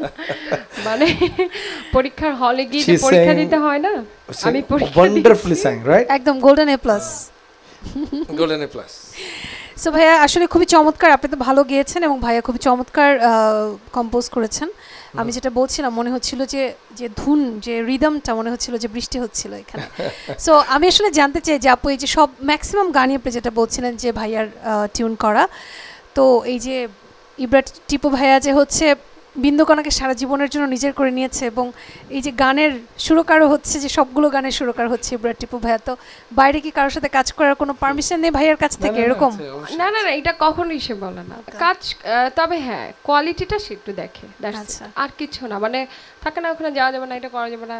মানে পরীক্ষার হলে গিয়ে যে পরীক্ষা দিতে হয় না আমি পরীক্ষা ওয়ান্ডারফুলি দিয়েছি। রাইট একদম golden A plus golden A plus so ভাইয়া আসলে খুবই চমৎকার। আপনি তো ভালো গিয়েছেন এবং ভাইয়া খুবই চমৎকার কম্পোজ করেছেন। আমি যেটা বলছিলাম মনে হচ্ছিল যে যে ধুন যে রিদমটা মনে হচ্ছিল যে বৃষ্টি হচ্ছিল এখানে। সো আমি আসলে জানতে চাই যে আপু এই যে সব ম্যাক্সিমাম গানই আপনি যেটা বলছিলেন যে ভাইয়ার টিউন করা তো এই যে ইব্রাট টিপু ভাইয়া যে হচ্ছে বিন্দুকণাকে সারা জীবনের জন্য নিজের করে নিয়েছে এবং এই যে গানের সুরকারও হচ্ছে যে সবগুলো গানের সুরকার হচ্ছে ইব্রা টিপু ভাইয়া। তো বাইরে কি কারোর সাথে কাজ করার কোনো পারমিশন নেই ভাইয়ার কাছ থেকে এরকম? না না না এটা কখনোই সে বলে না। কাজ তবে হ্যাঁ কোয়ালিটিটা সে একটু দেখে that's আর কিছু না মানে থাকে না ওখানে যাওয়া যাবে না এটা করা যাবে না।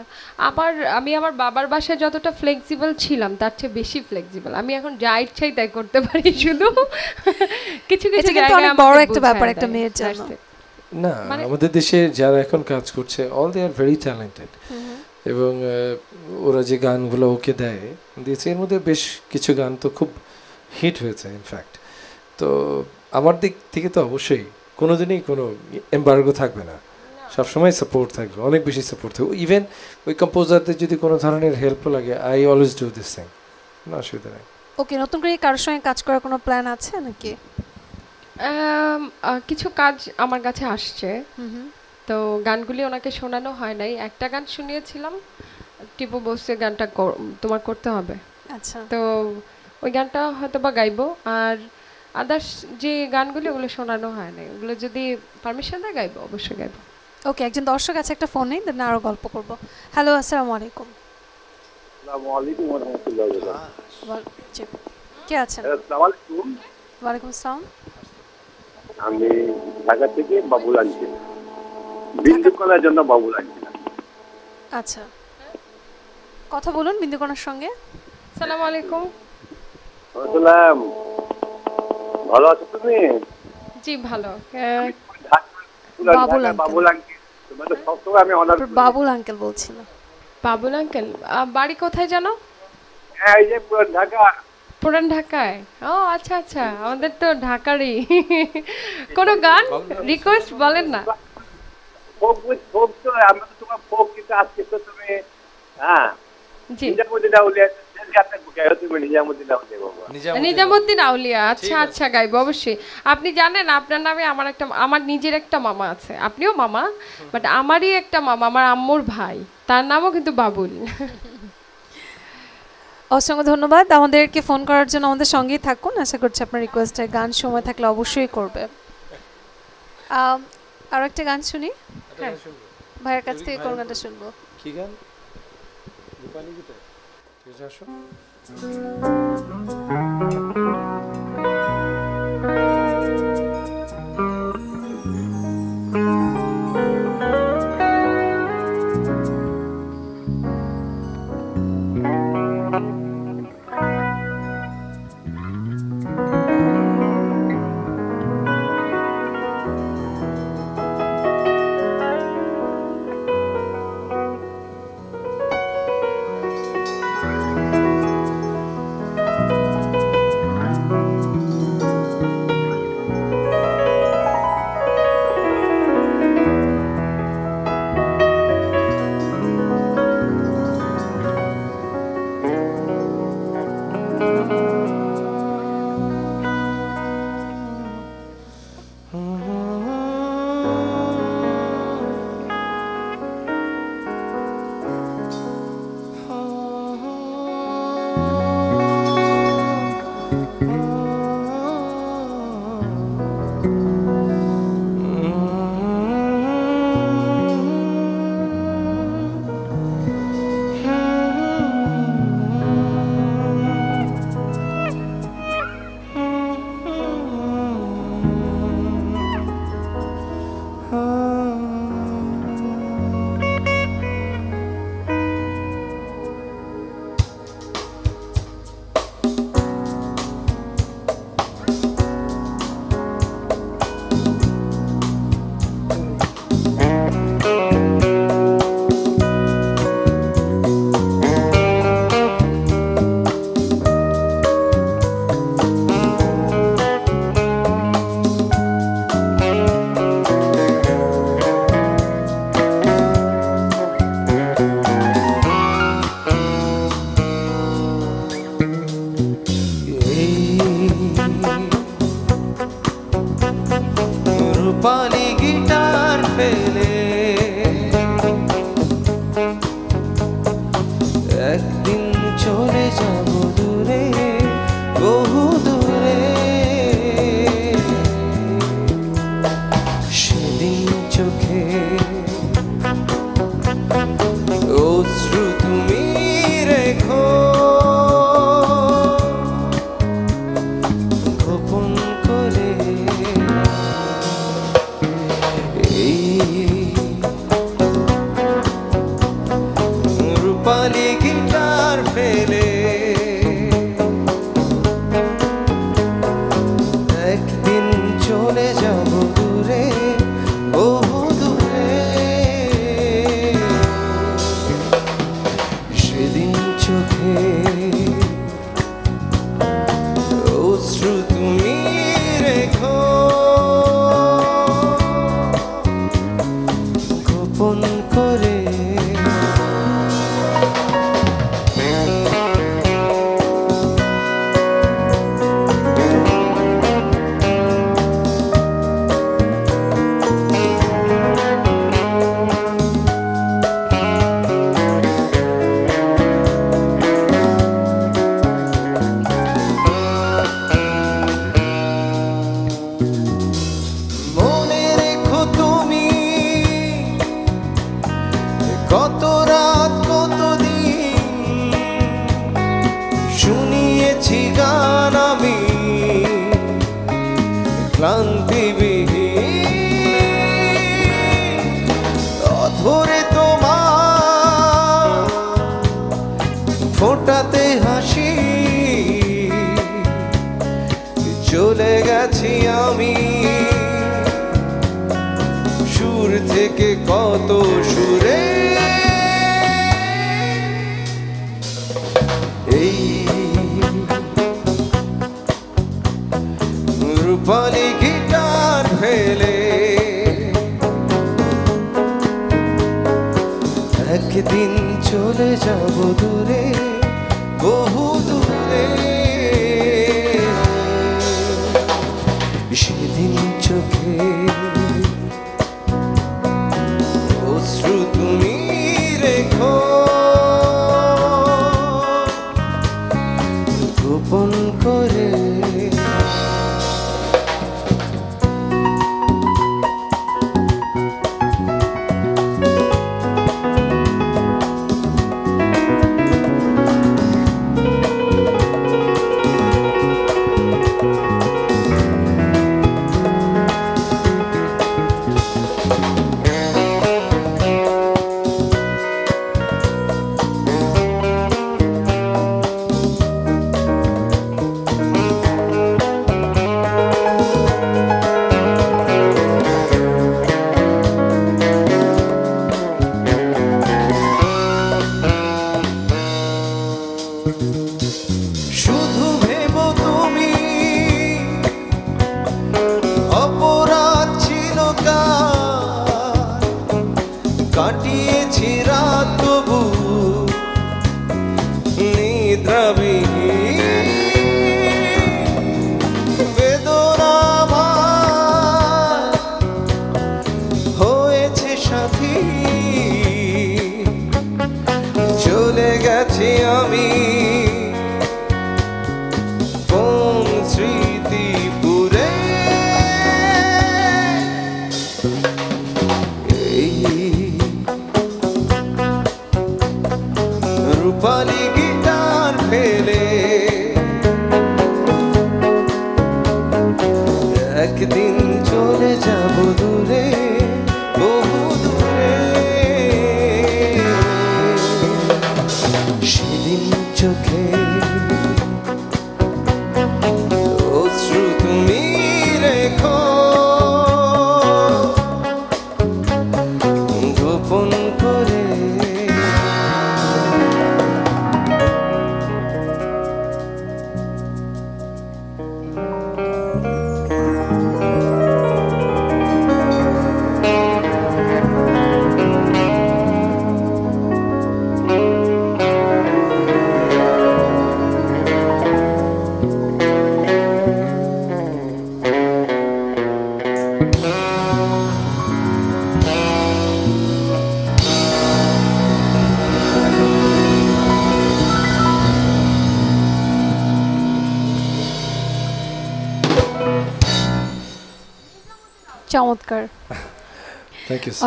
আবার আমি আমার বাবার বাসায় যতটা ফ্লেক্সিবল ছিলাম তার চেয়ে বেশি ফ্লেক্সিবল আমি এখন যা ইচ্ছাই তাই করতে পারি শুধু কিছু কিছু কিন্তু জায়গায় বড় একটা ব্যাপার একটা। মেয়ের জন্য। না আমাদের দেশে যারা এখন কাজ করছে all they are very talented এবং ওরা যে গানগুলো ওকে দেয় দিয়েছে এর মধ্যে বেশ কিছু গান তো খুব হিট হয়েছে ইনফ্যাক্ট তো আমার দিক থেকে তো অবশ্যই কোনোদিনই কোনো এম্বার্গো থাকবে না। সবসময় সাপোর্ট থাকবে অনেক বেশি সাপোর্ট থাকবে। ইভেন ওই কম্পোজারদের যদি কোনো ধরনের হেল্পও লাগে I always do this thing কোনো অসুবিধা নেই। ওকে নতুন করে কারোর সঙ্গে কাজ করার কোনো প্ল্যান আছে নাকি? আম, আহ, কিছু কাজ আমার কাছে আসছে। তো গানগুলি ওনাকে শোনানো হয় নাই। একটা গান শুনিয়েছিলাম। টিপু বসে গানটা কর- তোমার করতে হবে। আচ্ছা। তো ওই গানটা হয়তো বা গাইবো। আর আদার্স যে গানগুলি ওগুলো শোনানো হয় নাই ওগুলো যদি পারমিশন দেয় গাইবো অবশ্যই গাইবো। ওকে একজন দর্শক আছে একটা ফোন নেই দেন আরও গল্প করব। হ্যালো আসসালামু আলাইকুম। আসসালামু আলাইকুম ওয়া রাহমাতুল্লাহি ওয়া বারাকাতুহু। আবার জি। কে আছেন? আসসালামু আলাইকুম। ওয়ালাইকুম আসসালাম। আমি ঢাকা থেকে বাবুল আনছি বিন্দু করার জন্য বাবুল আনছি আচ্ছা। কথা বলুন বিন্দুকণার সঙ্গে। সালাম আলাইকুম। আসসালাম। ভালো আছো তুমি? জি ভালো। বাবুল। বাবুল সবসময় আমি অনার বাবুল আঙ্কেল বলছিল বাবুল আঙ্কেল বাড়ি কোথায় জানো হ্যাঁ এই যে পুরো ঢাকা। পুরান ঢাকায়? ও আচ্ছা আচ্ছা আমাদের তো ঢাকারই। কোনো গান রিকোয়েস্ট বলেন না। ফোক ফোক তো আমরা তো তোমার ফোক কিন্তু আজকে তো তুমি হ্যাঁ। জি। আউলিয়া নিজামুদ্দিন আউলিয়া আচ্ছা আচ্ছা গাইব অবশ্যই। আপনি জানেন আপনার নামে আমার একটা আমার নিজের একটা মামা আছে। আপনিও মামা বাট আমারই একটা মামা আমার আম্মুর ভাই। তার নামও কিন্তু বাবুল। অসংখ্য ধন্যবাদ। আমাদেরকে ফোন করার জন্য আমাদের সঙ্গেই থাকুন। আশা করছি আপনার রিকোয়েস্টের গান সময় থাকলে অবশ্যই করবে। আরও একটা গান শুনি? হ্যাঁ। ভাইয়ের কাছ থেকে কোন গানটা শুনব? কি গান? রূপালী গীতে ঠিক আছে আসো গান আমি ক্লান্তিবিহীন। অধরে তোমার ফোটাতে হাসি চলে গেছি আমি। সুর থেকে কত চলে যাব দূরে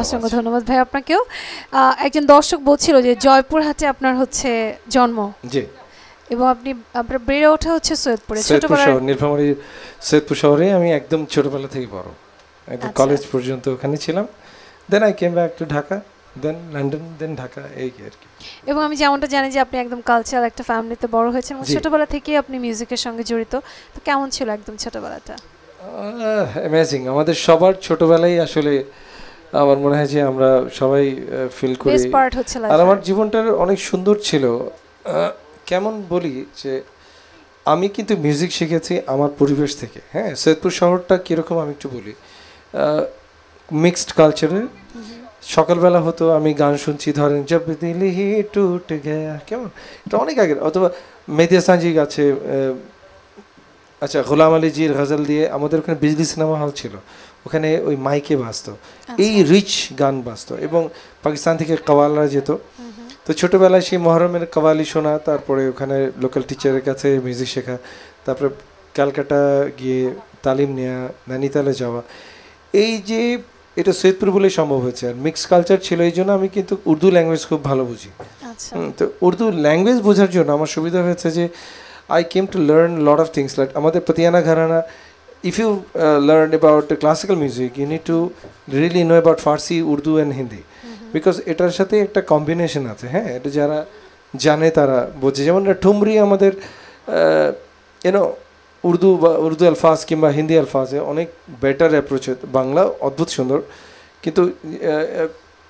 অসংখ্য ধন্যবাদ ভাই আপনাকেও। একজন দর্শক বলছিল যে জয়পুরহাটে আপনার হচ্ছে জন্ম। জি। এবং আপনি আপনার বেড়ে ওঠা হচ্ছে সৈয়দপুরে। শহর নীলফামারী সৈয়দপুর শহরে আমি একদম ছোটবেলা থেকে বড়। একদম আচ্ছা। কলেজ পর্যন্ত ওখানে ছিলাম। Then I came back to Dhaka then London then Dhaka এই আর কি। এবং আমি যেমনটা জানি যে আপনি একদম কালচারাল একটা ফ্যামিলিতে বড় হয়েছেন ছোটবেলা থেকেই আপনি মিউজিকের সঙ্গে জড়িত। তো কেমন ছিল একদম ছোটবেলাটা? অ্যামেজিং আমাদের সবার ছোটবেলায় আসলে আমার মনে হয় যে আমরা সবাই ফিল করি। আর আমার জীবনটার অনেক সুন্দর ছিল। কেমন বলি যে আমি কিন্তু মিউজিক শিখেছি আমার পরিবেশ থেকে। হ্যাঁ সৈয়দপুর শহরটা কীরকম আমি একটু বলি। মিক্সড কালচারে সকালবেলা হতো আমি গান শুনছি ধরেন জব দিলি টুট গয়া কেমন? এটা অনেক আগে অথবা মেদিয়া সাঞ্জি আছে আচ্ছা গোলাম আলী জির গজল দিয়ে আমাদের ওখানে বিজলি সিনেমা হল ছিল। ওখানে ওই মাইকে বাজতো। এই রিচ গান বাজতো এবং পাকিস্তান থেকে কওয়ালরা যেত। তো ছোটোবেলায় সেই মহরমের কওয়ালি শোনা তারপরে ওখানে লোকাল টিচারের কাছে মিউজিক শেখা তারপরে ক্যালকাটা গিয়ে তালিম নেওয়া নৈনিতালে যাওয়া। এই যে এটা সৈয়দপুর বলেই সম্ভব হয়েছে আর মিক্স কালচার ছিল এই জন্য আমি কিন্তু উর্দু ল্যাঙ্গুয়েজ খুব ভালো বুঝি। আচ্ছা। তো উর্দু ল্যাঙ্গুয়েজ বোঝার জন্য আমার সুবিধা হয়েছে যে I came to learn lot lot things. Like আমাদের Patiala Gharana, if you uh, learn about the classical music, you need to really know about Farsi, Urdu and Hindi. Because এটার সাথে একটা কম্বিনেশন আছে হ্যাঁ? এটা যারা জানে তারা বোঝে। যেমন ঠুমরি আমাদের ইউনো উর্দু বা উর্দু আলফাজ কিংবা হিন্দি আলফাজে অনেক বেটার অ্যাপ্রোচ বাংলা অদ্ভুত সুন্দর। কিন্তু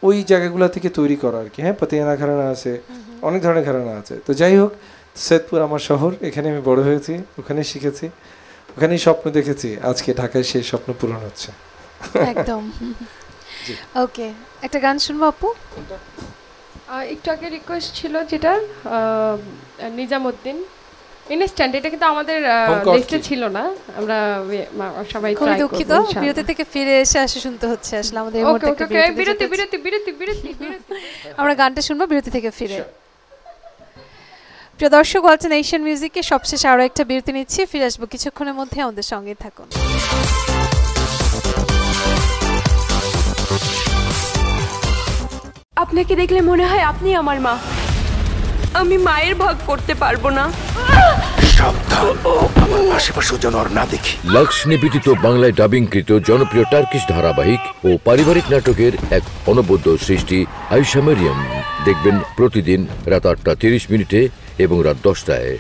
ওই জায়গাগুলো থেকে তৈরি করা আর কি হ্যাঁ? পাতিয়ানা ঘরানা আছে অনেক ধরনের ঘরানা আছে। তো যাই হোক সৈয়দপুর আমার শহর এখানে আমি বড় হয়েছি ওখানে শিখেছি। ওখানেই স্বপ্ন দেখেছি। আজকে ঢাকায় সেই স্বপ্ন পূরণ হচ্ছে। একদম। ওকে একটা গান শুনব আপু? একটু আগে রিকোয়েস্ট ছিল যেটা নিজামুদ্দিন। ইনস্ট্যান্ট এটা কিন্তু আমাদের লিস্টে ছিল না। আমরা সবাই দুঃখিত। বিরতি থেকে ফিরে এসে আসে শুনতে হচ্ছে। আসলে আমাদের বিরতি বিরতি বিরতি বিরতি আমরা গানটা শুনব বিরতি থেকে ফিরে। প্রিয় দর্শক ওয়ালটন এশিয়ান মিউজিকে সবশেষে আরও একটা বিরতি নিচ্ছি। ফিরে আসব কিছুক্ষণের মধ্যে আমাদের সঙ্গে থাকুন। আপনাকে দেখলে মনে হয় আপনি আমার মা। আমি মায়ের ভাগ করতে পারব না। সাবধান। আমার আশেপাশেও যেন আর না দেখি। লাক্স নিবেদিত বাংলায় ডাবিংকৃত জনপ্রিয় টার্কিশ ধারাবাহিক ও পারিবারিক নাটকের এক অনবদ্য সৃষ্টি আইসা মেরিয়াম। দেখবেন প্রতিদিন রাত আটটা তিরিশ মিনিটে এবং রাত দশটায়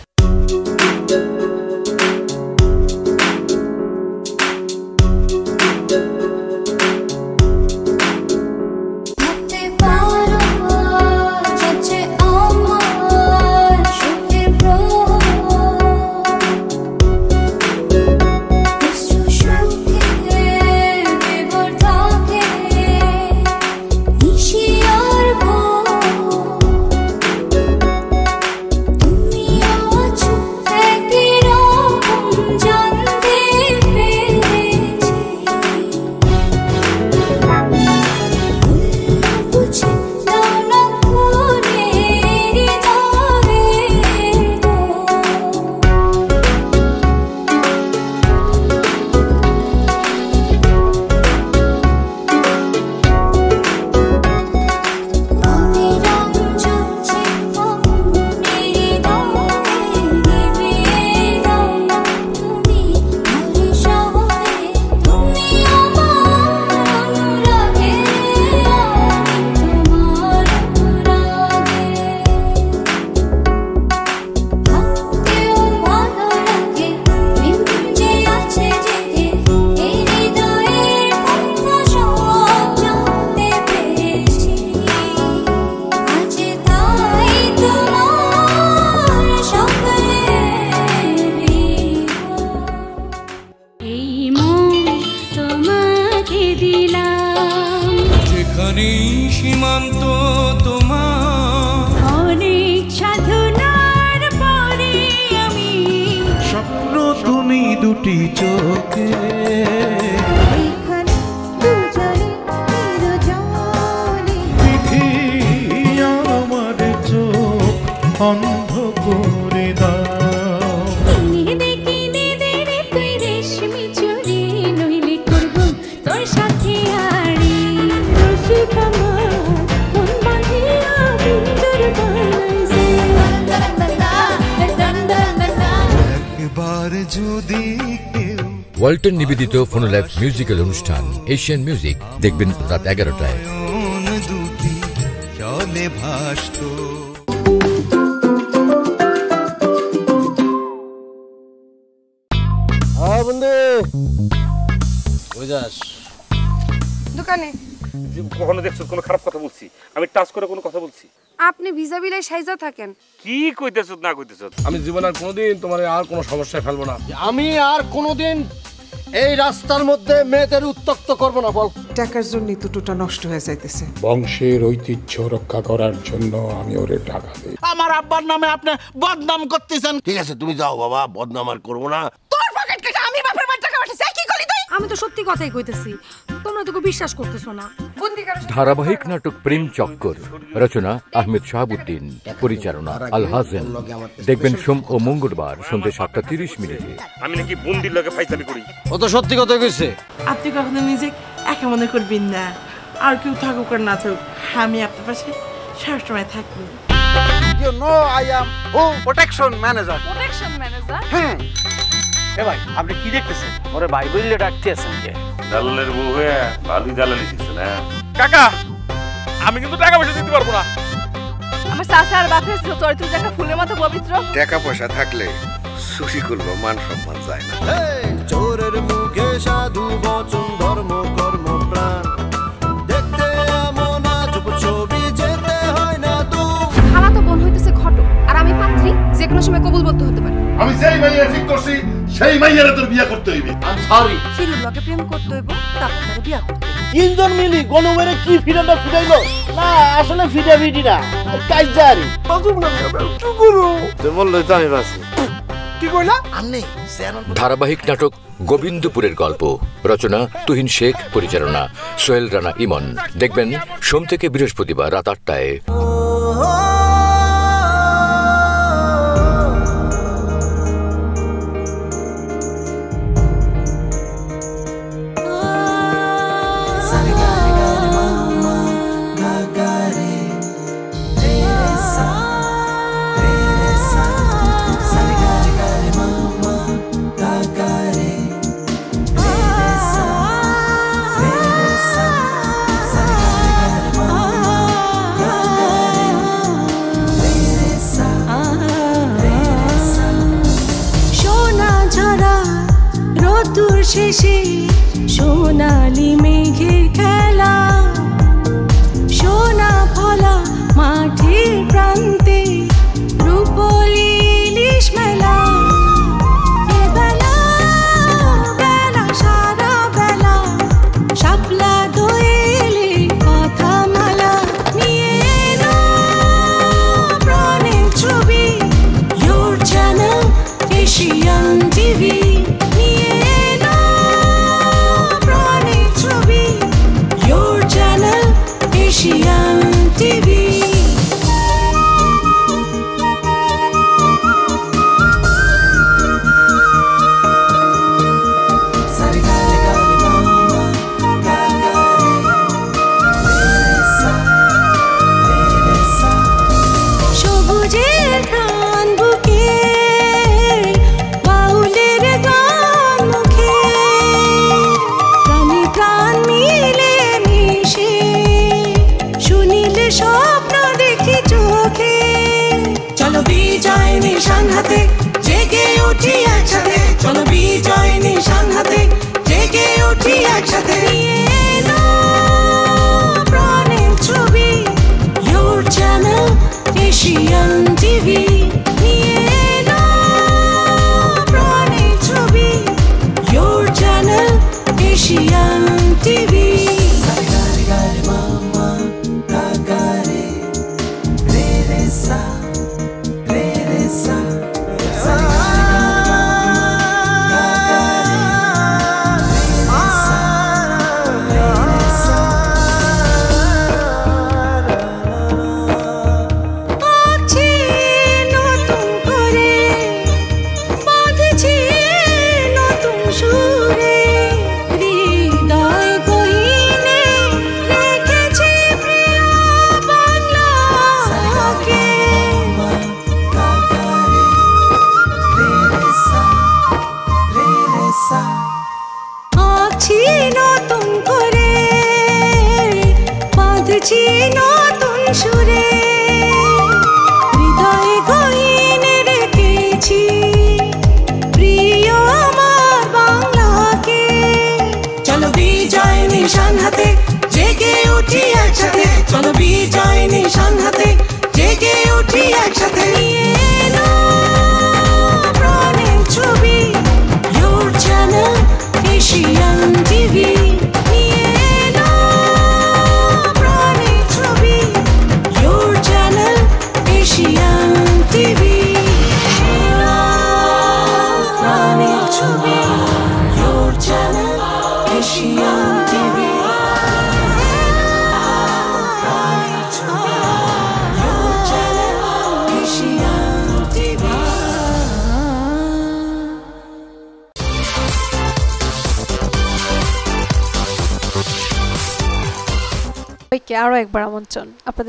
নিবেদিত ফোনোলাইভ মিউজিক্যাল অনুষ্ঠান এশিয়ান মিউজিক দেখবেন রাত এগারোটায়। হ্যাঁ বন্ধু। ওই যাস দোকানে কখনো দেখছ কোনো খারাপ কথা বলছি? আমি টাচ করে কোনো কথা বলছি? আপনি ভিজা বিলাই সাইজা থাকেন। কি কইতেছ না কইতেছ? আমি জীবনে আর কোনোদিন তোমার আর কোনো সমস্যায় ফেলব না। আমি আর কোনোদিন এই রাস্তার মধ্যে মেয়েদের উত্তক্ত করব না বল। টাকার জন্য দুটোটা নষ্ট হয়ে যাইতেছে। বংশের ঐতিহ্য রক্ষা করার জন্য আমি ওরে টাকা দিই। আমার আব্বার নামে আপনি বদনাম করতেছেন। ঠিক আছে তুমি যাও বাবা বদনাম আর করব না। তোর পকেট কেটে আমি বাপের বাড়ি টাকা পাঠাইছি কি করলি তুই? আমি তো সত্যি কথাই কইতেছি তোমরা তোকে বিশ্বাস করতেছো না। ধারাবাহিক নাটক প্রেম চক্কর রচনা আহমেদ শাহাবুদ্দিন পরিচালনা আল দেখবেন সোম ও মঙ্গলবার সন্ধ্যে সাতটা তিরিশ মিনিটে। আমি নাকি বন্দির লগে ফাইসামি করি। ও তো সত্যি কথা কইছে। আপনি কখনো নিজে একা মনে করবেন না? আর কেউ থাকুক আর না থাকুক আমি আপনার পাশে সবসময় থাকব। You know I am who protection manager protection manager hmm এ ভাই আপনি কি দেখতেছেন? ওরে ভাই বললে ডাকতে আছেন কে? দালালের বউ হয়ে ভালোই দালালি শিখছে না? কাকা আমি কিন্তু টাকা পয়সা দিতে পারব না। আমার চাচা আর বাপের চরিত্র যে একটা ফুলের মতো পবিত্র। টাকা পয়সা থাকলে সুখী করব মান সম্মান যায় না। চোরের মুখে সাধু বচন। যে কোনো সময় কবুলবদ্ধ হতে পারি। আমি যেই মাইয়া ঠিক করছি সেই মাইয়ারে তোর বিয়া করতে হইবে। আই সরি সিলুর লগে প্রেম করতে হইব তারপর তারে বিয়া করতে। তিনজন মিলি গণমেরে কি ফিডাটা ফুটাইলো? না আসলে ফিডা ফিডি না কাইজারি। বাজুম না কি করু? তো বলল তো আমি বাসি কি কইলা? আমনে ধারাবাহিক নাটক গোবিন্দপুরের গল্প। রচনা তুহিন শেখ পরিচালনা সোহেল রানা ইমন। দেখবেন সোম থেকে বৃহস্পতিবার রাত আটটায়।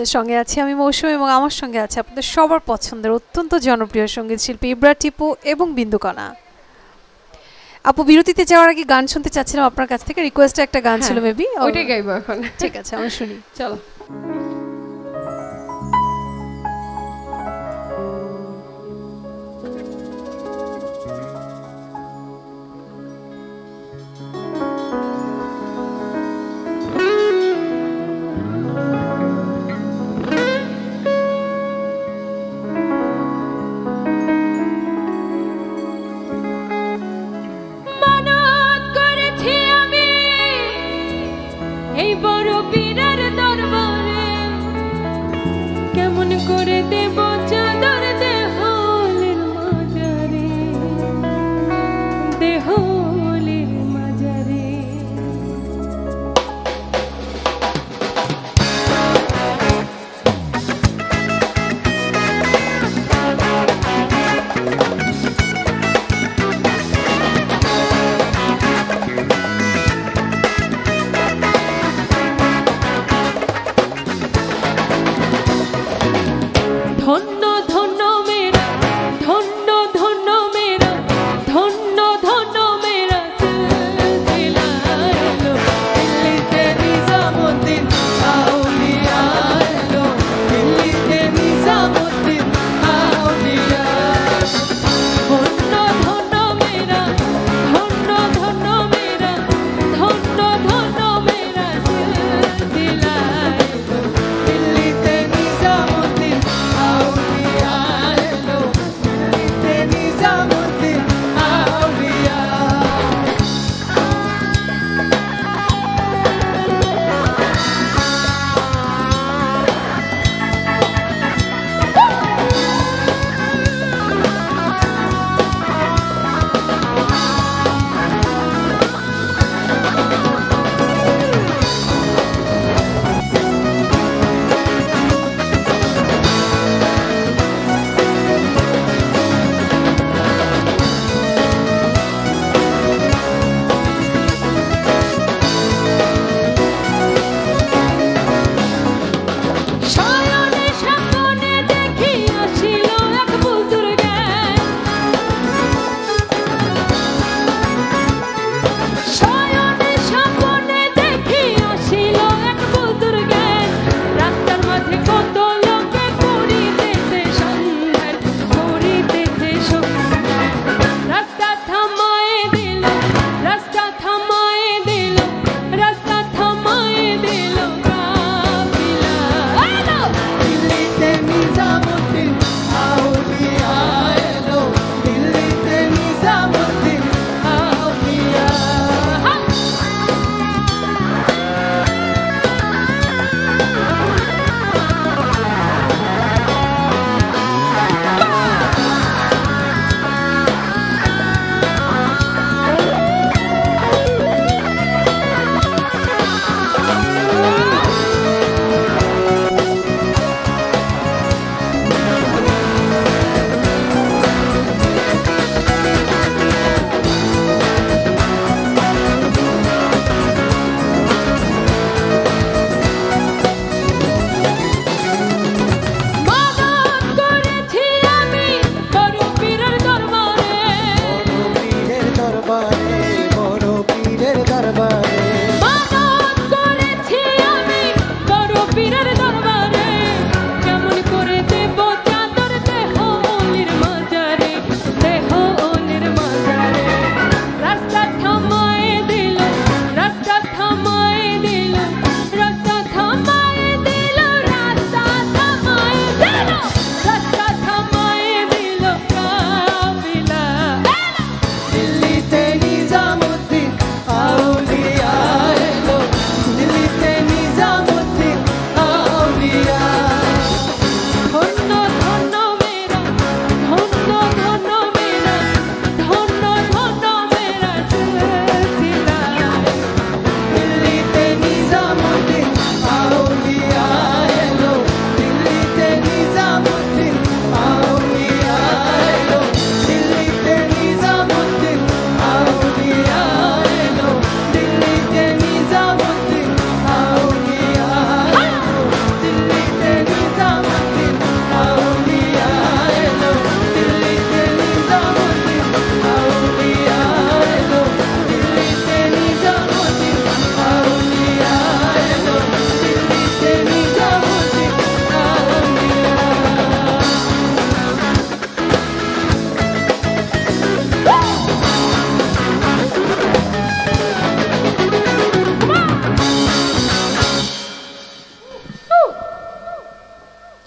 আপনাদের সঙ্গে আছি আমি মৌসুমী এবং আমার সঙ্গে আছে আপনাদের সবার পছন্দের অত্যন্ত জনপ্রিয় সংগীত শিল্পী ইব্রা টিপু এবং বিন্দুকণা আপু বিরতিতে যাওয়ার আগে গান শুনতে চাচ্ছিলাম আপনার কাছ থেকে রিকোয়েস্টে একটা গান ছিল হ্যাঁ, মেবি ওইটাই গাইবো এখন। ঠিক আছে আমি শুনি। চলো।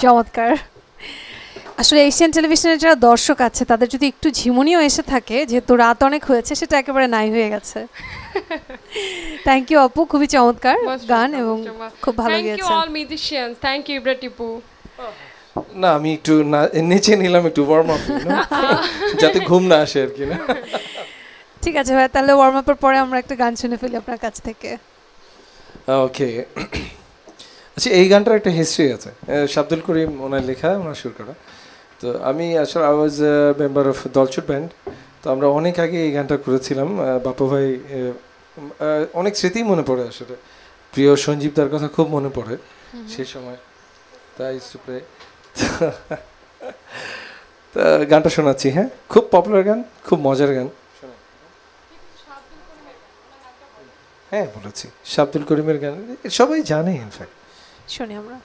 চমৎকার। আসলে এশিয়ান টেলিভিশনের যারা দর্শক আছে তাদের যদি একটু ঝিমুনিও এসে থাকে যেহেতু রাত অনেক হয়েছে সেটা একেবারে নাই হয়ে গেছে। থ্যাংক ইউ আপু খুবই চমৎকার গান এবং খুব ভালো thank you all musicians thank you Ibrar Tipu. না আমি একটু না নেচে নিলাম একটু ওয়ার্ম আপ যাতে ঘুম না আসে আর কি না ঠিক আছে ভাই তাহলে ওয়ার্ম আপের পরে আমরা একটা গান শুনে ফেলি আপনার কাছ থেকে। ওকে আচ্ছা এই গানটার একটা হিস্ট্রি আছে। শাব্দুল করিম ওনার লেখা ওনার সুর করা। তো আমি আসলে I was member of Dalchhut band তো আমরা অনেক আগে এই গানটা করেছিলাম। বাপু ভাই অনেক স্মৃতি মনে পড়ে আসলে। প্রিয় সঞ্জীবদার কথা খুব মনে পড়ে সেই সময়। তাই প্লে তা গানটা শোনাচ্ছি হ্যাঁ? খুব পপুলার গান খুব মজার গান। হ্যাঁ বলেছি। শাব্দুল করিমের গান সবাই জানে ইনফ্যাক্ট শুনি আমরা।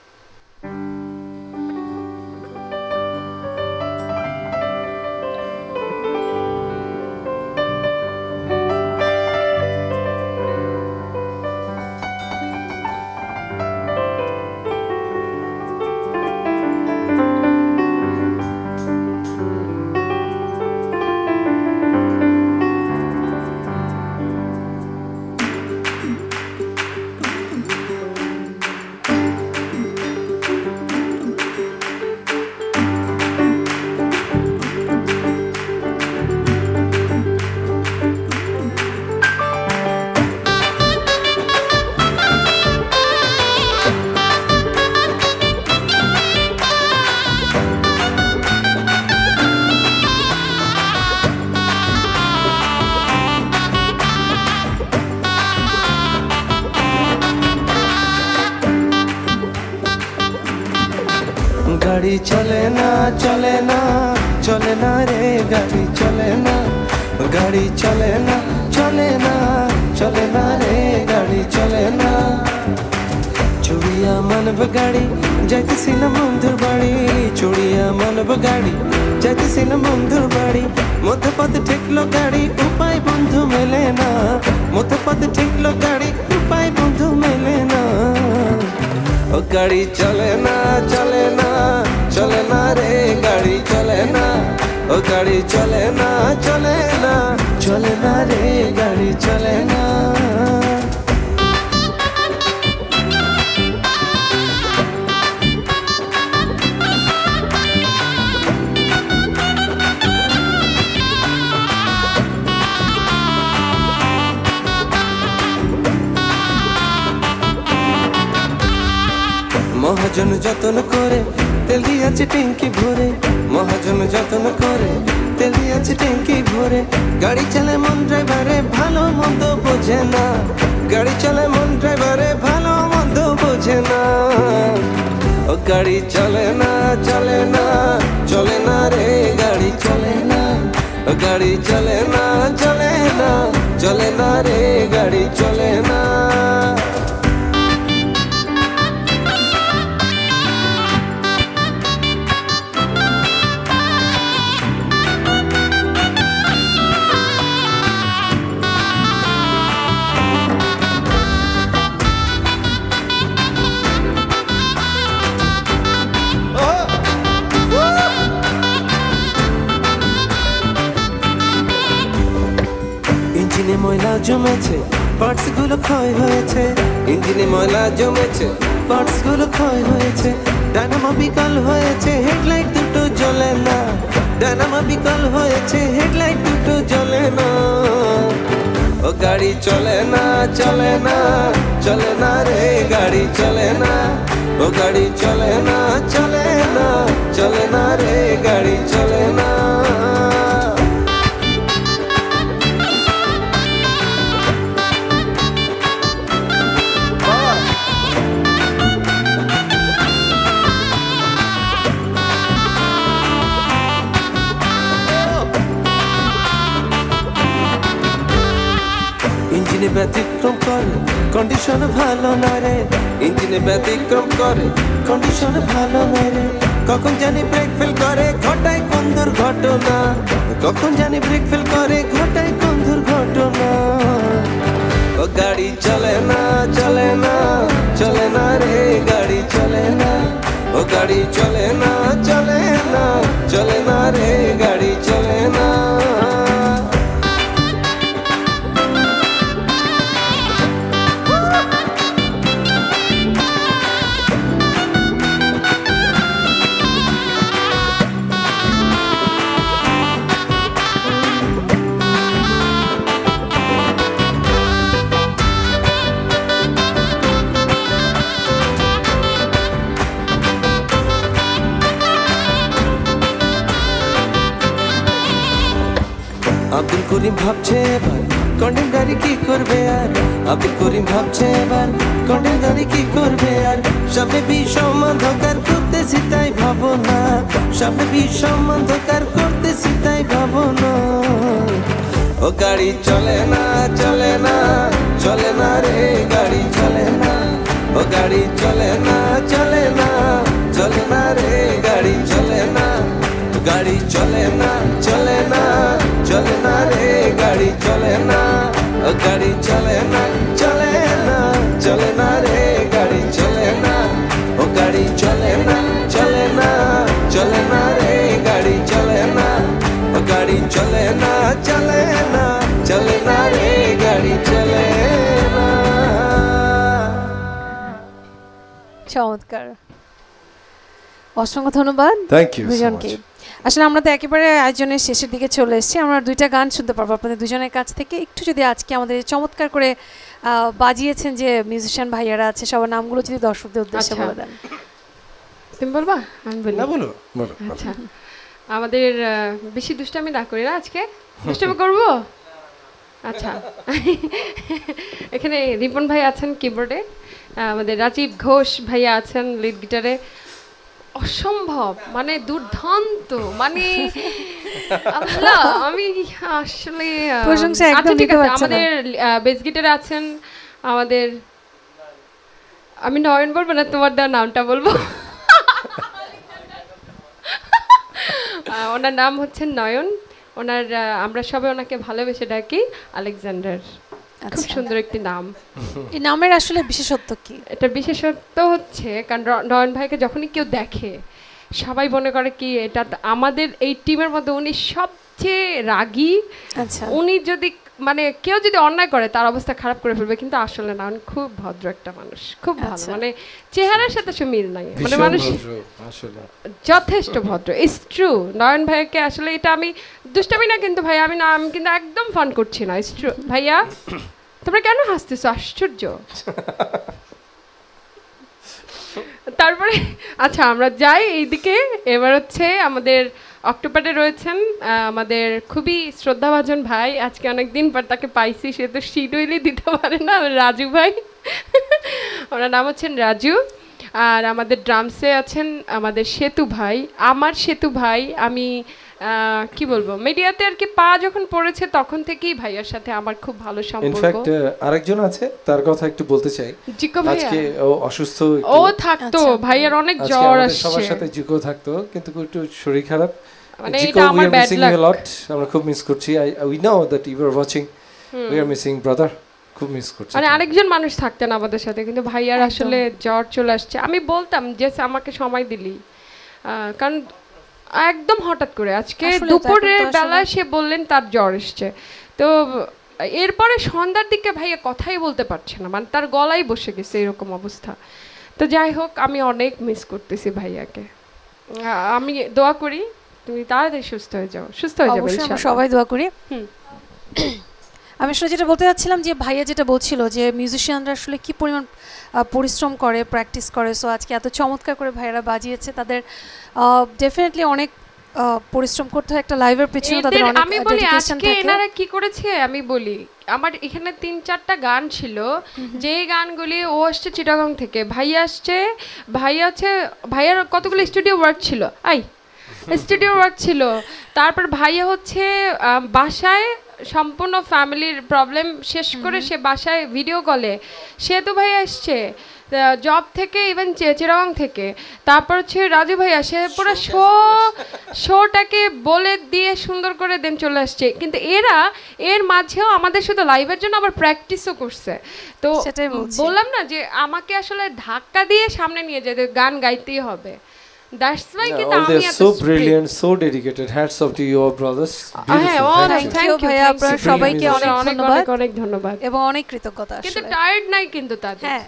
ঠেকলো গাড়ি, উপায় বন্ধু মেলে না। মধ্যপথে ঠিকলো গাড়ি, উপায় বন্ধু মেলে না। ও গাড়ি চলে না চলে না চলে না রে, গাড়ি চলে না। ও গাড়ি চলে না চলে না চলে না রে, গাড়ি চলে না। মহাজন যতন করে, তেল দিয়েছে ট্যাঙ্কি ভরে। মহাজন যতন করে, তেল দিয়েছে ট্যাঙ্কি ভরে। গাড়ি চলে মন ড্রাইভারে ভালো মন্দ বোঝে না। গাড়ি চলে মন ড্রাইভারে ভালো মন্দ বোঝে না। ও গাড়ি চলে না চলে না চলে না রে, গাড়ি চলে না। ও গাড়ি চলে না চলে না চলে না রে, গাড়ি চলে না। ক্ষয় হয়েছে। ইঞ্জিনে ময়লা জমেছে। পার্টসগুলো ক্ষয় হয়েছে। ডায়নামো বিকল হয়েছে। হেডলাইট দুটো জ্বলে না। ডায়নামো বিকল হয়েছে। হেডলাইট দুটো জ্বলে না। ও গাড়ি চলে না চলে না চলে না রে গাড়ি চলে না। ও গাড়ি চলে না চলে না চলে না রে গাড়ি চলে না। ইঞ্জিনে ব্যতিক্রম করে কন্ডিশন ভালো না রে। ইঞ্জিনে ব্যতিক্রম করে কন্ডিশন ভালো না রে। কখন জানি ব্রেক ফেল করে, ঘটায় কোন দুর্ঘটনা। কখন জানি ব্রেক ফেল করে, ঘটায় কোন দুর্ঘটনা। ও গাড়ি চলে না চলে না চলে না রে, গাড়ি চলে না। ও গাড়ি চলে না চলে না চলে না রে, গাড়ি চলে ভাবছে এবার কন্ডেম গাড়ি কি করবে আর? আব্দুল করিম ভাবছে এবার কন্ডেম গাড়ি কি করবে আর? সামনে বিষম অন্ধকার করতেছি তাই ভাবো না সামনে বিষম অন্ধকার করতেছি তাই ভাবো না ও গাড়ি চলে না চলে না চলে না রে গাড়ি চলে না। ও গাড়ি চলে না চলে না চলে না রে গাড়ি চলে না। গাড়ি চলে না চলে না। চলে না রে গাড়ি চলে না। গাড়ি চলে না চলে না চলে না রে গাড়ি চলে না। ও গাড়ি চলে না চলে না চলে না রে গাড়ি চলে না। ও গাড়ি চলে না চলে না চলে না রে গাড়ি চলে না। চমৎকার। অসংখ্য ধন্যবাদ থ্যাংক so দুজনকে। আসলে আমরা তো একেবারে আয়োজনের শেষের দিকে চলে এসেছি। আমরা দুইটা গান শুনতে পারব আপনাদের দুজনের কাছ থেকে। একটু যদি আজকে আমাদের চমৎকার করে বাজিয়েছেন যে মিউজিশিয়ান ভাইয়ারা আছে সবার নামগুলো যদি দর্শকদের উদ্দেশ্যে আচ্ছা। বলে দেন। তুমি বলবা? আমি বলি। না বলো। বলো আচ্ছা। আমাদের বেশি দুষ্টামি না করি না আজকে। দুষ্টামি করব? আচ্ছা। এখানে রিপন ভাই আছেন কিবোর্ডে আমাদের রাজীব ঘোষ ভাইয়া আছেন লিড গিটারে অসম্ভব মানে দুর্দান্ত মানে আমি আসলে প্রশংসা একদম আচ্ছা ঠিক দিতে আছে আমাদের বেস গিটারে আছেন আমাদের আমি নয়ন বলব না তোমার দেওয়া নামটা বলব? ওনার নাম হচ্ছে নয়ন ওনার আমরা সবাই ওনাকে ভালোবেসে ডাকি আলেকজান্ডার। খুব আচ্ছা। সুন্দর একটি নাম। এই নামের আসলে বিশেষত্ব কি? এটার বিশেষত্ব হচ্ছে কারণ নয়ন ভাইকে যখনই কেউ দেখে সবাই মনে করে কি এটা আমাদের এই টিমের মধ্যে উনি সবচেয়ে রাগী। আচ্ছা। উনি যদি মানে কেউ যদি অন্যায় করে তার অবস্থা খারাপ করে ফেলবে কিন্তু আসলে না উনি খুব ভদ্র একটা মানুষ খুব ভালো। আচ্ছা। মানে চেহারার সাথে সে মিল নাই। মানে মানুষ যথেষ্ট ভদ্র ইস ট্রু নয়ন ভাইকে আসলে এটা আমি দুষ্টামি না কিন্তু ভাই আমি না আমি কিন্তু একদম ফান করছি না ইস ট্রু ভাইয়া? তোমরা কেন হাসতেছো? আশ্চর্য। তারপরে আচ্ছা আমরা যাই এইদিকে। এবার হচ্ছে আমাদের অক্টোপারে রয়েছেন আমাদের খুবই শ্রদ্ধাভাজন ভাই। আজকে অনেক দিন পর তাকে পাইছি, সে তো শিডিউলই দিতে পারে না রাজু ভাই। ওনার নাম হচ্ছেন রাজু। আর আমাদের ড্রামসে আছেন আমাদের সেতু ভাই। আমার সেতু ভাই, আমি কি বলব? মিডিয়াতে আর কি পা যখন পড়েছে তখন থেকেই ভাইয়ার সাথে আমার খুব ভালো সম্পর্ক। ইনফ্যাক্ট আরেকজন আছে তার কথা একটু বলতে চাই। জিকো ভাইয়া? আজকে ও অসুস্থ। ও থাকতো ভাইয়ার অনেক জ্বর আমাদের সবার সাথে জিকো থাকতো কিন্তু একটু শরীর খারাপ। মানে এটা আমার. ইউ লট আমরা খুব মিস করছি। I we know that you are watching we are missing brother খুব মিস করছি। মানে আরেকজন মানুষ থাকতেন আমাদের সাথে কিন্তু ভাইয়ার আসলে জ্বর চলে আসছে। আমি বলতাম যে আমাকে সময় দিলি। কারণ একদম হঠাৎ করে। আজকে দুপুরের বেলায় সে বললেন তার জ্বর এসছে। তো এরপরে সন্ধ্যার দিকে ভাইয়া কথাই বলতে পারছে না মানে তার গলাই বসে গেছে এরকম অবস্থা। তো যাই হোক আমি অনেক মিস করতেছি ভাইয়াকে। আমি দোয়া করি তুমি তাড়াতাড়ি সুস্থ হয়ে যাও সুস্থ হয়ে যাবে সবাই দোয়া করি। হুম। আমি আসলে যেটা বলতে চাচ্ছিলাম যে ভাইয়া যেটা বলছিল যে মিউজিশিয়ানরা আসলে কি পরিমাণ পরিশ্রম করে প্র্যাকটিস করে। সো আজকে এত চমৎকার করে ভাইয়ারা বাজিয়েছে। তাদের ডেফিনেটলি অনেক পরিশ্রম করতে হয়। একটা লাইভের পিছনে তাদের অনেক আমি বলি আজকে এনারা কি করেছে? আমি বলি আমার এখানে তিন চারটা গান ছিল। যে গানগুলি ও আসছে চিটাগং থেকে। ভাইয়া আসছে ভাইয়া হচ্ছে ভাইয়ার কতগুলো স্টুডিও ওয়ার্ক ছিল? আই স্টুডিও ওয়ার্ক ছিল। তারপর ভাইয়া হচ্ছে বাসায় সম্পূর্ণ ফ্যামিলির প্রবলেম শেষ করে সে বাসায় ভিডিও কলে সে তো ভাই আসছে জব থেকে ইভেন চিরাং থেকে। তারপর হচ্ছে রাজু ভাইয়া সে পুরো শো শোটাকে বলে দিয়ে সুন্দর করে দেন চলে আসছে। কিন্তু এরা এর মাঝেও আমাদের শুধু লাইভের জন্য আবার প্র্যাকটিসও করছে। তো বললাম না যে আমাকে আসলে ধাক্কা দিয়ে সামনে নিয়ে যেতে গান গাইতেই হবে। দ্যাটস ওয়াই Yeah, all আমি they're এত so brilliant, so dedicated. Hats off to your brothers. হ্যাঁ Beautiful. Thank you. Thank you ভাইয়া আপনারা সবাইকে অনেক অনেক ধন্যবাদ অনেক অনেক ধন্যবাদ। এবং অনেক কৃতজ্ঞতা কিন্তু আসলে। টায়ার্ড নাই কিন্তু তাদের। হ্যাঁ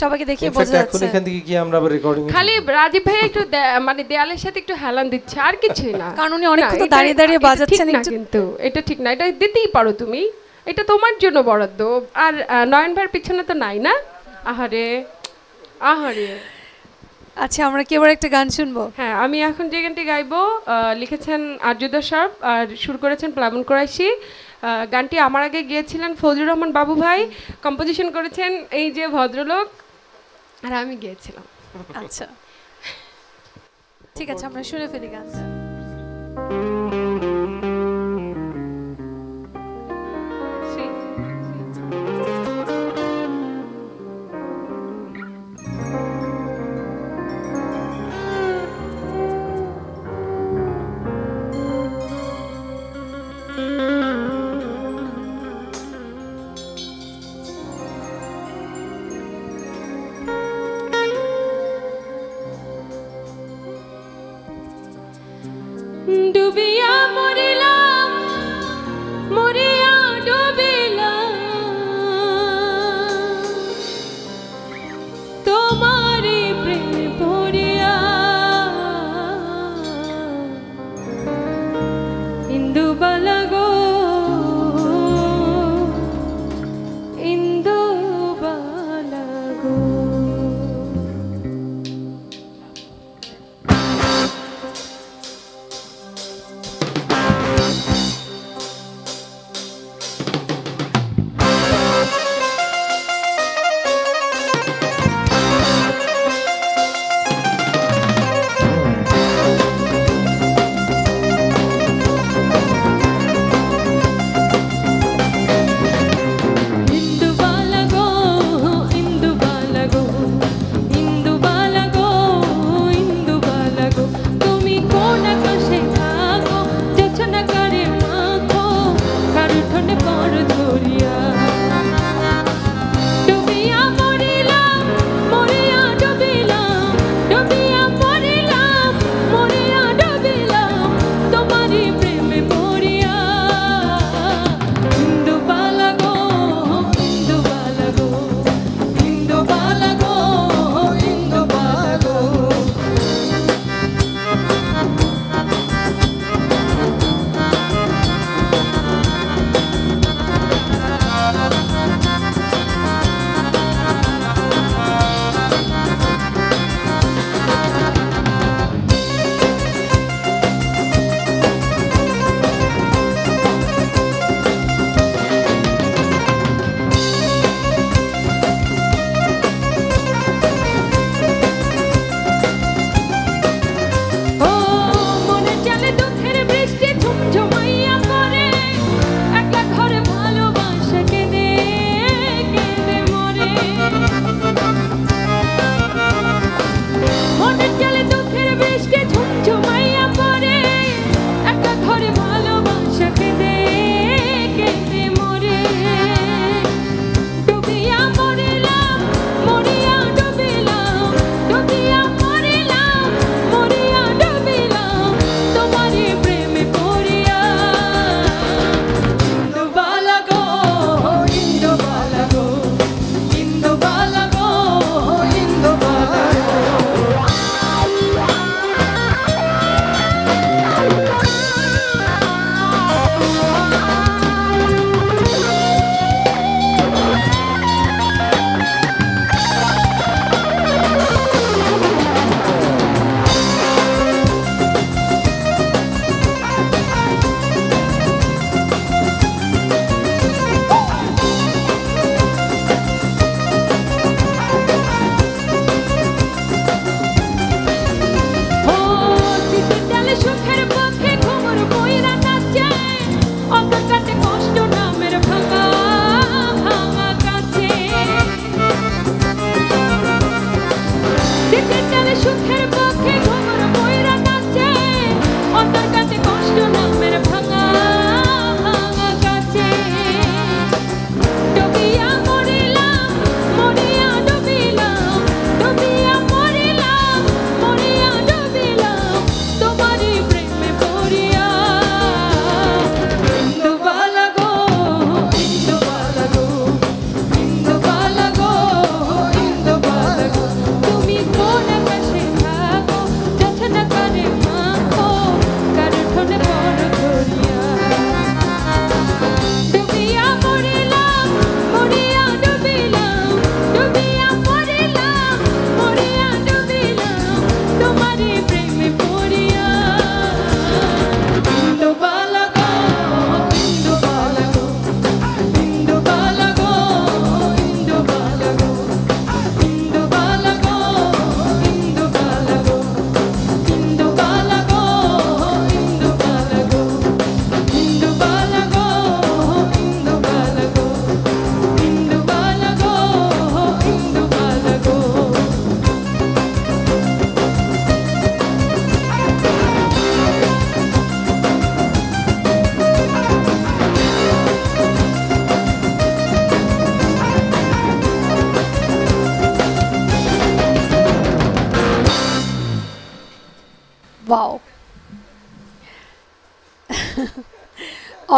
সবাইকে দেখে In fact, বোঝা এখন যাচ্ছে। এখান থেকে গিয়ে আমরা আবার রেকর্ডিং খালি রাজীব ভাই একটু মানে দেয়ালের সাথে একটু হেলান দিচ্ছে আর কিছুই না। কারণ উনি অনেকক্ষণ তো দাঁড়িয়ে দাঁড়িয়ে বাজাচ্ছেন একটু। কিন্তু এটা ঠিক না এটা দিতেই পারো তুমি। এটা তোমার জন্য বরাদ্দ। আর নয়ন ভাইয়ের পিছনে তো নাই না? আহারে আহারে। আচ্ছা আমরা কি এবার একটা গান শুনব? হ্যাঁ আমি এখন যে গানটি গাইবো লিখেছেন আর্যদা সাহেব আর সুর করেছেন প্লাবন কোরাইশি। গানটি আমার আগে গিয়েছিলেন ফজলুর রহমান বাবু ভাই। কম্পোজিশন করেছেন এই যে ভদ্রলোক আর আমি গিয়েছিলাম। আচ্ছা। ঠিক আছে আমরা শুনে ফেলি গানটা।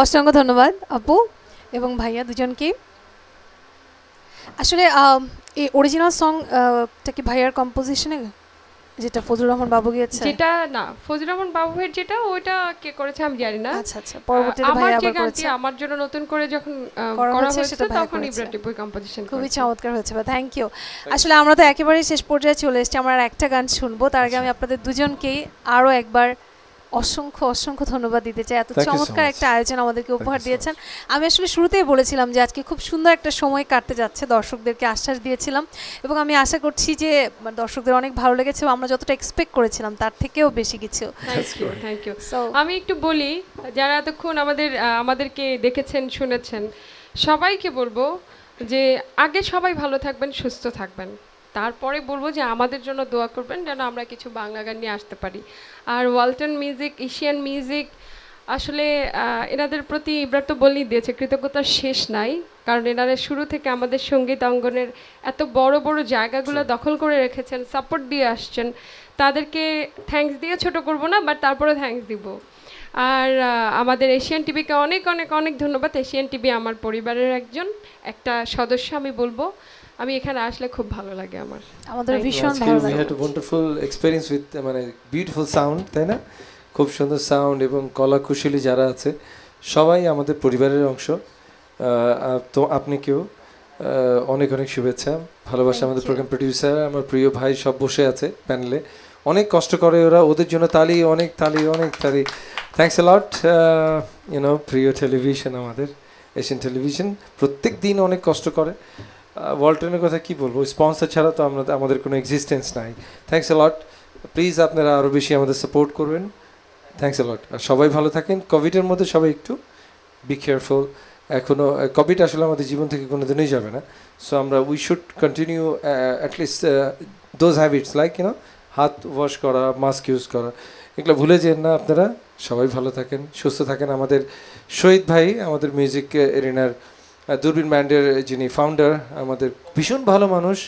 অসংখ্য ধন্যবাদ আপু এবং ভাইয়া দুজনকে। আসলে এই অরিজিনাল সংটা কি ভাইয়ার কম্পোজিশনে যেটা ফজলুর রহমান বাবু গিয়েছে? যেটা না ফজলুর রহমান বাবুয়ের যেটা ওইটা কে করেছে আমি জানি না। আচ্ছা আচ্ছা পরবর্তীতে ভাই আবার করেছে। আমার জন্য নতুন করে যখন করা হয়েছে সেটা তখন করেছে। ইব্রা টিপুই কম্পোজিশন খুবই চমৎকার হয়েছে বা থ্যাংক ইউ আসলে আমরা তো একেবারে শেষ পর্যায়ে চলে এসেছি আমরা আর একটা গান শুনব তার আগে আমি আপনাদের দুজনকেই আরও একবার অসংখ্য অসংখ্য ধন্যবাদ দিতে চাই। এত চমৎকার একটা আয়োজন আমাদেরকে উপহার দিয়েছেন। আমি আসলে শুরুতেই বলেছিলাম যে আজকে খুব সুন্দর একটা সময় কাটতে যাচ্ছে দর্শকদেরকে আশ্বাস দিয়েছিলাম। এবং আমি আশা করছি যে মানে দর্শকদের অনেক ভালো লেগেছে আমরা যতটা এক্সপেক্ট করেছিলাম তার থেকেও বেশি কিছু। থ্যাংক ইউ থ্যাংক আমি একটু বলি যারা এতক্ষণ আমাদের আমাদেরকে দেখেছেন শুনেছেন সবাইকে বলব যে আগে সবাই ভালো থাকবেন সুস্থ থাকবেন। তারপরে বলব যে আমাদের জন্য দোয়া করবেন যেন আমরা কিছু বাংলা গান নিয়ে আসতে পারি। আর ওয়ালটন মিউজিক এশিয়ান মিউজিক আসলে এনাদের প্রতি এবার তো বলেই দিয়েছে কৃতজ্ঞতার শেষ নাই। কারণ এনারা শুরু থেকে আমাদের সংগীত অঙ্গনের এত বড় বড় জায়গাগুলো দখল করে রেখেছেন সাপোর্ট দিয়ে আসছেন। তাদেরকে থ্যাঙ্কস দিয়ে ছোট করব না বাট তারপরে থ্যাঙ্কস দিব। আর আমাদের এশিয়ান টিভিকে অনেক অনেক অনেক ধন্যবাদ। এশিয়ান টিভি আমার পরিবারের একজন একটা সদস্য আমি বলব। আমি এখানে আসলে খুব ভালো লাগে আমার। আমাদের ভীষণ ভালো লাগে। a wonderful experience with মানে বিউটিফুল সাউন্ড তাই না? খুব সুন্দর সাউন্ড এবং কলা কুশলী যারা আছে সবাই আমাদের পরিবারের অংশ। তো আপনি কেউ অনেক অনেক শুভেচ্ছা ভালোবাসা আমাদের প্রোগ্রাম প্রডিউসার আমার প্রিয় ভাই সব বসে আছে প্যানেলে অনেক কষ্ট করে ওরা ওদের জন্য তালি অনেক তালি অনেক তালি। থ্যাংকস লট ইউনো প্রিয় টেলিভিশন আমাদের এশিয়ান টেলিভিশন প্রত্যেক দিন অনেক কষ্ট করে। ওয়ালটনের কথা কি বলব? স্পন্সর ছাড়া তো আমরা আমাদের কোনো এক্সিস্টেন্স নাই। থ্যাংকস লট প্লিজ আপনারা আরও বেশি আমাদের সাপোর্ট করবেন। থ্যাংকস লট আর সবাই ভালো থাকেন। কোভিডের মধ্যে সবাই একটু বি কেয়ারফুল এখনও কোভিড আসলে আমাদের জীবন থেকে কোনো দিনই যাবে না। সো আমরা we should continue at least those habits like you know হাত ওয়াশ করা মাস্ক ইউজ করা। এগুলো ভুলে যেন না আপনারা। সবাই ভালো থাকেন, সুস্থ থাকেন। আমাদের শহীদ ভাই, আমাদের মিউজিক এরিনার দূরবীন ব্যান্ডের যিনি ফাউন্ডার আমাদের ভীষণ ভালো মানুষ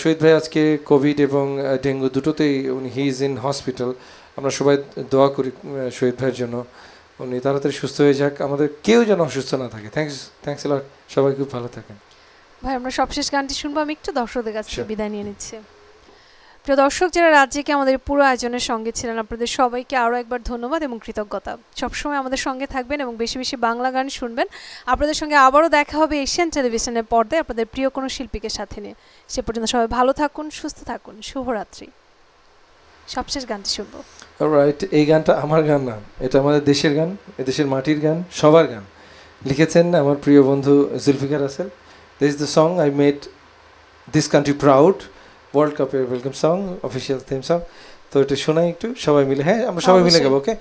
শহীদ ভাই আজকে কোভিড এবং ডেঙ্গু দুটোতেই উনি হি ইজ ইন হসপিটাল আমরা সবাই দোয়া করি শহীদ ভাইয়ের জন্য। উনি তাড়াতাড়ি সুস্থ হয়ে যাক আমাদের কেউ যেন অসুস্থ না থাকে। থ্যাংকস থ্যাংকস সবাই খুব ভালো থাকেন। ভাই আমরা সবশেষ গানটি শুনব আমি একটু দর্শকদের কাছ বিদায় নিয়ে নিচ্ছি। প্রিয় দর্শক, যারা রাজ্যকে আমাদের পুরো আয়োজনের সঙ্গে ছিলেন, আপনাদের সবাইকে আরও একবার ধন্যবাদ এবং কৃতজ্ঞতা। সবসময় আমাদের সঙ্গে থাকবেন এবং বেশি বেশি বাংলা গান শুনবেন। আপনাদের সঙ্গে আবারও দেখা হবে এশিয়ান টেলিভিশনের পর্দায় আপনাদের প্রিয় কোনো শিল্পীকে সাথে নিয়ে। সে পর্যন্ত সবাই ভালো থাকুন, সুস্থ থাকুন। শুভরাত্রি। সবশেষ গানটি শুনব। রাইট এই গানটা আমার গান না, এটা আমাদের দেশের গান এ দেশের মাটির গান, সবার গান। লিখেছেন আমার প্রিয় বন্ধু Zulfiqar আসেল this the song I made this country proud world কাপের welcome song official theme song তো এটা শোনাই একটু সবাই মিলে হ্যাঁ আমরা সবাই মিলে গেবো গাবো ওকে